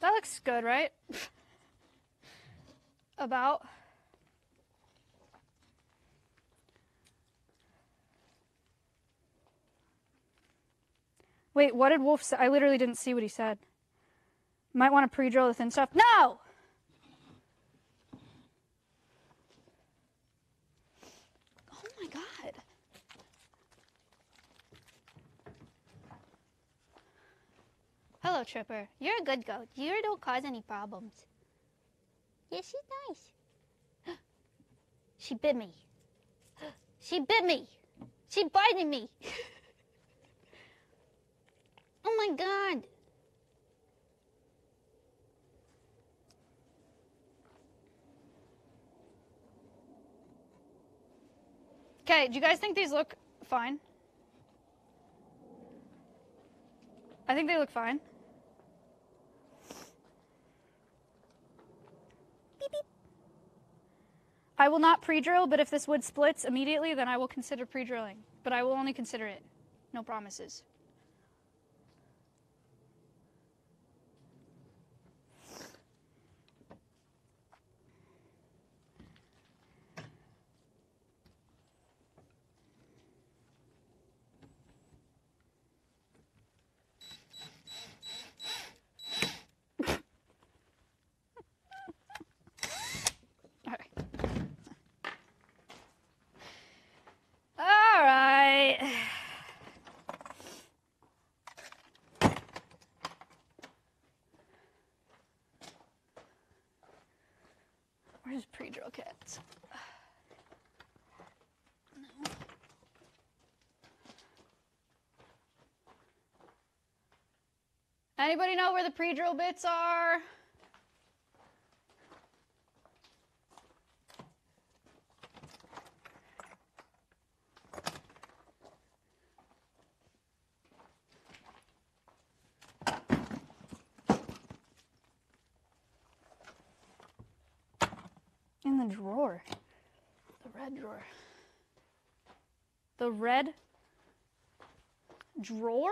That looks good, right? About. Wait, what did Wolf say? I literally didn't see what he said. Might want to pre-drill the thin stuff. No! Oh my god. Hello, Tripper. You're a good goat. You don't cause any problems. Yeah, she's nice. she bit me. She bit me. She biting me. oh my god. Okay, do you guys think these look fine? I think they look fine. I will not pre-drill, but if this wood splits immediately, then I will consider pre-drilling. But I will only consider it. No promises. All right. Where's pre-drill kits? Anybody know where the pre-drill bits are? In the drawer. The red drawer. The red drawer?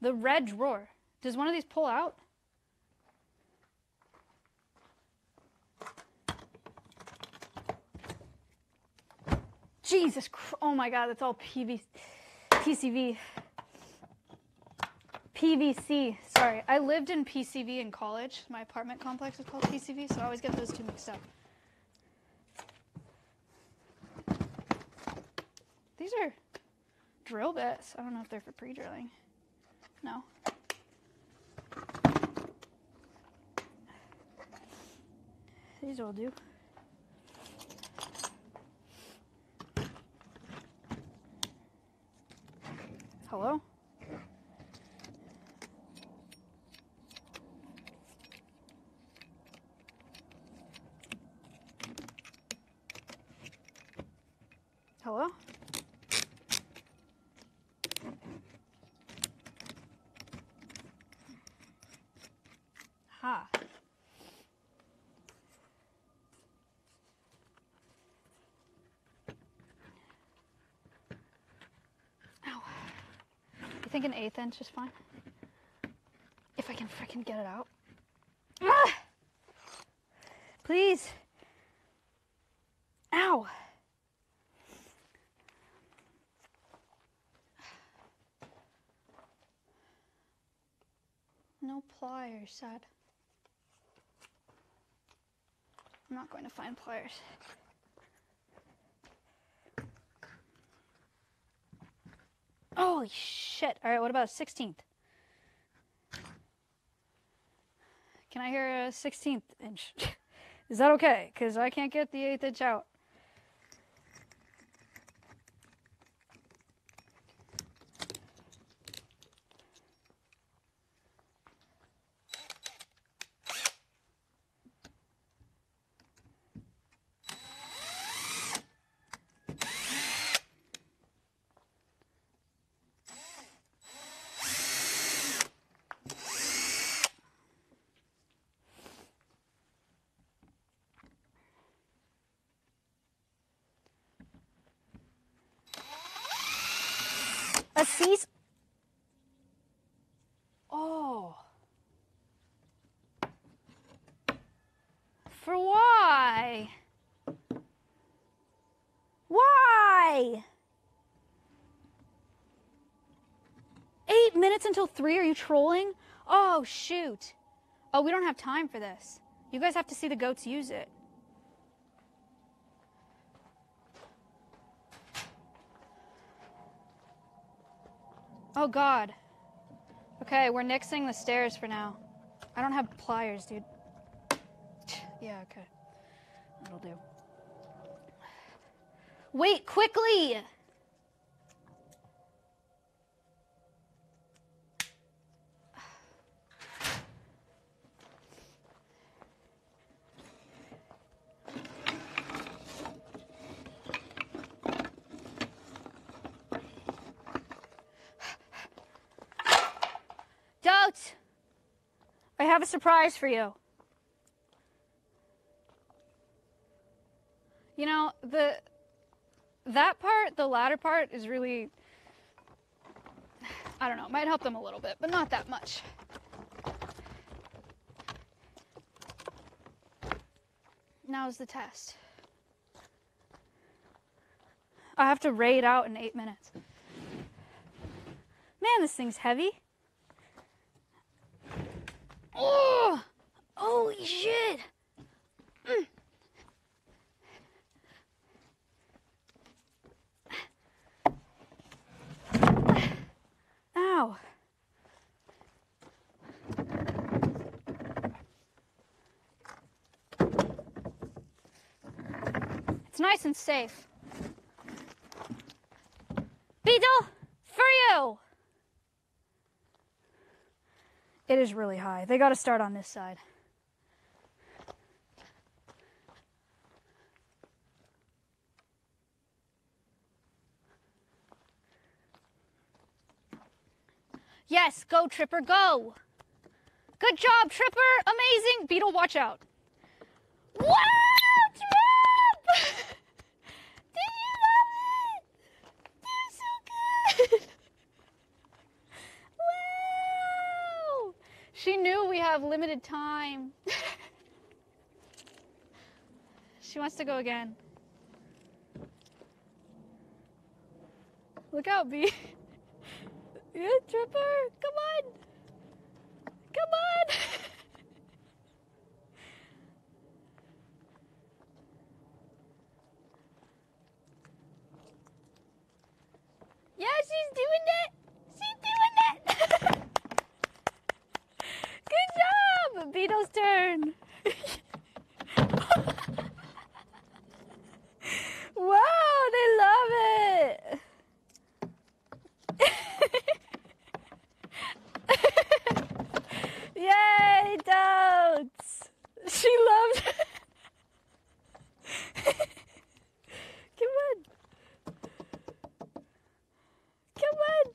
The red drawer. Does one of these pull out? Jesus, Chr- oh my God, that's all PV, PCV. PVC. Sorry, I lived in PCV in college. My apartment complex was called PCV, so I always get those two mixed up. These are drill bits. I don't know if they're for pre-drilling. No. These will do. Hello? think an eighth inch is fine. If I can freaking get it out. Ah! Please. Ow. No pliers, sad. I'm not going to find pliers. Holy shit. All right, what about 16th? Can I hear a 16th inch? [laughs] Is that okay? Because I can't get the 8th inch out. A cease. Oh. For why? Why? Eight minutes until three? Are you trolling? Oh, shoot. Oh, we don't have time for this. You guys have to see the goats use it. Oh god. Okay, we're nixing the stairs for now. I don't have pliers, dude. [tsk] Yeah, okay. That'll do. Wait, quickly! Goat! I have a surprise for you. You know, the that part, the latter part is really I don't know, might help them a little bit, but not that much. Now's the test. I have to raid out in eight minutes. Man, this thing's heavy. Oh, holy shit. Mm. Ow. It's nice and safe. Beetle, for you! It is really high. They got to start on this side. Yes, go Tripper, go. Good job, Tripper. Amazing. Beetle, watch out. Wow, Trip! [laughs] Did you love it? You're so good. Wow! She knew we have limited time. she wants to go again. Look out, B. [laughs] yeah, Tripper, come on. Come on. [laughs] yeah, she's doing it. She's doing it. Beetle's turn. wow, they love it. Yay, Toads! She loves it. Come on. Come on.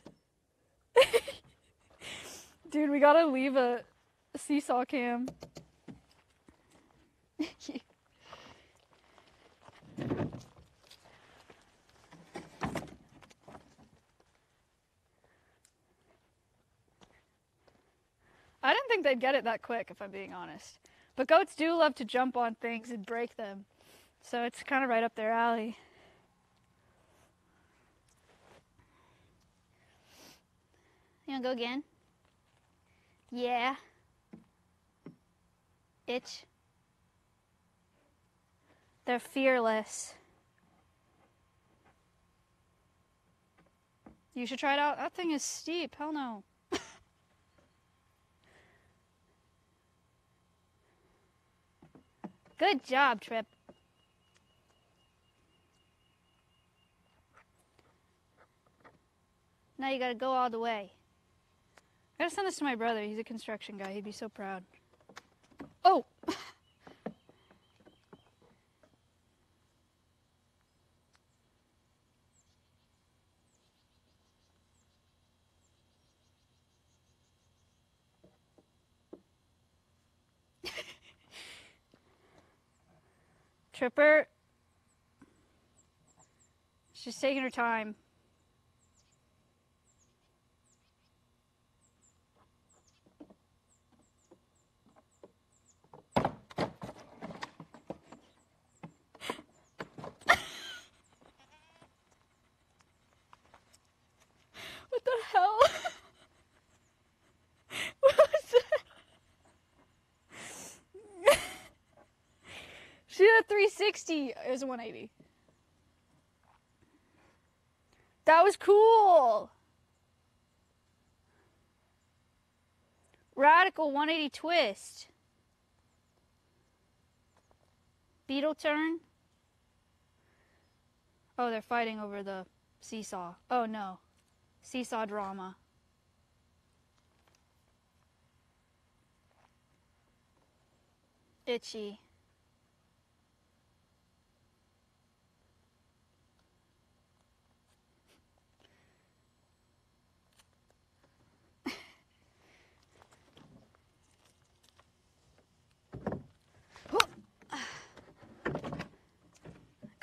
Dude, we gotta leave a seesaw cam. [laughs] I didn't think they'd get it that quick, if I'm being honest. But goats do love to jump on things and break them. So it's kind of right up their alley. You wanna go again? Yeah. Itch. They're fearless. You should try it out. That thing is steep. Hell no. [laughs] Good job, Trip. Now you gotta go all the way. I gotta send this to my brother. He's a construction guy. He'd be so proud. Oh! [laughs] Tripper. She's taking her time. What the hell? what was that? she had a 360. It was a 180. That was cool. Radical 180 twist. Beetle turn. Oh, they're fighting over the seesaw. Oh no. Seesaw drama. Itchy.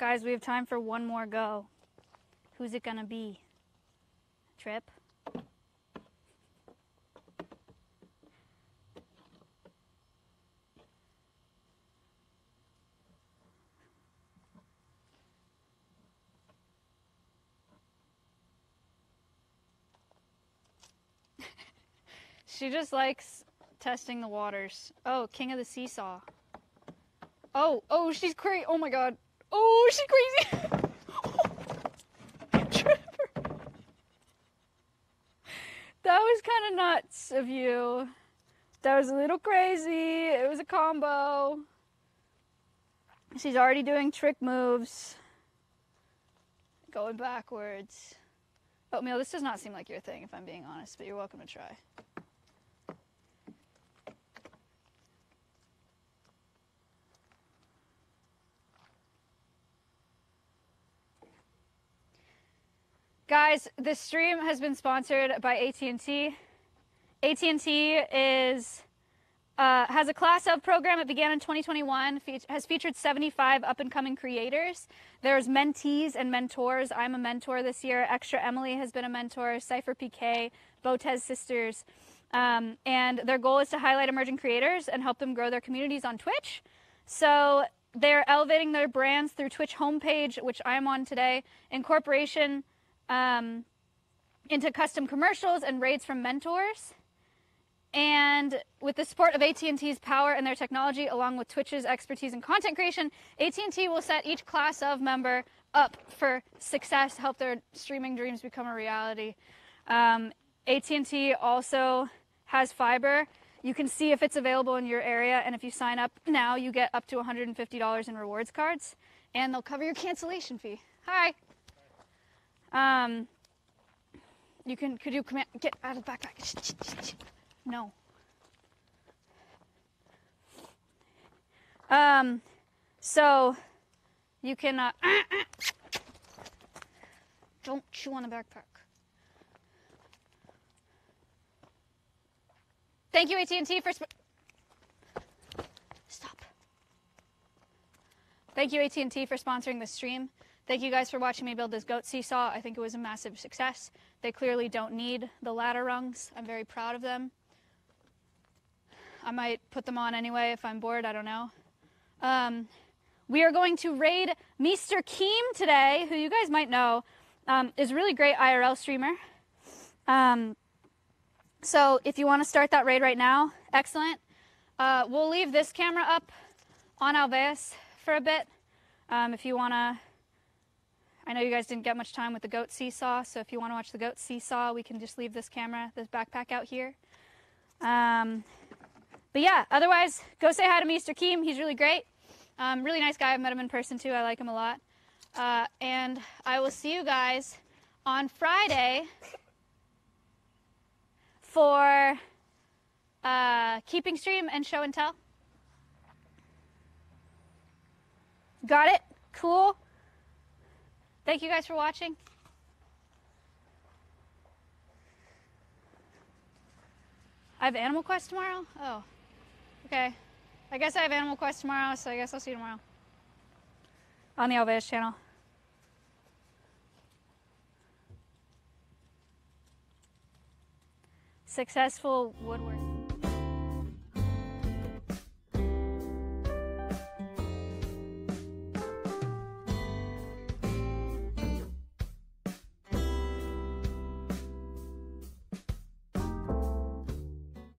Guys, we have time for one more go. Who's it gonna be? Trip? [laughs] she just likes testing the waters. Oh, King of the Seesaw. Oh, oh, she's crazy. Oh my god. Oh, she's crazy. [laughs] Trevor. That was kind of nuts of you. That was a little crazy. It was a combo. She's already doing trick moves. Going backwards. Oatmeal, this does not seem like your thing, if I'm being honest, but you're welcome to try. Guys, this stream has been sponsored by AT&T. AT&T is uh, has a class of program. It began in 2021. Fe- has featured 75 up and coming creators. There's mentees and mentors. I'm a mentor this year. ExtraEmily has been a mentor. CypherPK, Botez Sisters, um, and their goal is to highlight emerging creators and help them grow their communities on Twitch. So they're elevating their brands through Twitch homepage, which I'm on today, incorporation um, into custom commercials and raids from mentors. And with the support of AT&T's power and their technology, along with Twitch's expertise in content creation, AT&T will set each class of member up for success, help their streaming dreams become a reality. Um, AT&T also has fiber. You can see if it's available in your area, and if you sign up now, you get up to $150 in rewards cards, and they'll cover your cancellation fee. Hi. Um, you can, could you out, get out of the backpack? No. Um, so you can, uh, [coughs] don't chew on the backpack. Thank you, AT&T, for, stop. Thank you, AT&T, for sponsoring the stream. Thank you guys for watching me build this goat seesaw. I think it was a massive success. They clearly don't need the ladder rungs. I'm very proud of them. I might put them on anyway if I'm bored. I don't know. Um, we are going to raid Mr. Keem today, who you guys might know um, is a really great IRL streamer. Um, so if you want to start that raid right now, excellent. Uh, we'll leave this camera up on Alveus for a bit. Um, if you want to, I know you guys didn't get much time with the goat seesaw, so if you want to watch the goat seesaw, we can just leave this camera, this backpack out here. Um, but yeah, otherwise, go say hi to Mr. Keem. He's really great. Um, really nice guy. I've met him in person too. I like him a lot. Uh, and I will see you guys on Friday for uh, keeping stream and show and tell. Got it? Cool. Thank you guys for watching. I have Animal Quest tomorrow? Oh. Okay. I guess I have Animal Quest tomorrow, so I guess I'll see you tomorrow. On the Alveus channel. Successful woodwork.